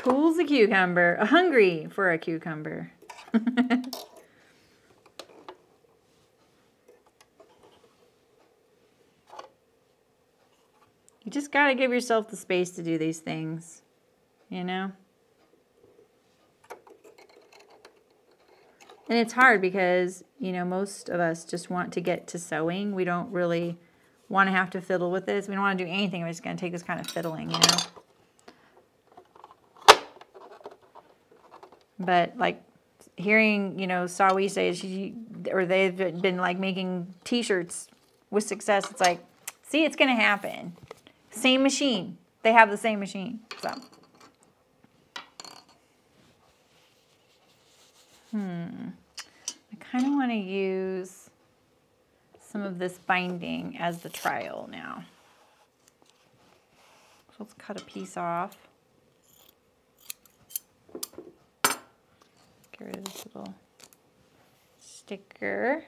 Cool's a cucumber. Hungry for a cucumber. you just got to give yourself the space to do these things, you know? And it's hard because, you know, most of us just want to get to sewing. We don't really want to have to fiddle with this. We don't want to do anything. We're just going to take this kind of fiddling, you know. But like hearing, you know, Sawi say she, or they've been like making t-shirts with success. It's like, see, it's to happen. Same machine. They have the same machine. So. Hmm. I kind of want to use some of this binding as the trial now. So let's cut a piece off. Of this little sticker.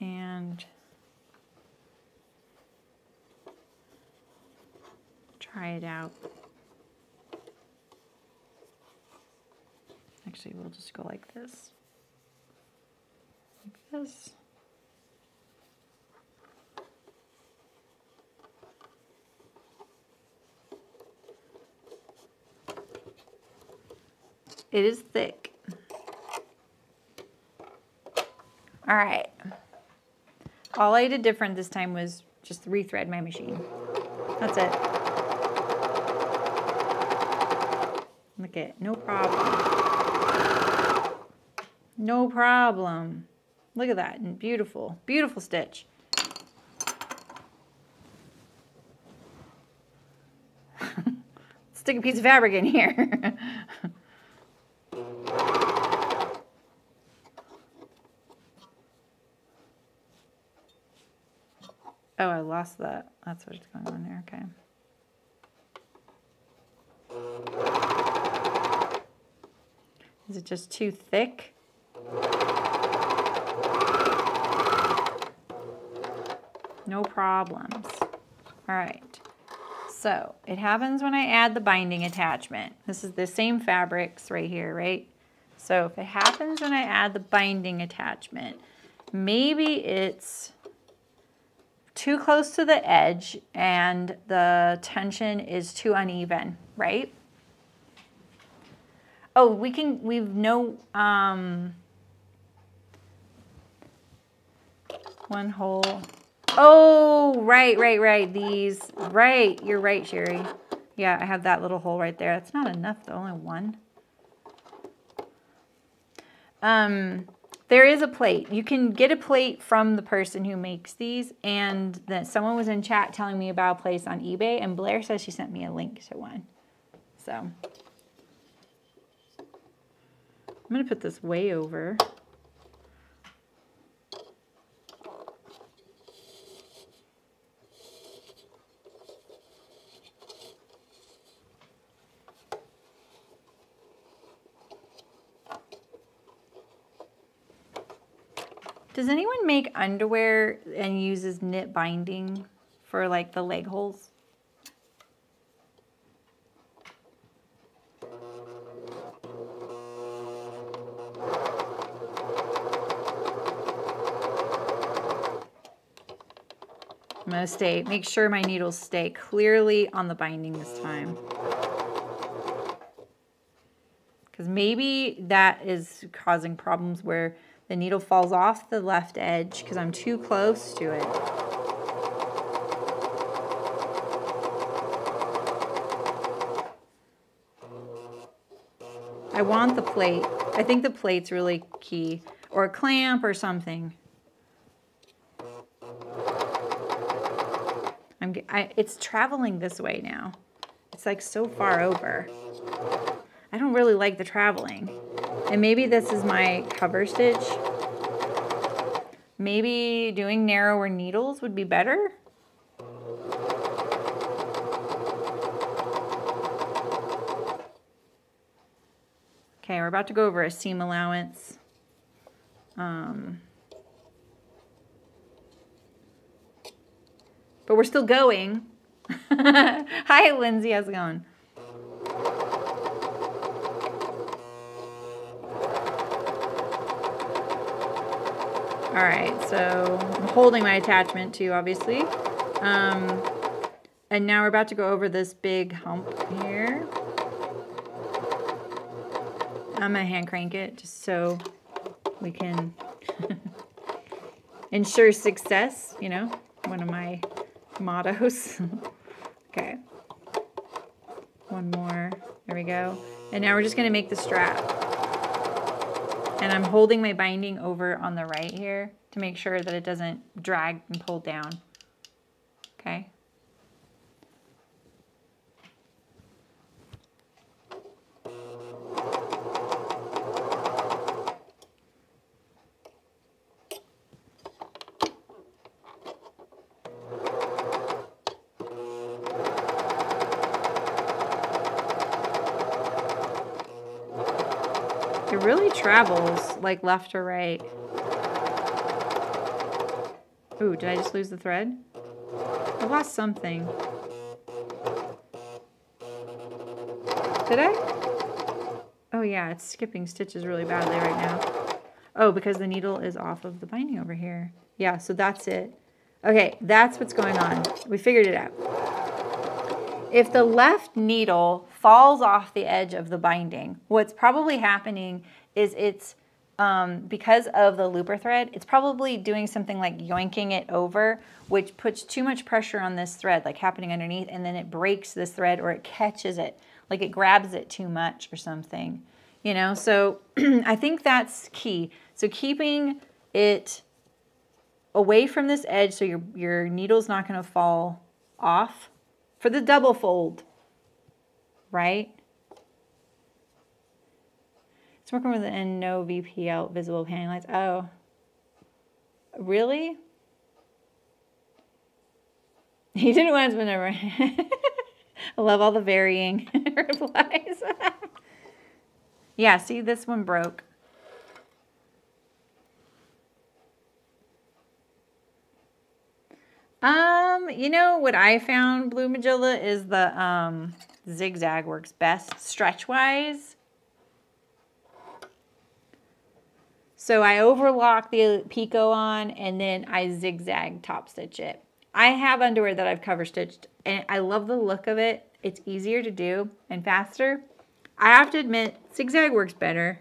And try it out. Actually, we'll just go like this. Like this. It is thick. All right. All I did different this time was just rethread my machine. That's it. Look at, no problem. No problem. Look at that. Beautiful. Beautiful stitch. Stick a piece of fabric in here. lost that. That's what's going on there. Okay. Is it just too thick? No problems. All right. So it happens when I add the binding attachment. This is the same fabrics right here, right? So if it happens when I add the binding attachment, maybe it's too close to the edge and the tension is too uneven, right? Oh, we can, we've no, um, one hole. Oh, right, right, right. These, right. You're right, Sherry. Yeah, I have that little hole right there. That's not enough, though. Only one. Um, there is a plate. You can get a plate from the person who makes these. And that someone was in chat telling me about a place on eBay. And Blair says she sent me a link to one. So I'm going to put this way over. Does anyone make underwear and uses knit binding for like the leg holes? I'm to stay, make sure my needles stay clearly on the binding this time. Because maybe that is causing problems where the needle falls off the left edge because I'm too close to it. I want the plate. I think the plate's really key. Or a clamp or something. I'm, I, it's traveling this way now. It's like so far over. I don't really like the traveling. And maybe this is my cover stitch. Maybe doing narrower needles would be better. Okay, we're about to go over a seam allowance. Um, but we're still going. Hi, Lindsay. How's it going? All right, so I'm holding my attachment too, obviously. Um, and now we're about to go over this big hump here. I'm gonna hand crank it just so we can ensure success, you know, one of my mottos. okay. One more, there we go. And now we're just gonna make the strap. And I'm holding my binding over on the right here to make sure that it doesn't drag and pull down. Okay. Travels like left or right. Ooh, did I just lose the thread? I lost something. Did I? Oh yeah, it's skipping stitches really badly right now. Oh, because the needle is off of the binding over here. Yeah, so that's it. Okay, that's what's going on. We figured it out. If the left needle falls off the edge of the binding, what's probably happening is it's um, because of the looper thread, it's probably doing something like yoinking it over, which puts too much pressure on this thread, like happening underneath, and then it breaks this thread or it catches it, like it grabs it too much or something, you know? So I think that's key. So keeping it away from this edge so your, your needle's not gonna fall off for the double fold, right? It's working with and no VPL visible panty lines. Oh, really? He didn't want to spend ever. I love all the varying replies. yeah, see, this one broke. Um, you know what I found Blue Magilla is the um, zigzag works best stretch-wise. So I overlock the picot on and then I zigzag top stitch it. I have underwear that I've cover stitched and I love the look of it. It's easier to do and faster. I have to admit, zigzag works better.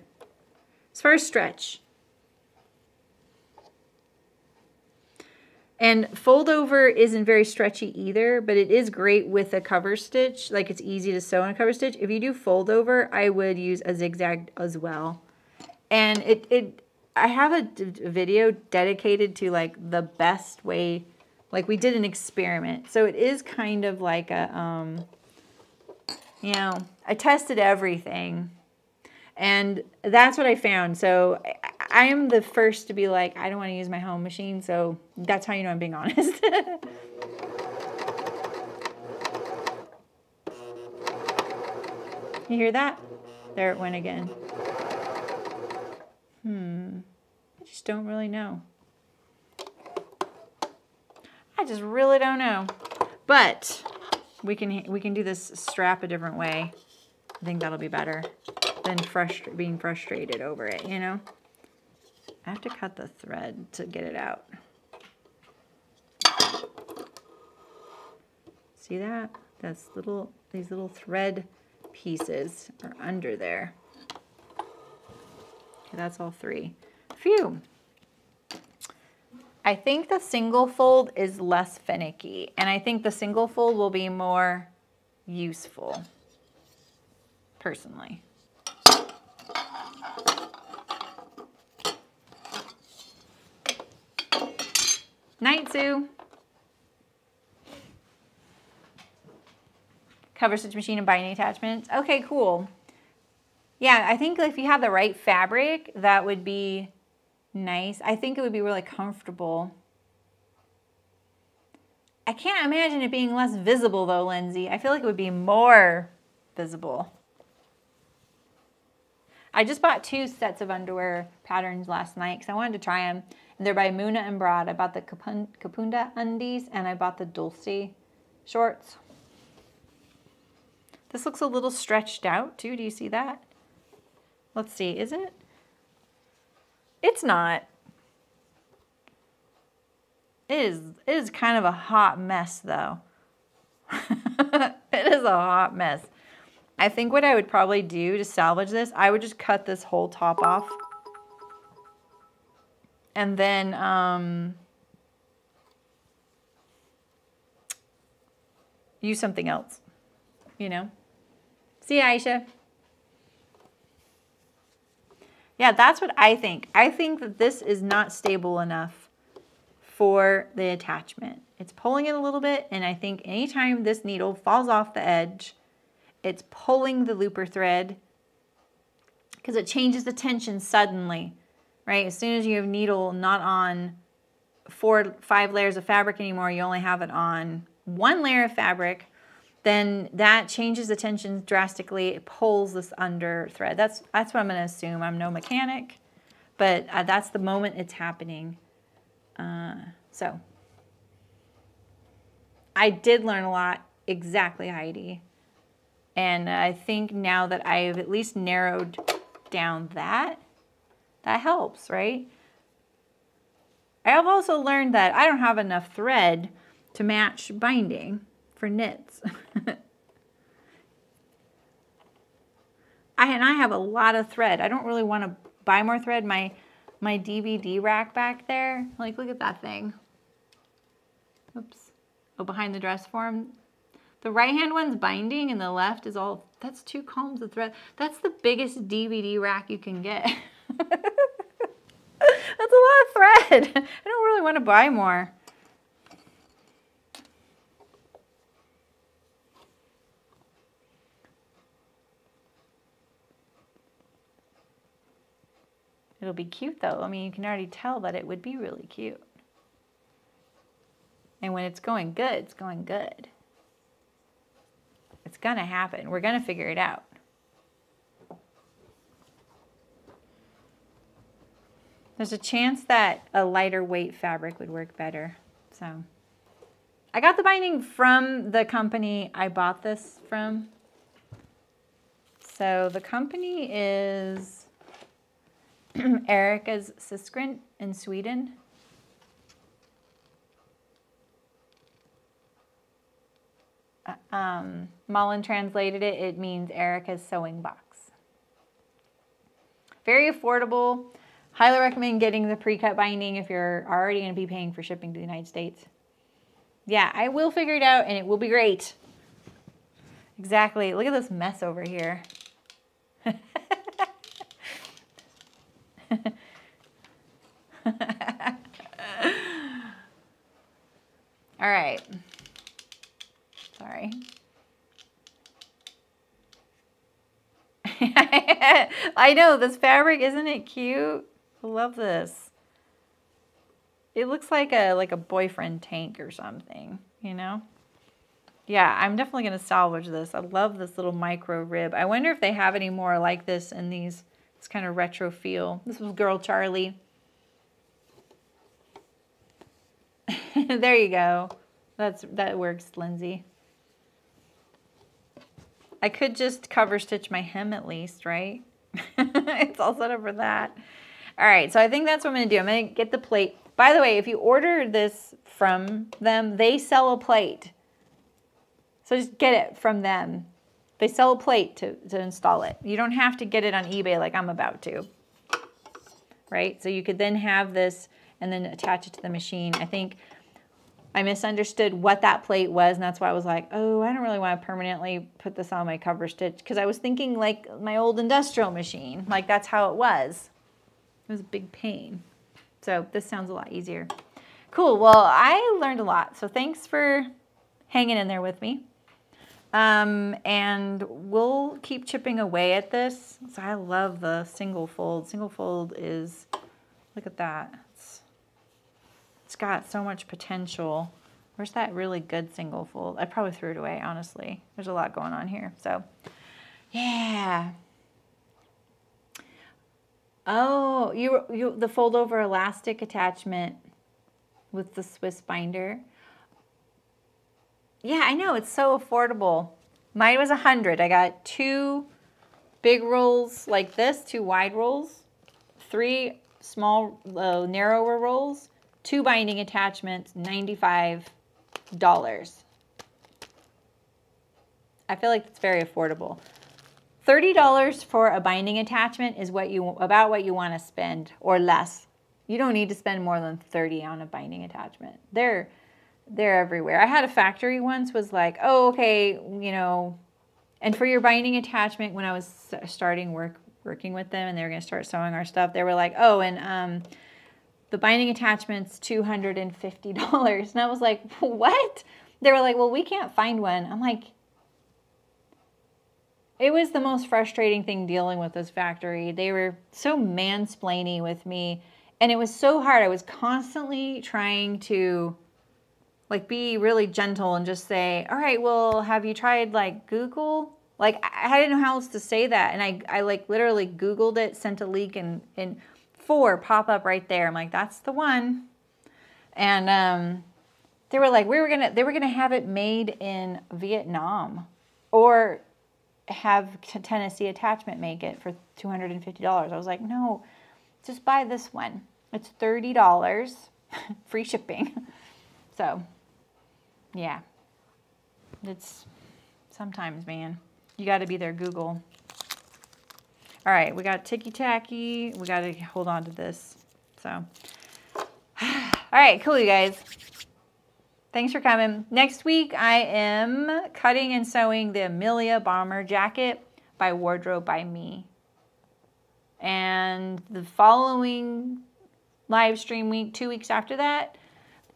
As far as stretch. And fold over isn't very stretchy either, but it is great with a cover stitch. Like it's easy to sew on a cover stitch. If you do fold over, I would use a zigzag as well. And it, it I have a, video dedicated to like the best way, like we did an experiment. So it is kind of like a, um, you know, I tested everything and that's what I found. So I am the first to be like, I don't want to use my home machine. So that's how you know I'm being honest. you hear that? There it went again. Hmm. I just don't really know. I just really don't know. But we can we can do this strap a different way. I think that'll be better than frustra being frustrated over it, you know? I have to cut the thread to get it out. See that? That's little, these little thread pieces are under there. That's all three. Phew. I think the single fold is less finicky, and I think the single fold will be more useful, personally. Night, Sue. Cover stitch machine and binding attachments. Okay, cool. Yeah, I think if you have the right fabric, that would be nice. I think it would be really comfortable. I can't imagine it being less visible though, Lindsay. I feel like it would be more visible. I just bought two sets of underwear patterns last night because I wanted to try them. And they're by Muna and Broad. I bought the Kapunda undies and I bought the Dulce shorts. This looks a little stretched out too. Do you see that? Let's see, is it? It's not. It is, it is kind of a hot mess though. it is a hot mess. I think what I would probably do to salvage this, I would just cut this whole top off. And then um, use something else, you know? See Aisha. Yeah, that's what I think. I think that this is not stable enough for the attachment. It's pulling it a little bit, and I think anytime this needle falls off the edge, it's pulling the looper thread because it changes the tension suddenly, right? As soon as you have needle not on four, five layers of fabric anymore, you only have it on one layer of fabric, then that changes the tension drastically. It pulls this under thread. That's, that's what I'm going to assume. I'm no mechanic, but uh, that's the moment it's happening. Uh, so I did learn a lot. Exactly, Heidi. And I think now that I've at least narrowed down that, that helps, right? I have also learned that I don't have enough thread to match binding for knits. I, and I have a lot of thread. I don't really want to buy more thread. My, my DVD rack back there, like look at that thing. Oops. Oh, behind the dress form. The right hand one's binding and the left is all, that's two combs of thread. That's the biggest DVD rack you can get. that's a lot of thread. I don't really want to buy more. It'll be cute though. I mean, you can already tell that it would be really cute. And when it's going good, it's going good. It's to happen. We're to figure it out. There's a chance that a lighter weight fabric would work better. So I got the binding from the company I bought this from. So the company is Erica's Syskrin in Sweden. Uh, um, Mullen translated it, it means Erica's sewing box. Very affordable. Highly recommend getting the pre-cut binding if you're already going to be paying for shipping to the United States. Yeah, I will figure it out and it will be great. Exactly. Look at this mess over here. All right. Sorry. I know, this fabric, isn't it cute? I love this. It looks like a like a boyfriend tank or something, you know? Yeah, I'm definitely going to salvage this. I love this little micro rib. I wonder if they have any more like this in these, this kind of retro feel. This was Girl Charlee. there you go. That's That works, Lindsay. I could just cover stitch my hem at least, right? it's all set up for that. All right, so I think that's what I'm gonna do. I'm gonna get the plate. By the way, if you order this from them, they sell a plate. So just get it from them. They sell a plate to, to install it. You don't have to get it on eBay like I'm about to, right? So you could then have this and then attach it to the machine. I think I misunderstood what that plate was, and that's why I was like, oh, I don't really want to permanently put this on my cover stitch because I was thinking like my old industrial machine. Like that's how it was. It was a big pain. So this sounds a lot easier. Cool. Well, I learned a lot. So thanks for hanging in there with me. Um, and we'll keep chipping away at this. So I love the single fold. Single fold is, look at that. It's got so much potential. Where's that really good single fold? I probably threw it away, honestly. There's a lot going on here. So, yeah. Oh, you, you the fold over elastic attachment with the Swiss binder. Yeah, I know. It's so affordable. Mine was a 100 I got two big rolls like this, two wide rolls, three small, uh, narrower rolls, two binding attachments, $95. I feel like it's very affordable. $30 for a binding attachment is what you about what you want to spend or less. You don't need to spend more than 30 on a binding attachment. They're they're everywhere. I had a factory once was like, "Oh, okay, you know, and for your binding attachment when I was starting work working with them and they were going to start sewing our stuff, they were like, "Oh, and um the binding attachment's $250. And I was like, what? They were like, well, we can't find one. I'm like, it was the most frustrating thing dealing with this factory. They were so mansplaining with me and it was so hard. I was constantly trying to like be really gentle and just say, all right, well, have you tried like Google? Like I didn't know how else to say that. And I, I like literally Googled it, sent a link and, and four pop up right there. I'm like, that's the one. And um, they were like, we were gonna, they were gonna have it made in Vietnam, or have Tennessee Attachment make it for two hundred and fifty dollars. I was like, no, just buy this one. It's thirty dollars, free shipping. so, yeah, it's sometimes, man, you got to be there. Google. All right, we got ticky tacky. We got to hold on to this. So, all right, cool, you guys. Thanks for coming. Next week, I am cutting and sewing the Amelia Bomber jacket by Wardrobe by Me. And the following live stream week, two weeks after that,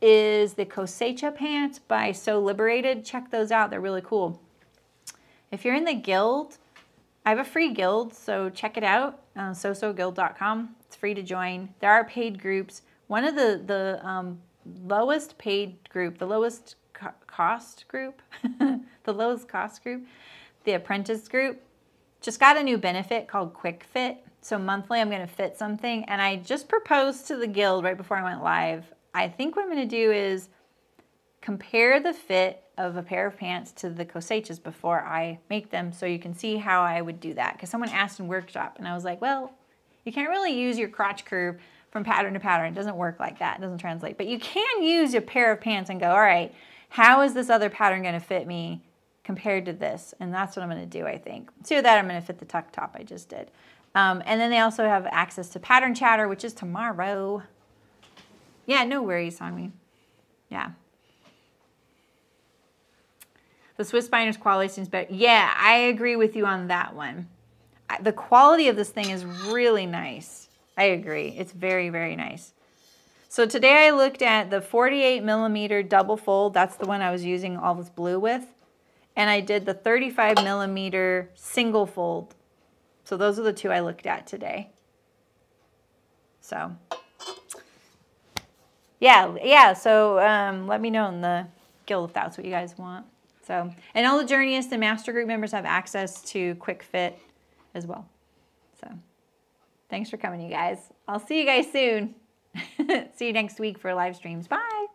is the Cosecha pants by Sew Liberated. Check those out. They're really cool. If you're in the guild, I have a free guild, so check it out, uh, sewsewguild.com. It's free to join. There are paid groups. One of the, the um, lowest paid group, the lowest co cost group, the lowest cost group, the apprentice group, just got a new benefit called Quick Fit. So monthly I'm going to fit something and I just proposed to the guild right before I went live. I think what I'm going to do is compare the fit of a pair of pants to the Cosechas before I make them so you can see how I would do that. Because someone asked in workshop and I was like, well, you can't really use your crotch curve from pattern to pattern. It doesn't work like that. It doesn't translate. But you can use a pair of pants and go, all right, how is this other pattern going to fit me compared to this? And that's what I'm going to do, I think. So that, I'm going to fit the tuck top I just did. Um, and then they also have access to pattern chatter, which is tomorrow. Yeah, no worries on me. Yeah. The Swiss Binders quality seems better. Yeah, I agree with you on that one. The quality of this thing is really nice. I agree. It's very, very nice. So today I looked at the 48 millimeter double fold. That's the one I was using all this blue with. And I did the 35 millimeter single fold. So those are the two I looked at today. So yeah, yeah. So um, let me know in the guild if that's what you guys want. So, and all the Journeyist and Master Group members have access to Quick Fit as well. So, thanks for coming, you guys. I'll see you guys soon. see you next week for live streams. Bye.